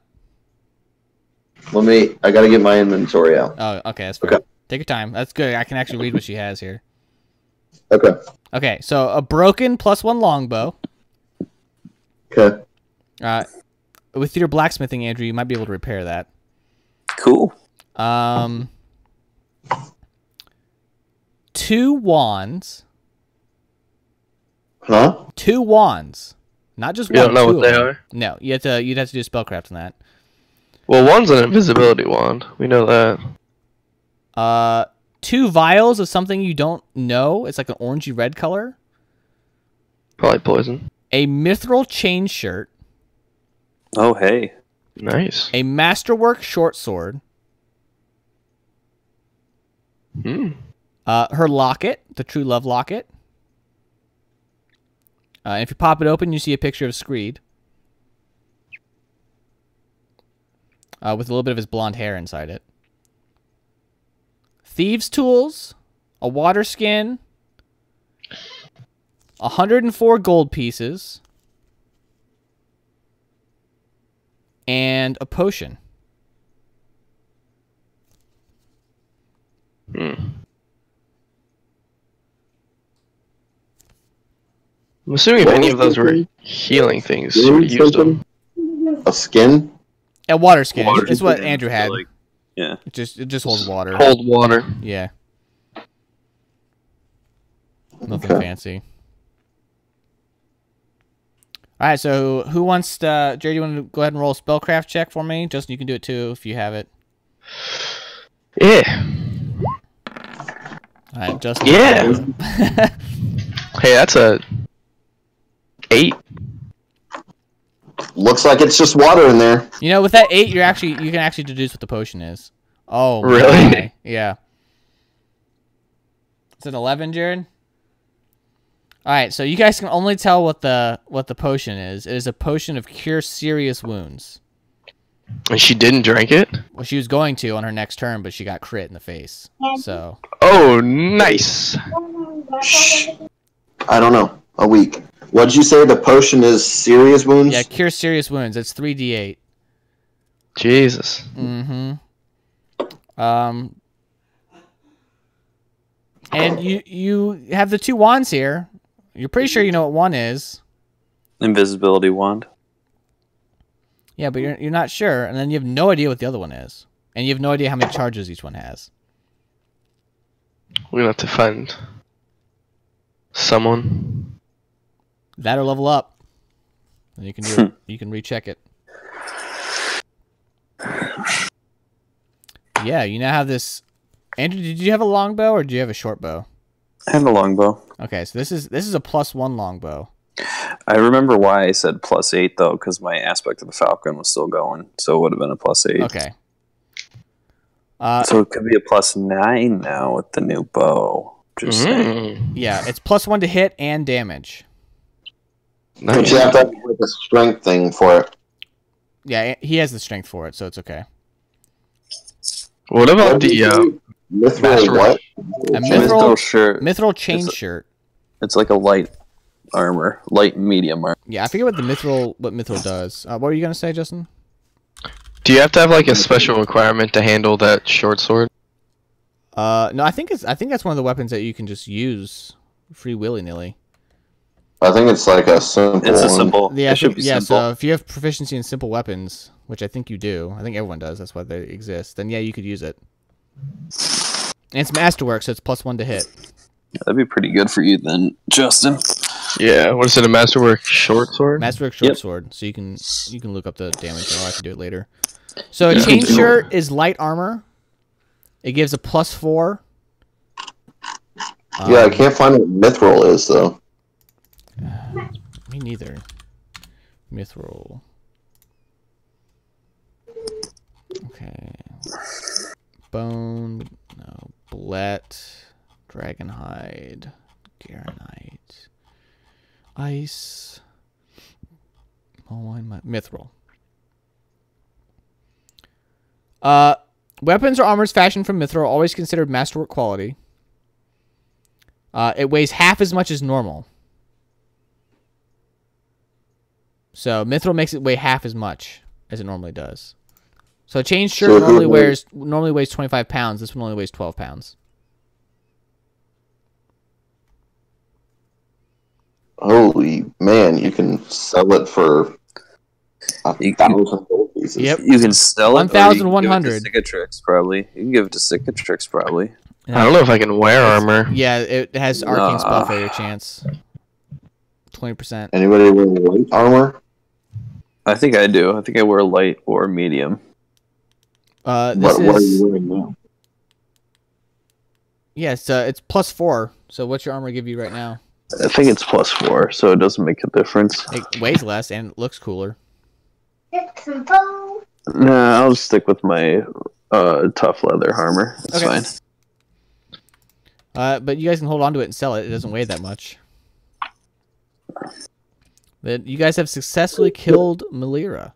Let me. I gotta get my inventory out. Oh, okay, that's fair. Okay. Take your time. That's good. I can actually read what she has here. Okay. Okay, so a broken plus one longbow. Okay. Uh, with your blacksmithing, Andrew, you might be able to repair that. Cool. Um, two wands. Huh? Two wands, not just You one. don't know two what they are? No, you have to. You'd have to do spellcraft on that. Well, one's an invisibility wand. We know that. Uh, two vials of something you don't know. It's like an orangey red color. Probably poison. A mithril chain shirt. Oh, hey. Nice. A masterwork short sword. Hmm. Uh, her locket, the true love locket. Uh, if you pop it open, you see a picture of Screed. Uh, with a little bit of his blonde hair inside it. Thieves' tools, a water skin, 104 gold pieces, and a potion. Hmm. I'm assuming if any of those were healing things, You she would use them. A skin? A water skin. Water it's what Andrew had. like- yeah. It just it just holds water. Cold water. Yeah. Nothing Okay. fancy. All right, so who wants to? Jerry, do you want to go ahead and roll a spellcraft check for me? Justin, you can do it too if you have it. Yeah. All right, Justin. Yeah. Hey, that's a eight. Looks like it's just water in there. You know, with that eight, you're actually you can actually deduce what the potion is. Oh, Really? my. Yeah. Is it eleven, Jared? All right, so you guys can only tell what the what the potion is. It is a potion of cure serious wounds. And she didn't drink it? Well, she was going to on her next turn, but she got crit in the face. So Oh, nice. Shh. I don't know. A week. What did you say? The potion is serious wounds? yeah, cure serious wounds. It's three d eight. Jesus. Mm-hmm. Um. And you you have the two wands here. You're pretty sure you know what one is. Invisibility wand. Yeah, but you're you're not sure, and then you have no idea what the other one is, and you have no idea how many charges each one has. We're gonna have to find someone. That or level up. And you can do hmm. you can recheck it. Yeah, you now have this. Andrew, did you have a long bow or do you have a short bow? I have a longbow. Okay, so this is this is a plus one longbow. I remember why I said plus eight though, because my aspect of the falcon was still going, so it would have been a plus eight. Okay. Uh, So it could be a plus nine now with the new bow. Just saying. Mm, yeah, it's plus one to hit and damage. But nice. you have to have like a strength thing for it. Yeah, he has the strength for it, so it's okay. What about What the you uh, do? Mithril Master what? A Mithril mithril, shirt. mithril chain It's a- shirt. It's like a light armor, light medium armor. Yeah, I forget what the mithril what mithril does. Uh, what were you gonna say, Justin? Do you have to have like a special requirement to handle that short sword? Uh, no, I think it's I think that's one of the weapons that you can just use free willy nilly. I think it's like a simple. It's a one. simple. Yeah, it should think- be yeah. simple. So if you have proficiency in simple weapons, which I think you do, I think everyone does. That's why they exist. Then yeah, you could use it. And it's masterwork, so it's plus one to hit. That'd be pretty good for you then, Justin. Yeah. What is it? A masterwork short sword? Masterwork short Yep. sword, so you can you can look up the damage. Or I can do it later. So a chain shirt is light armor. It gives a plus four. Yeah, I Um, can't find what mithril is though. Me neither. Mithril. Okay. Bone. No. Bullet. Dragonhide. Garanite. Ice. Mulwine. mi- Mithril. Uh, weapons or armors fashioned from mithril are always considered masterwork quality. Uh, it weighs half as much as normal. So mithril makes it weigh half as much as it normally does. So a chain shirt So normally would- wears normally weighs twenty five pounds. This one only weighs twelve pounds. Holy man, you can sell it for a You can- thousand gold pieces. Yep. You can sell it. or you can 1,100. give Cicatrix, probably. You can give it to Cicatrix, probably. I don't know if I can wear armor. Yeah, it has arcane spell Nah. failure chance. Twenty percent. Anybody wearing light armor? I think I do. I think I wear light or medium. Uh, this What, what are you wearing now? yes, uh, it's plus four. So what's your armor give you right now? I think it's plus four, so it doesn't make a difference. It weighs less and it looks cooler. It's simple. Nah, I'll stick with my uh, tough leather armor. It's Okay. fine. Uh, but you guys can hold on to it and sell it. It doesn't weigh that much. But you guys have successfully killed Malira.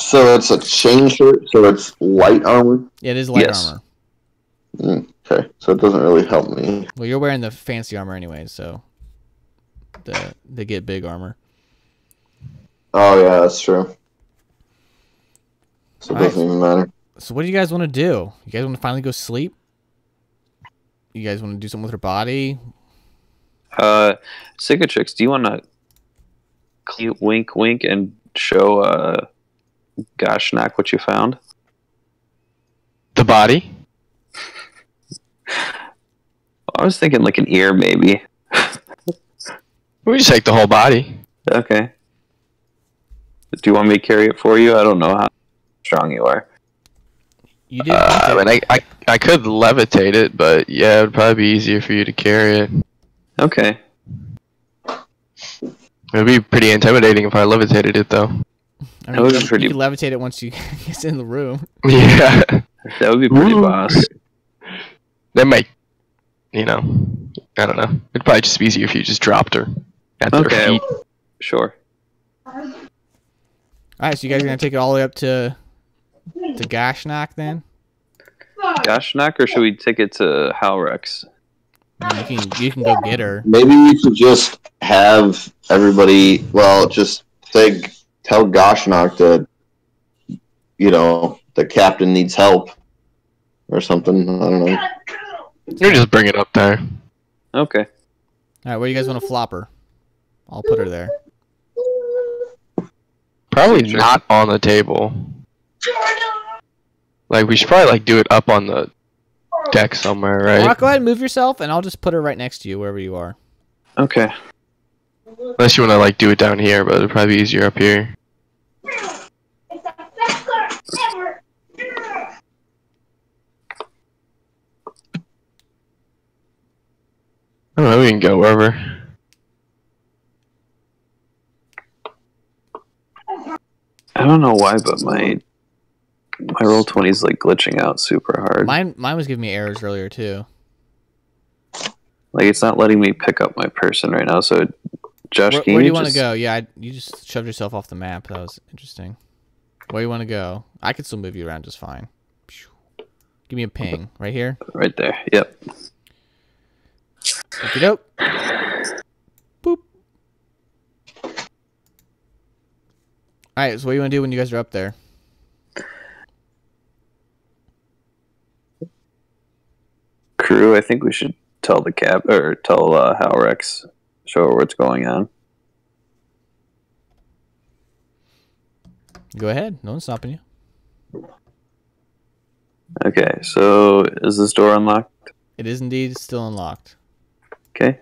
So it's a chain shirt, so it's light armor. Yeah, it is light Yes. armor. Mm, okay, so it doesn't really help me. Well, you're wearing the fancy armor anyway, so the they get big armor. Oh yeah, that's true. So it Alright. doesn't even matter. So what do you guys want to do? You guys want to finally go sleep? You guys want to do something with her body? Uh, Cicatrix, do you want to wink, wink, and show uh, Goshnok what you found? The body? I was thinking like an ear, maybe. We just take the whole body. Okay. Do you want me to carry it for you? I don't know how strong you are. You did. Uh, I mean. I, I, I could levitate it, but yeah, it would probably be easier for you to carry it. Okay. It would be pretty intimidating if I levitated it, though. I that mean, was you, can- pretty- you can levitate it once you get in the room. Yeah. That would be pretty Ooh. boss. That might, you know, I don't know. It'd probably just be easier if you just dropped her at their Okay. feet. Sure. All right, so you guys are gonna take it all the way up to to Goshnok then? Goshnok, or should we take it to Halrex? You can you can go get her. Maybe we should just have everybody. Well, just say, tell Goshnok that you know the captain needs help or something. I don't know. You just bring it up there. Okay. All right, where do you guys want to flop her? I'll put her there. Probably not on the table. Like we should probably like do it up on the deck somewhere, right? Rock, go ahead and move yourself, and I'll just put her right next to you wherever you are. Okay. Unless you want to like do it down here, but it'd probably be easier up here. It's the best car ever. I don't know. We can go wherever. I don't know why, but my my roll twenty is like glitching out super hard. Mine, mine was giving me errors earlier too. like it's not letting me pick up my person right now. So, Josh, Where, where do you you want to go? Yeah, I, you just shoved yourself off the map. That was interesting. Where do you want to go? I could still move you around just fine. Give me a ping right here. Right there. Yep. Okey doke. Boop. All right. So what do you want to do when you guys are up there? Crew, I think we should tell the cap or tell uh, Halrex, show her what's going on. Go ahead. No one's stopping you. Okay, so is this door unlocked? It is indeed still unlocked. Okay.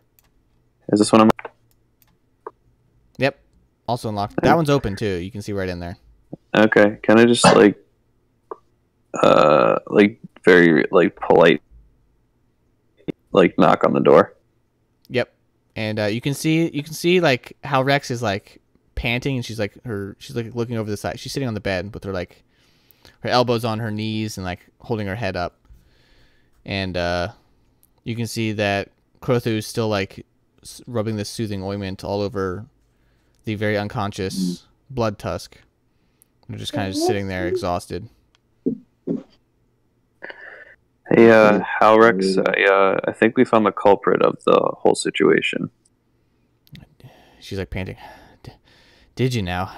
Is this one I'm Yep. Also unlocked. That one's open too. You can see right in there. Okay. Can I just like uh like very like polite like knock on the door? Yep. And uh, you can see you can see like Halrex is like panting and she's like her she's like looking over the side. She's sitting on the bed with her like her elbows on her knees and like holding her head up. And uh, you can see that Crothu is still like rubbing this soothing ointment all over the very unconscious blood tusk. They're just kind of sitting there exhausted. Hey uh Halrex, I uh I think we found the culprit of the whole situation. She's like panting. "D- Did you now?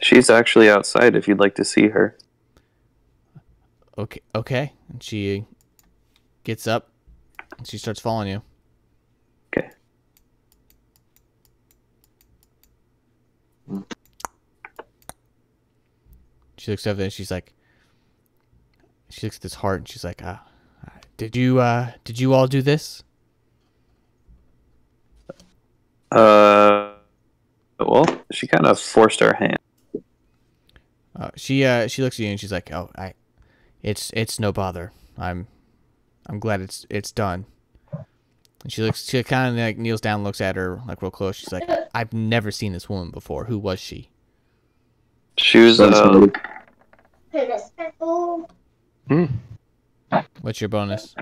She's actually outside if you'd like to see her. Okay, okay. And she gets up. And she starts following you. Okay. She looks over there and she's like, she looks at this heart and she's like, uh, did you, uh, did you all do this? Uh well, she kind of forced our hand. Uh, she, uh, she looks at you and she's like, oh, I, it's, it's no bother. I'm, I'm glad it's, it's done. And she looks, she kind of like kneels down, and looks at her like real close. She's like, I've never seen this woman before. Who was she? She was Sounds uh, good. Put a speckle. What's your bonus?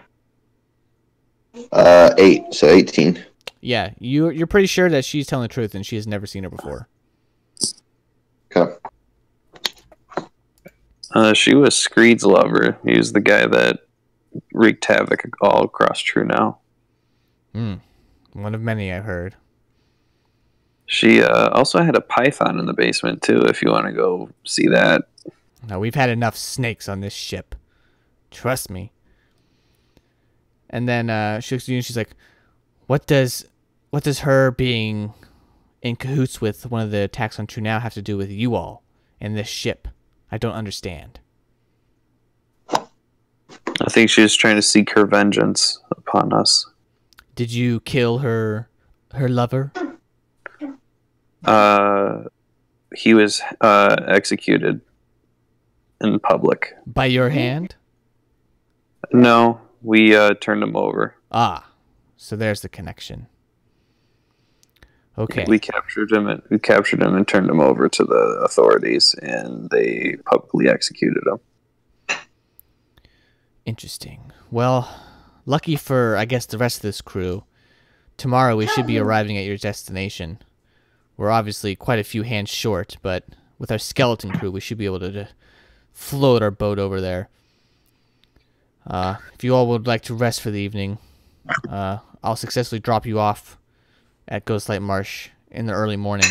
Uh, eight, so eighteen. Yeah, you, you're pretty sure that she's telling the truth and she has never seen her before. Okay. uh she was Screed's lover. He was the guy that wreaked havoc all across True Now. Hmm. One of many I've heard. She uh, also had a python in the basement too. If you want to go see that, Now we've had enough snakes on this ship. Trust me. And then uh, she looks at you and she's like, "What does, what does her being in cahoots with one of the attacks on True Now have to do with you all and this ship? I don't understand." I think she was trying to seek her vengeance upon us. Did you kill her, her lover? Uh, he was uh, executed in public. By your hand? No, we uh, turned him over. Ah, so there's the connection. Okay. We captured him. And, we captured him and turned him over to the authorities, and they publicly executed him. Interesting. Well, lucky for I guess the rest of this crew, tomorrow we should be arriving at your destination. We're obviously quite a few hands short, but with our skeleton crew, we should be able to, to float our boat over there. Uh, if you all would like to rest for the evening, uh, I'll successfully drop you off at Ghostlight Marsh in the early morning,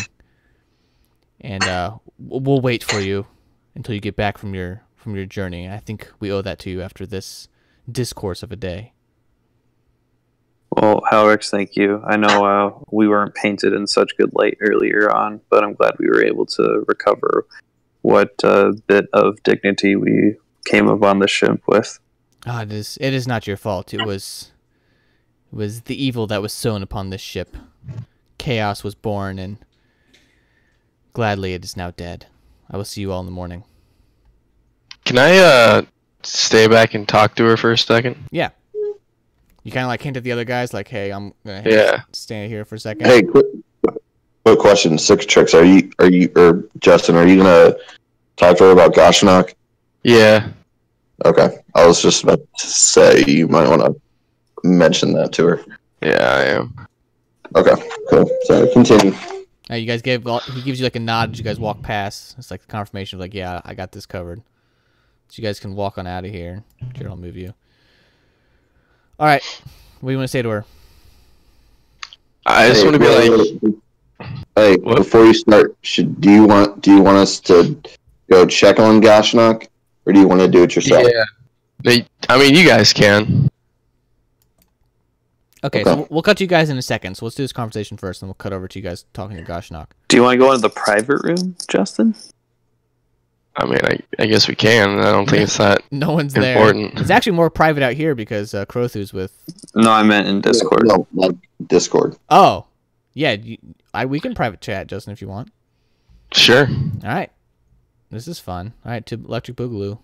and uh, we'll wait for you until you get back from your from your journey. I think we owe that to you after this discourse of a day. Well, Alex, thank you. I know uh, we weren't painted in such good light earlier on, but I'm glad we were able to recover what uh, bit of dignity we came upon the ship with. Ah, it is. It is not your fault. It was. It was the evil that was sown upon this ship. Chaos was born, and gladly it is now dead. I will see you all in the morning. Can I uh stay back and talk to her for a second? Yeah. You kind of like hint at the other guys, like, "Hey, I'm gonna Yeah. stay here for a second. Hey, quick, quick question. Cicatrix. Are you, are you, or Justin, are you going to talk to her about Goshnok? Yeah. Okay. I was just about to say you might want to mention that to her. Yeah, I am. Okay, cool. So continue. You guys gave. He gives you like a nod as you guys walk past. It's like the confirmation of like, "Yeah, I got this covered." So you guys can walk on out of here. Jared, I'll move you. All right. What do you want to say to her? I just Hey, want to be like, like, hey, What? before you start, should do you want do you want us to go check on Goshnok, or do you want to do it yourself? yeah. They, I mean, you guys can. Okay, Okay. so we'll- we'll cut to you guys in a second. So let's do this conversation first, and we'll cut over to you guys talking to Goshnok. Do you want to go into the private room, Justin? I mean, I, I guess we can. I don't think it's that. No one's there. It's actually more private out here because uh, Crothu's with. No, I meant in Discord. No, like Discord. Oh, yeah. You, I we can private chat, Justin, if you want. Sure. All right. This is fun. All right, to Electric Boogaloo.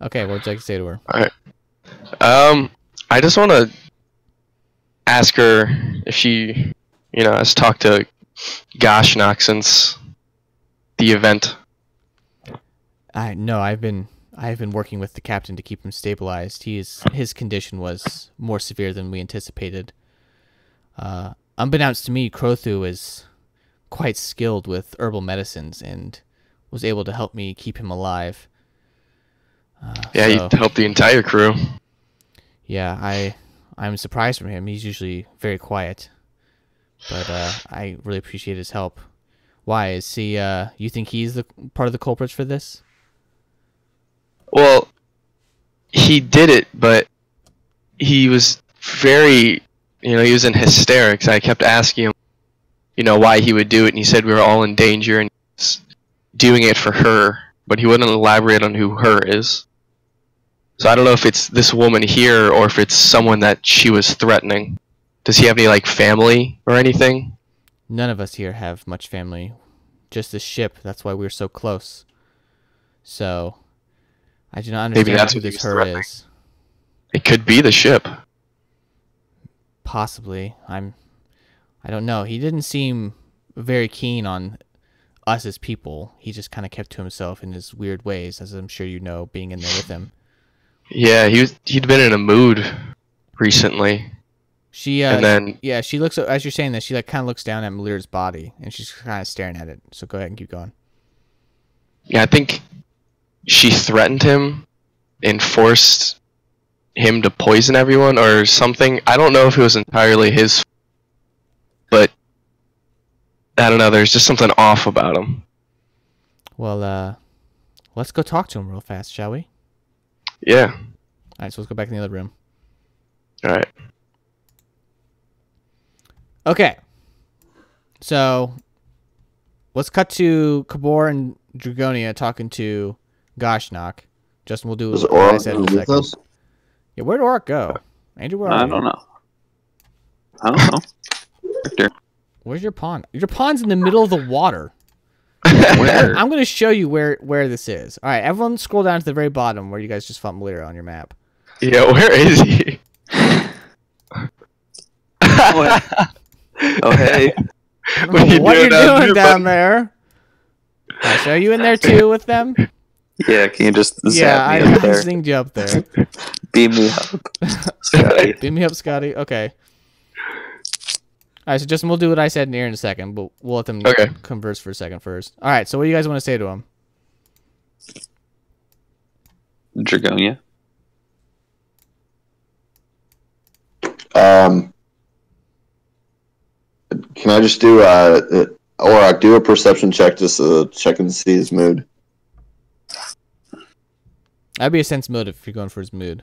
Okay, what would you like to say to her? All right. Um, I just want to ask her if she, you know, has talked to Goshnok since the event. I no, I've been I've been working with the captain to keep him stabilized. He is his condition was more severe than we anticipated. Uh, unbeknownst to me, Crothu is quite skilled with herbal medicines and was able to help me keep him alive. Uh, Yeah, so- you helped the entire crew. Yeah, I I'm surprised from him. He's usually very quiet, but uh, I really appreciate his help. Why is he? Uh, you think he's the part of the culprits for this? Well, he did it, but he was very, you know, he was in hysterics. I kept asking him, you know, why he would do it, and he said we were all in danger and he doing it for her, but he wouldn't elaborate on who her is. So I don't know if it's this woman here or if it's someone that she was threatening. Does he have any like family or anything? None of us here have much family, just the ship. That's why we're so close. So, I do not understand Maybe that's who this her is. It could be the ship. Possibly, I'm. I don't know. He didn't seem very keen on us as people. He just kind of kept to himself in his weird ways, as I'm sure you know, being in there with him. Yeah, he was. He'd been in a mood recently, She uh, and then Yeah, she looks as you're saying that. She like kind of looks down at Malira's body, and she's kind of staring at it. So go ahead and keep going. Yeah, I think she threatened him and forced him to poison everyone or something. I don't know if it was entirely his, but I don't know. There's just something off about him. Well, uh, let's go talk to him real fast, shall we? Yeah. All right, so let's go back in the other room. All right. Okay. So let's cut to Kabor and Dragonia talking to Goshnok. Justin we'll do Is what I said in a second. us? Yeah, where'd Orok go? Andrew, where are I you? don't know. I don't know. Victor. Where's your pond? Your pond's in the middle of the water. Where? I'm gonna show you where where this is. All right, everyone, scroll down to the very bottom where you guys just fought Malira on your map. Yeah, where is he? oh, hey. Oh, what are you what doing you're down doing there, down bud? there. I show you in there too with them. Yeah, can you just yeah, zap I, me up I there? zinged you up there. Beam me up. Scotty. Beam me up, Scotty. Okay. All right, so Justin, we'll do what I said in here in a second, but we'll let them Okay. converse for a second first. All right, so what do you guys want to say to him? Dragonia. Um, can I just do uh, uh, or I do a perception check just to check and see his mood? That'd be a sense motive if you're going for his mood.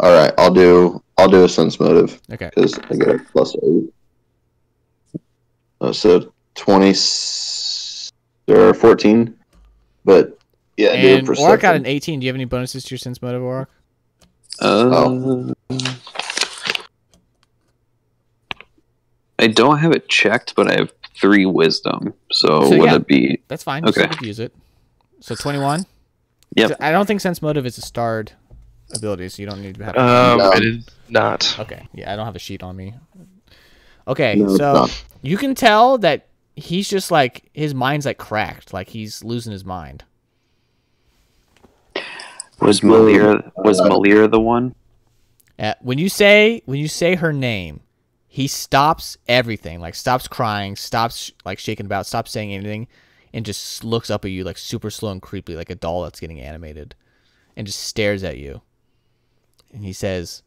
All right, I'll do I'll I'll do a sense motive Okay. because I get a plus eight. Uh, so twenty s- or fourteen, but yeah, do a And Orc got an 18. Do you have any bonuses to your sense motive, Orc? Uh, I don't have it checked, but I have three wisdom. So, So, would yeah. it be? That's fine. Okay. still could use it. So 21. Yep. I don't think sense motive is a starred ability, so you don't need to have. Um, No. it is not. Okay. Yeah, I don't have a sheet on me. Okay, No, so you can tell that he's just like his mind's like cracked, like he's losing his mind. Was Malira was Malira the one? Uh, when you say when you say her name, he stops everything, like stops crying, stops like shaking about, stops saying anything, and just looks up at you like super slow and creepy, like a doll that's getting animated, and just stares at you. And he says,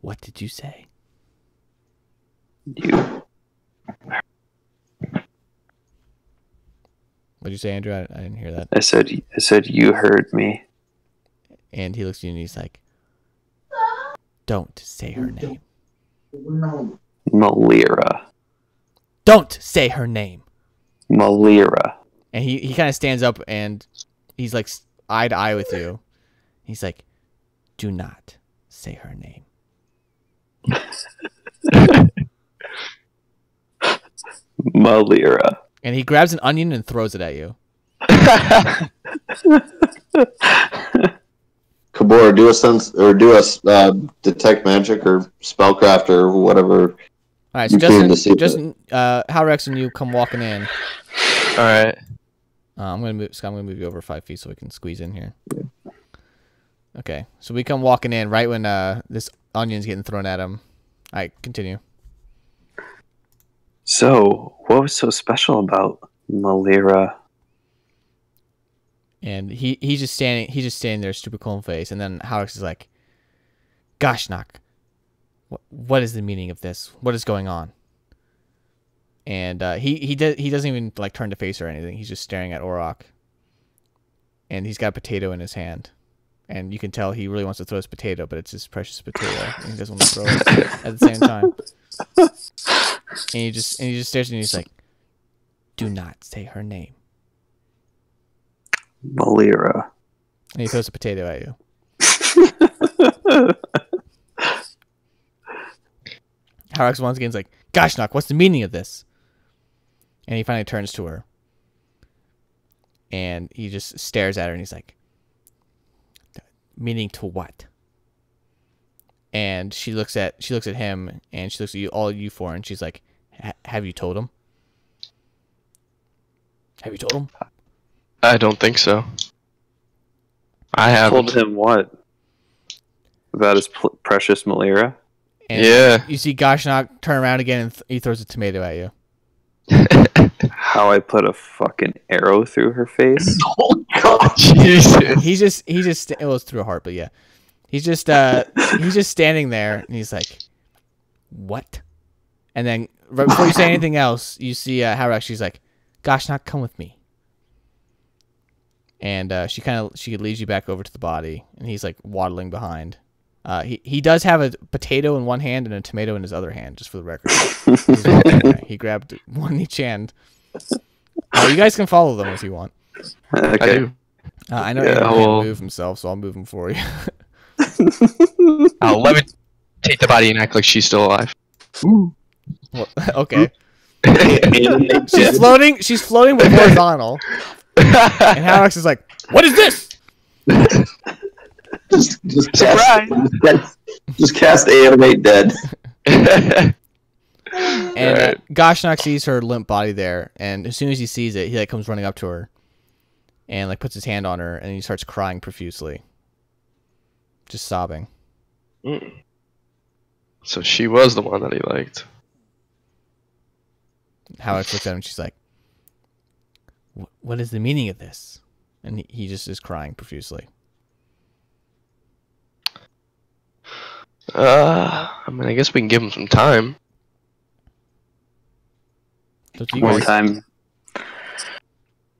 "What did you say?" You. What did you say, Andrew? I, I didn't hear that. I said. I said you heard me. And he looks at you and he's like, "Don't say her name. Malira. Don't say her name." Malira. And he, he kind of stands up and he's like eye to eye with you. He's like, "Do not say her name." Malira. And he grabs an onion and throws it at you. Kabor, do a sense or do a s- uh, detect magic or spellcraft or whatever. All right, so You can Justin, deceive Justin, uh, Halrex and you come walking in. All right. Uh, I'm gonna move. Scott, I'm gonna move you over five feet so we can squeeze in here. Okay, so we come walking in right when uh this onion's getting thrown at him. All right, continue. So, what was so special about Malira? And he he's just standing. He's just standing there, stupid calm face. And then Halrex is like, "Goshnok. What what is the meaning of this? What is going on?" And uh, he he does he doesn't even like turn to face or anything. He's just staring at Orok. And he's got a potato in his hand. And you can tell he really wants to throw his potato, but it's his precious potato. And he doesn't want to throw it at the same time. And he just and he just stares at you and he's like, Do not say her name. Malira. And he throws a potato at you. Halrex once again is like, Goshnok, what's the meaning of this? And he finally turns to her. And he just stares at her and he's like, Meaning to what? And she looks at she looks at him and she looks at you all you four and she's like, Have you told him? Have you told him? I don't think so. I haven't. Told him what? About his pl- precious Malira? And Yeah. You see Goshnok turn around again and th- he throws a tomato at you. How I put a fucking arrow through her face? Oh god! Jesus. He's just he just it was through a heart, but yeah, he's just uh he's just standing there and he's like, "What?" And then right before you say anything else, you see uh, Halrex. She's like, "Goshnok, come with me." And uh, she kind of she leads you back over to the body, and he's like waddling behind. Uh, he he does have a potato in one hand and a tomato in his other hand, just for the record. He grabbed one each hand. Uh, you guys can follow them if you want. I Okay. do. Uh, I know Yeah, he can't well- move himself, so I'll move him for you. I'll take the body and act like she's still alive. Well, okay. She's floating. She's floating with horizontal. And Alex is like, "What is this?" Just, just Surprise! Cast, just cast animate dead. And uh, Goshnok sees her limp body there, and as soon as he sees it, he like comes running up to her, and like puts his hand on her, and he starts crying profusely, just sobbing. so she was the one that he liked. Alex looks at him, and she's like, "What is the meaning of this?" And he, he just is crying profusely. Uh, I mean, I guess we can give him some time. You What guys, time?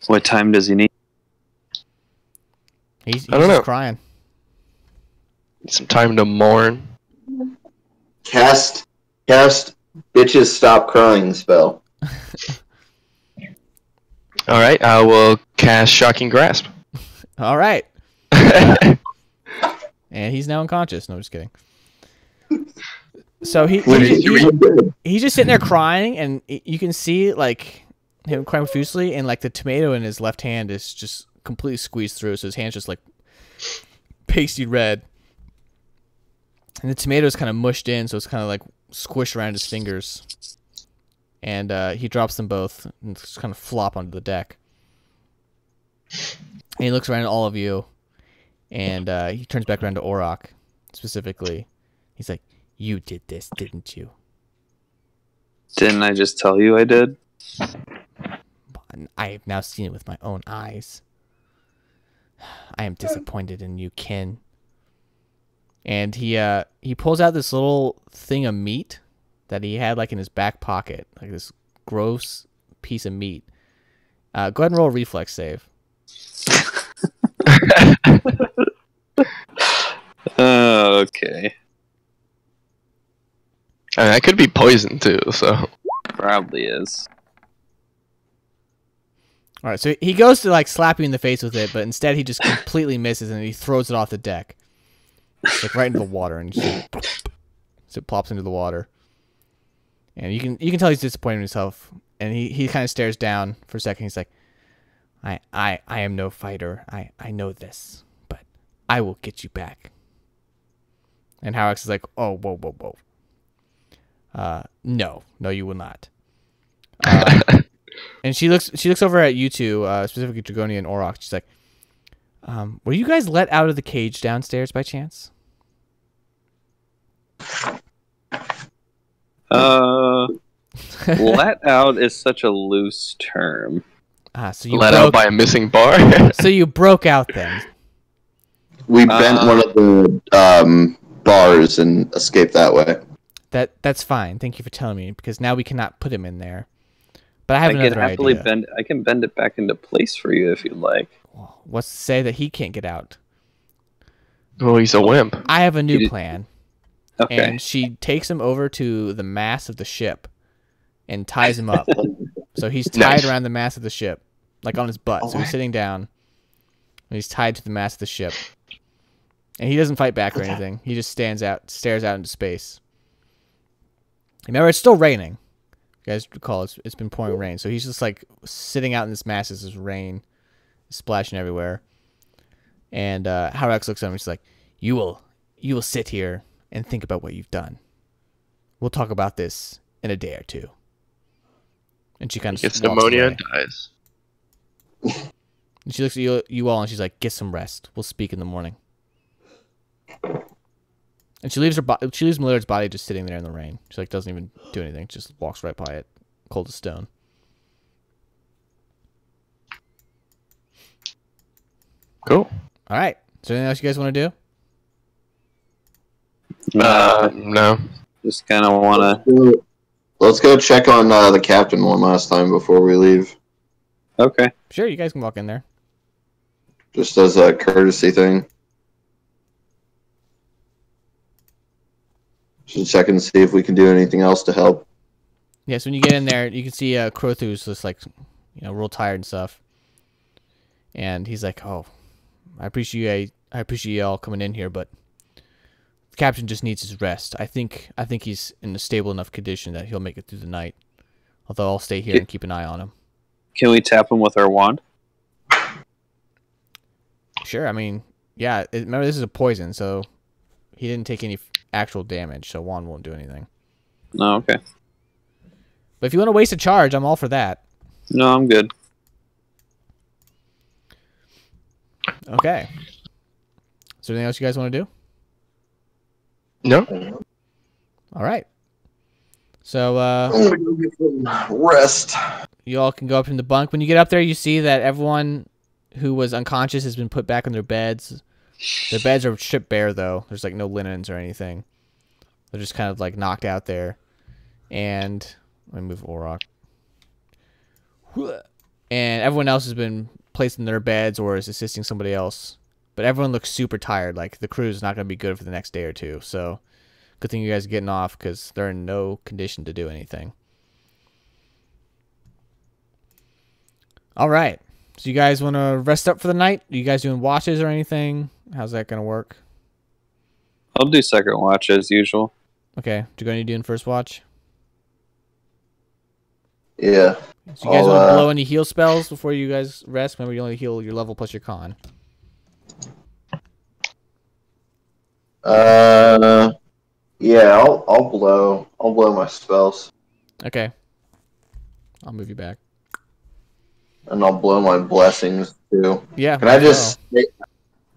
What time does he need? he's, he's I don't just know. crying. Some time to mourn. Cast, cast, bitches stop crying spell. All right, I will cast Shocking Grasp. All right. And he's now unconscious. No, just kidding. So he, he, he's he- he's just sitting there crying, and you can see like him crying profusely, and like the tomato in his left hand is just completely squeezed through, so his hand's just like pasty red, and the tomato's kind of mushed in, so it's kind of like squished around his fingers, and uh, he drops them both and just kind of flop onto the deck, and he looks around at all of you, and uh, he turns back around to Orok specifically. He's like, "You did this, didn't you?" Didn't I just tell you I did? I have now seen it with my own eyes. I am disappointed in you, Kin. And he uh he pulls out this little thing of meat that he had like in his back pocket, like this gross piece of meat. Uh, go ahead and roll a reflex save. Oh, okay. I mean, that could be poison too. So Probably is. All right, so he goes to like slap you in the face with it, but instead he just completely misses and he throws it off the deck, like right into the water, and just, so it plops into the water. And you can you can tell he's disappointed in himself, and he, he kind of stares down for a second. He's like, "I I I am no fighter. I I know this, but I will get you back." And Halrex is like, "Oh, whoa, whoa, whoa. Uh, no, no, you will not." Uh, and she looks she looks over at you two, uh, specifically Dragonia and Orok. She's like, um, "Were you guys let out of the cage downstairs by chance?" Uh, let out is such a loose term. Ah, so you let broke, out by a missing bar. so you broke out then. We bent Uh, one of the um, bars and escaped that way. That that's fine. Thank you for telling me because now we cannot put him in there. But I have I can happily idea. bend. I can bend it back into place for you if you'd like. What's to say that he can't get out? oh, he's a wimp. I have a new plan. Okay. And she takes him over to the mast of the ship and ties him up. so he's tied Nice. around the mast of the ship, like on his butt. So he's oh. sitting down and he's tied to the mast of the ship. And he doesn't fight back or anything. He just stands out, stares out into space. Remember, it's still raining. You guys recall it's, it's been pouring rain. So he's just like sitting out in this mast as this rain splashing everywhere. And uh, Halrex looks at him and she's like, You will you will sit here and think about what you've done. We'll talk about this in a day or two. And she kind of Gets pneumonia and dies. And she looks at you, you all and she's like, "Get some rest. We'll speak in the morning." And she leaves her bo- she leaves Malira's body just sitting there in the rain. She like doesn't even do anything. Just walks right by it, cold as stone. Cool. All right. Is there anything else you guys want to do? Uh, no. just kind of want to. Let's go check on uh, the captain one last time before we leave, Okay. Sure, you guys can walk in there. just as a courtesy thing. Should check and see if we can do anything else to help. Yes, when you get in there, you can see uh, Crothu's just like, you know, real tired and stuff. And he's like, "Oh, I appreciate I appreciate y'all coming in here, but the captain just needs his rest. I think I think he's in a stable enough condition that he'll make it through the night. Although I'll stay here and keep an eye on him. Can we tap him with our wand? Sure, I mean, yeah. It, remember, this is a poison, so he didn't take any f- actual damage, so wand won't do anything. No. Okay. But if you want to waste a charge, I'm all for that. No, I'm good. Okay. Is there anything else you guys want to do? No. All right. So uh, I'm gonna go get some rest. you all can go up in the bunk. When you get up there, you see that everyone who was unconscious has been put back on their beds. Their beds are stripped bare, though. There's like no linens or anything. They're just kind of like knocked out there. And let me move Orok. And everyone else has been placed in their beds or is assisting somebody else. But everyone looks super tired. Like the crew is not going to be good for the next day or two. So Good thing you guys are getting off because they're in no condition to do anything. All right. So you guys want to rest up for the night? Are you guys doing watches or anything? How's that gonna work? I'll do second watch as usual. Okay. Do you got any doing first watch? Yeah. So you guys want to uh, blow any heal spells before you guys rest? Remember, you only heal your level plus your con. Uh, yeah, I'll I'll blow I'll blow my spells Okay. I'll move you back. and I'll blow my blessings too. Yeah. Can I might as just?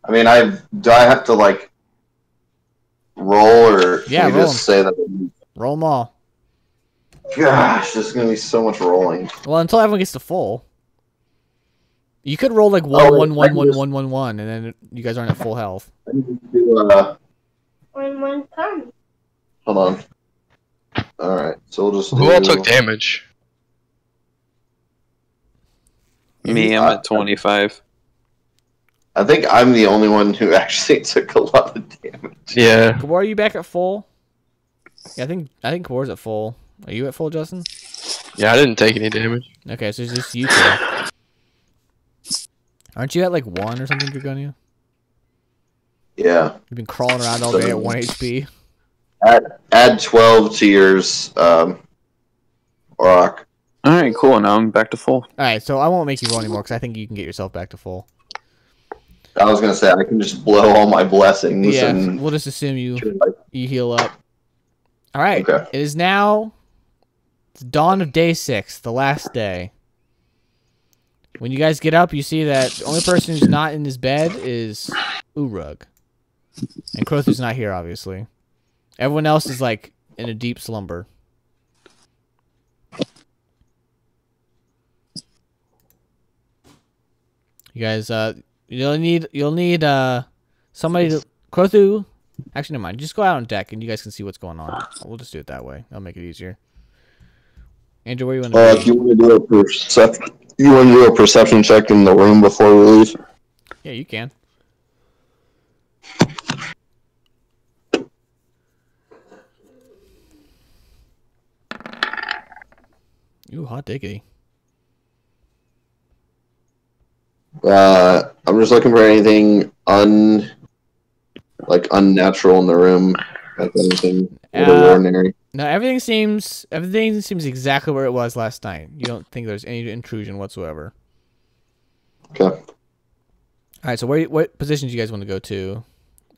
I mean, I do I have to like roll or Yeah, we roll 'em. just say that? roll them all? Gosh, there's gonna be so much rolling. Well, until everyone gets to full. You could roll like Oh, one, wait, one, I one, can one, just- one, one, one, and then you guys aren't at full health. I need to do, uh, When one comes. hold on. All right, so we'll just. Who all took damage? Me, I'm Uh, at 25. I think I'm the only one who actually took a lot of damage. Yeah. Kabor, are you back at full? Yeah, I think I think Kabor's at full. Are you at full, Justin? Yeah, I didn't take any damage. Okay, so it's just you two. Aren't you at like one or something, Dragonia? Yeah. You've been crawling around all day at one HP. Add add twelve to yours, um, rock. All right, cool. Now I'm back to full. All right, so I won't make you roll anymore because I think you can get yourself back to full. I was gonna say I can just blow all my blessings Yeah, and. we'll just assume you you heal up. All right, Okay. it is now the dawn of day six, the last day. When you guys get up, you see that the only person who's not in his bed is Urug, and Crothu's not here, obviously. Everyone else is like in a deep slumber. You guys, uh, you'll need you'll need uh somebody to Crothu. Actually, never mind. Just go out on deck, and you guys can see what's going on. We'll just do it that way. That'll make it easier. Andrew, where you want to Uh, if you want to do a perception, you want to do a perception check in the room before we leave. Yeah, you can. Ooh, hot diggity. Uh, I'm just looking for anything un, like unnatural in the room, like anything out of Uh, ordinary. No, everything seems everything seems exactly where it was last night. You don't think there's any intrusion whatsoever. Okay. All right, so where what positions do you guys want to go to?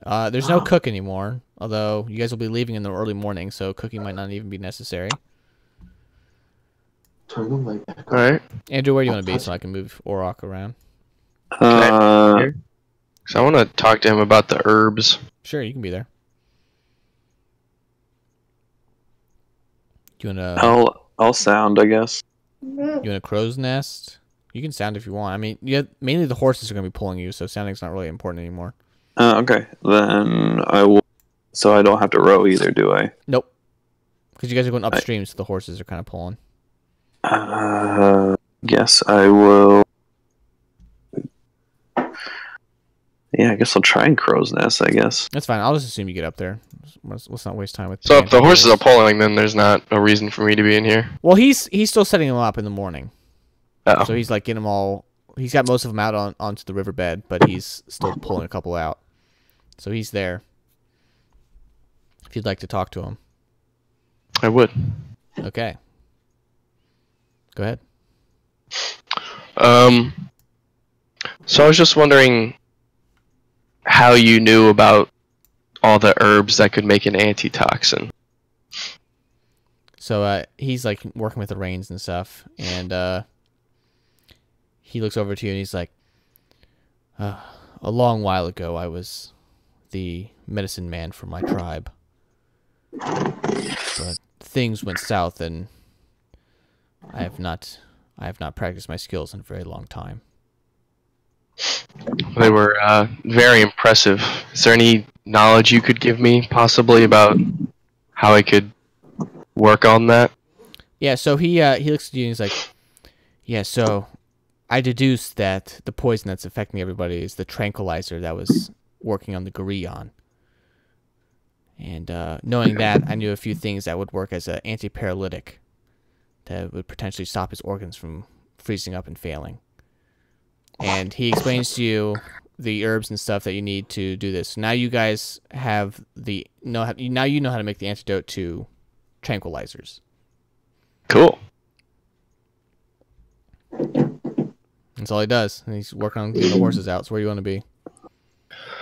Uh, there's no cook anymore, although you guys will be leaving in the early morning, so cooking might not even be necessary. Turn the light back. All right. Andrew, where do you want to be so I can move Orok around? Uh, So I want to talk to him about the herbs. Sure, you can be there. Do you want to I'll I'll sound, I guess. you want a crow's nest? You can sound if you want. I mean, yeah, mainly the horses are going to be pulling you, so sounding's not really important anymore. Uh, okay, then I will. So I don't have to row either, do I? Nope. Because you guys are going upstream, so the horses are kind of pulling. Uh, yes, I will. Yeah, I guess I'll try and crow's nest. I guess. That's fine. I'll just assume you get up there. Let's, let's not waste time with. So if the horses are rules. pulling, then there's not a reason for me to be in here. well, he's he's still setting them up in the morning, Oh. so he's like getting them all. He's got most of them out on onto the riverbed, but he's still pulling a couple out. So he's there. If you'd like to talk to him, I would. okay. Go ahead. Um. So I was just wondering how you knew about all the herbs that could make an antitoxin. So uh, he's like working with the reins and stuff, and uh, he looks over to you and he's like, uh, "A long while ago, I was the medicine man for my tribe, but things went south, and I have not, I have not practiced my skills in a very long time." They were uh, very impressive. Is there any knowledge you could give me, possibly, about how I could work on that? Yeah, so he uh, he looks at you and he's like, "Yeah, so I deduced that the poison that's affecting everybody is the tranquilizer that was working on the Gurion." And uh, knowing that, I knew a few things that would work as an anti-paralytic that would potentially stop his organs from freezing up and failing. And he explains to you the herbs and stuff that you need to do this. Now you guys have the know how, now you know how to make the antidote to tranquilizers. Cool. That's all he does. And he's working on getting the horses out. So where do you want to be?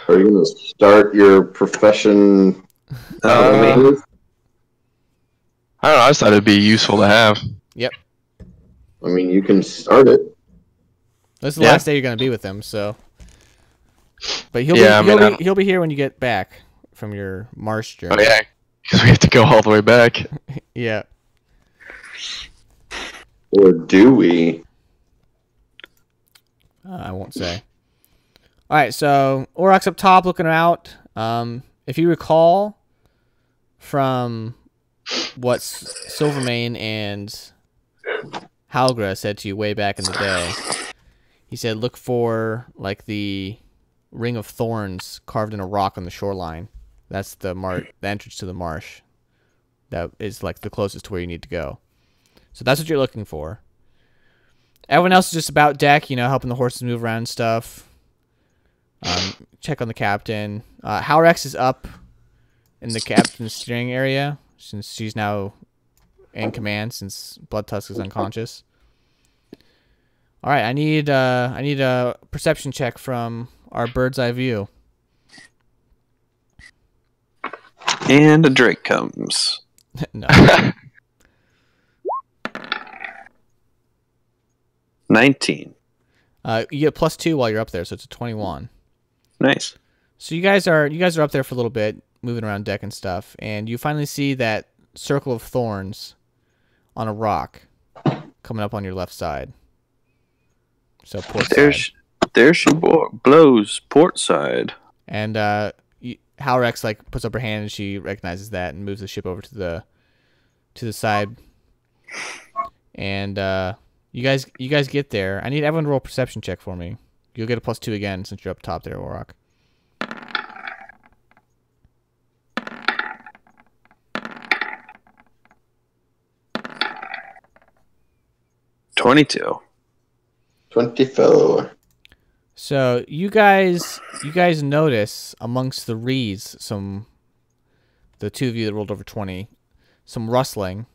Are you going to start your profession? Uh, uh, I don't know. I just thought it'd be useful to have. Yep. I mean, you can start it. This is the Yeah. last day you're gonna be with him, so. But he'll Yeah, be, he'll, I'm- be he'll be here when you get back from your marsh journey. Oh yeah, because we have to go all the way back. Yeah. Or do we? Uh, I won't say. All right, so Orok's up top looking out. Um, if you recall from what Silvermane and Halgra said to you way back in the day, he said look for like the ring of thorns carved in a rock on the shoreline. That's the mar- the entrance to the marsh. That is like the closest to where you need to go. So that's what you're looking for. Everyone else is just about deck, you know, helping the horses move around and stuff. Um, check on the captain. Uh, Halrex is up in the captain's steering area since she's now in command since Blood Tusk is unconscious. All right, I need uh, I need a perception check from our bird's eye view. And a Drake comes. no, 19. uh, you get plus two while you're up there, so it's a twenty-one. Nice. So you guys are you guys are up there for a little bit, moving around deck and stuff, and you finally see that circle of thorns on a rock coming up on your left side. So port side. There she bo- blows port side. And uh Halrex like puts up her hand and she recognizes that and moves the ship over to the to the side. And uh you guys you guys get there. I need everyone to roll a perception check for me. You'll get a plus two again since you're up top there, Orok. Twenty-two. 24. So you guys, you guys notice amongst the reeds some, the two of you that rolled over twenty, some rustling,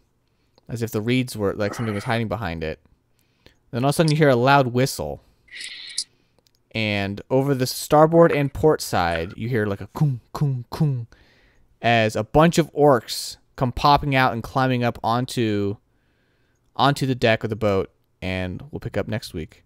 as if the reeds were like something was hiding behind it. Then all of a sudden you hear a loud whistle, and over the starboard and port side you hear like a kung kung kung, as a bunch of orcs come popping out and climbing up onto, onto the deck of the boat, and we'll pick up next week.